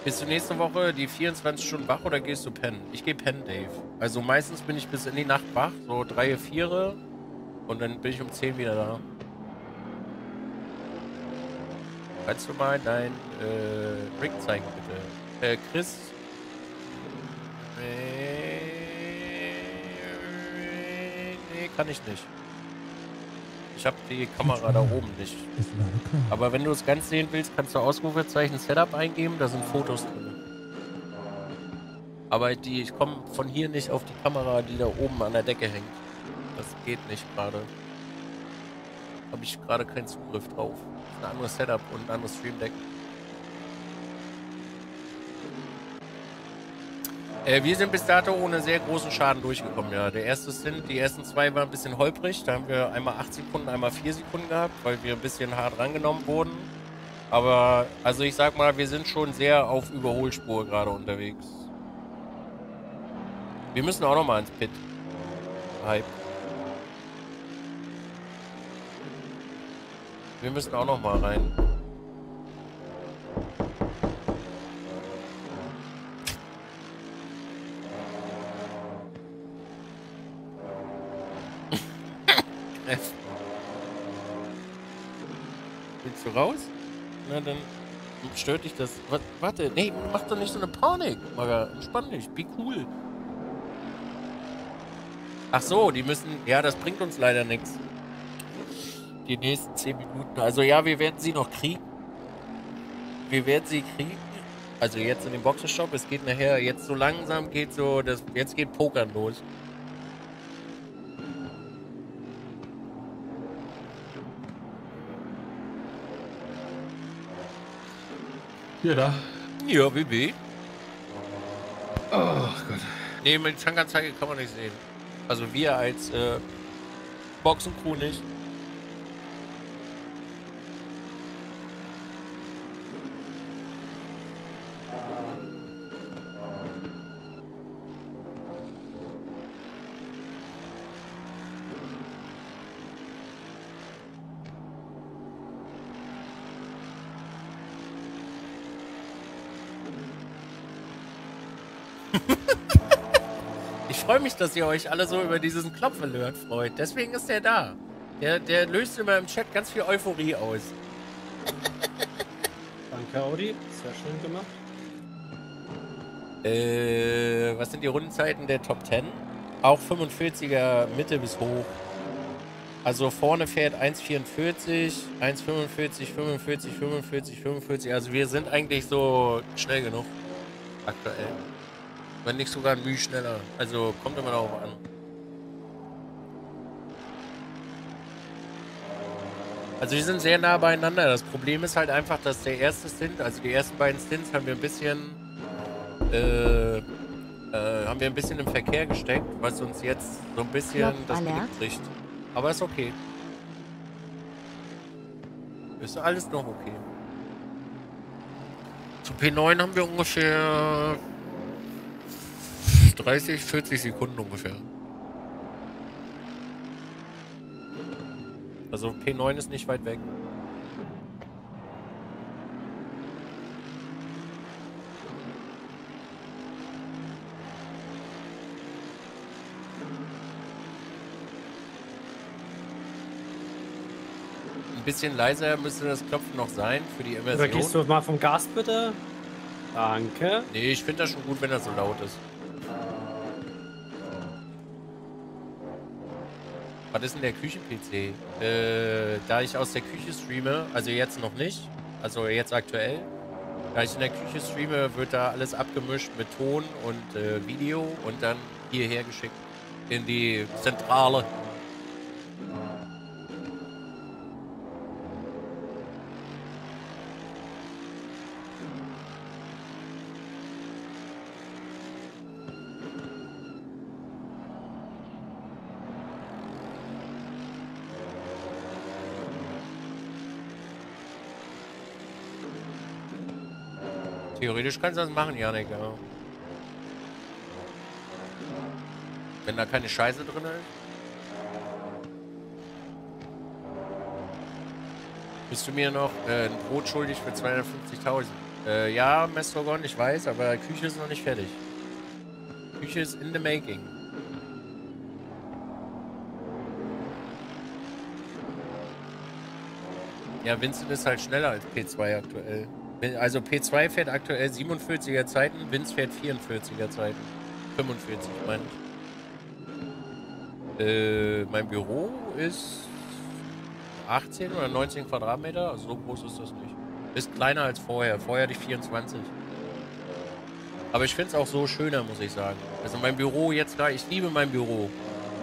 Bist du nächste Woche die 24 Stunden wach oder gehst du pennen? Ich gehe pennen, Dave. Also meistens bin ich bis in die Nacht wach, so drei, vier und dann bin ich um 10 wieder da. Kannst du mal dein äh, Rig zeigen, bitte? Äh, Chris? Nee, kann ich nicht. Ich habe die Kamera da oben nicht. Aber wenn du es ganz sehen willst, kannst du Ausrufezeichen Setup eingeben, da sind Fotos drin. Aber die, ich komme von hier nicht auf die Kamera, die da oben an der Decke hängt. Das geht nicht gerade. Habe ich gerade keinen Zugriff drauf. Ein anderes Setup und ein anderes Stream Deck. Äh, wir sind bis dato ohne sehr großen Schaden durchgekommen, ja. Der erste sind, die ersten zwei waren ein bisschen holprig. Da haben wir einmal 8 Sekunden, einmal 4 Sekunden gehabt, weil wir ein bisschen hart rangenommen wurden. Aber, also ich sag mal, wir sind schon sehr auf Überholspur gerade unterwegs. Wir müssen auch noch mal ins Pit. Hype. Wir müssen auch noch mal rein. F. Willst du raus? Na dann stört dich das. Wa- Warte, nee, mach doch nicht so eine Panik. Maga, entspann dich, be cool. Ach so, die müssen. Ja, das bringt uns leider nichts. Die nächsten 10 Minuten. Also ja, wir werden sie noch kriegen. Wir werden sie kriegen. Also jetzt in dem Boxenstopp. Es geht nachher, jetzt so langsam geht so, das, jetzt geht Pokern los. Hier, da. Ja, BB. Oh Gott. Nee, mit Tankanzeige kann man nicht sehen. Also wir als äh, Boxencrew nicht. Mich, dass ihr euch alle so über diesen Klopf-Alert freut. Deswegen ist der da. Der, der löst immer im Chat ganz viel Euphorie aus. Danke, Audi. Sehr schön gemacht. Äh, was sind die Rundenzeiten der Top 10? Auch 45er Mitte bis hoch. Also vorne fährt 1,44, 1,45, 45, 45, 45. Also wir sind eigentlich so schnell genug. Aktuell. Wenn nicht sogar ein Mühe schneller. Also kommt immer darauf an. Also wir sind sehr nah beieinander. Das Problem ist halt einfach, dass der erste Stint, also die ersten beiden Stints haben wir ein bisschen äh, äh, haben wir ein bisschen im Verkehr gesteckt, was uns jetzt so ein bisschen das. Genick bricht. Aber ist okay. Ist alles noch okay. Zu P9 haben wir ungefähr 30, 40 Sekunden ungefähr. Also P9 ist nicht weit weg. Ein bisschen leiser müsste das Klopfen noch sein für die Übergehst Immersion. du mal vom Gas bitte? Danke. Nee, ich finde das schon gut, wenn das so laut ist. Was ist denn der Küchen-PC? Äh, da ich aus der Küche streame, also jetzt noch nicht, also jetzt aktuell, da ich in der Küche streame, wird da alles abgemischt mit Ton und äh, Video und dann hierher geschickt in die Zentrale. Theoretisch kannst du das machen, Janik, ja. Wenn da keine Scheiße drin ist. Bist du mir noch äh, ein Brot schuldig für 250.000? Äh, ja, Mestrogon, ich weiß, aber Küche ist noch nicht fertig. Küche ist in the making. Ja, Vincent ist halt schneller als P2 aktuell. Also P2 fährt aktuell 47er Zeiten, Vince fährt 44er Zeiten. 45, meine ich. Äh, mein Büro ist 18 oder 19 Quadratmeter, also so groß ist das nicht. Ist kleiner als vorher. Vorher hatte ich 24. Aber ich finde es auch so schöner, muss ich sagen. Also mein Büro jetzt da, ich liebe mein Büro.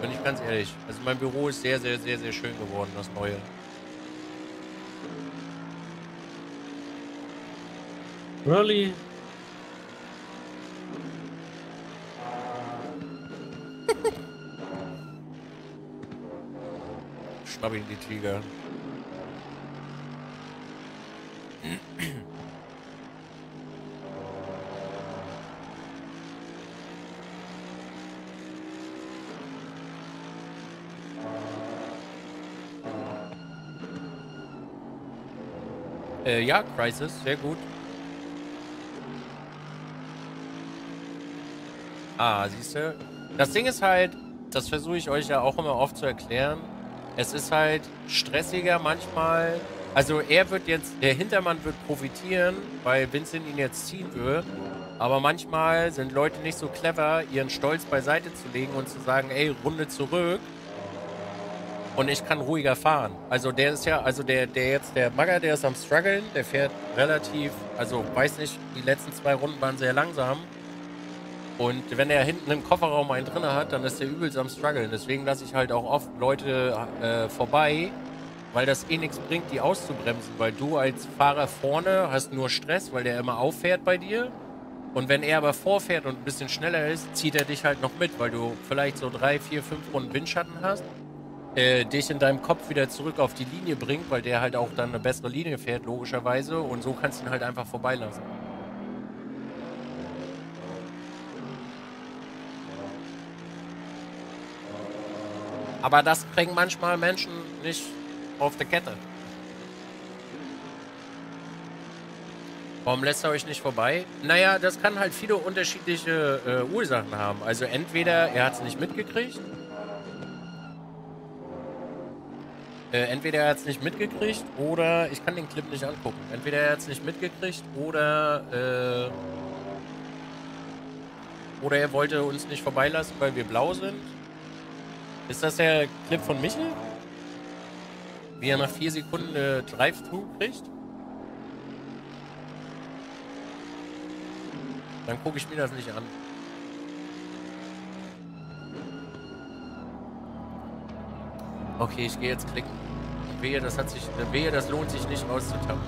Bin ich ganz ehrlich. Also mein Büro ist sehr, sehr, sehr, sehr schön geworden, das neue. Really? Schnapp ihn die Tiger. Äh, ja, Crisis, sehr gut. Ah, siehst du? Das Ding ist halt, das versuche ich euch ja auch immer oft zu erklären. Es ist halt stressiger manchmal. Also er wird jetzt, der Hintermann wird profitieren, weil Vincent ihn jetzt ziehen wird. Aber manchmal sind Leute nicht so clever, ihren Stolz beiseite zu legen und zu sagen, ey, Runde zurück. Und ich kann ruhiger fahren. Also der ist ja, also der, der jetzt, der Bagger, der ist am struggeln, der fährt relativ, also weiß nicht, die letzten zwei Runden waren sehr langsam. Und wenn er hinten im Kofferraum einen drin hat, dann ist der übelst am struggeln. Deswegen lasse ich halt auch oft Leute äh, vorbei, weil das eh nichts bringt, die auszubremsen. Weil du als Fahrer vorne hast nur Stress, weil der immer auffährt bei dir. Und wenn er aber vorfährt und ein bisschen schneller ist, zieht er dich halt noch mit, weil du vielleicht so drei, vier, fünf Runden Windschatten hast. Äh, dich in deinem Kopf wieder zurück auf die Linie bringt, weil der halt auch dann eine bessere Linie fährt, logischerweise. Und so kannst du ihn halt einfach vorbeilassen. Aber das kriegen manchmal Menschen nicht auf der Kette. Warum lässt er euch nicht vorbei? Naja, das kann halt viele unterschiedliche äh, Ursachen haben. Also entweder er hat es nicht mitgekriegt. Äh, entweder er hat es nicht mitgekriegt oder ich kann den Clip nicht angucken. Entweder er hat es nicht mitgekriegt oder äh, oder er wollte uns nicht vorbeilassen, weil wir blau sind. Ist das der Clip von Michel? Wie er nach vier Sekunden äh, Drive-Thru kriegt? Dann gucke ich mir das nicht an. Okay, ich gehe jetzt klicken. Wehe, das hat sich. Wehe, das lohnt sich nicht auszutappen.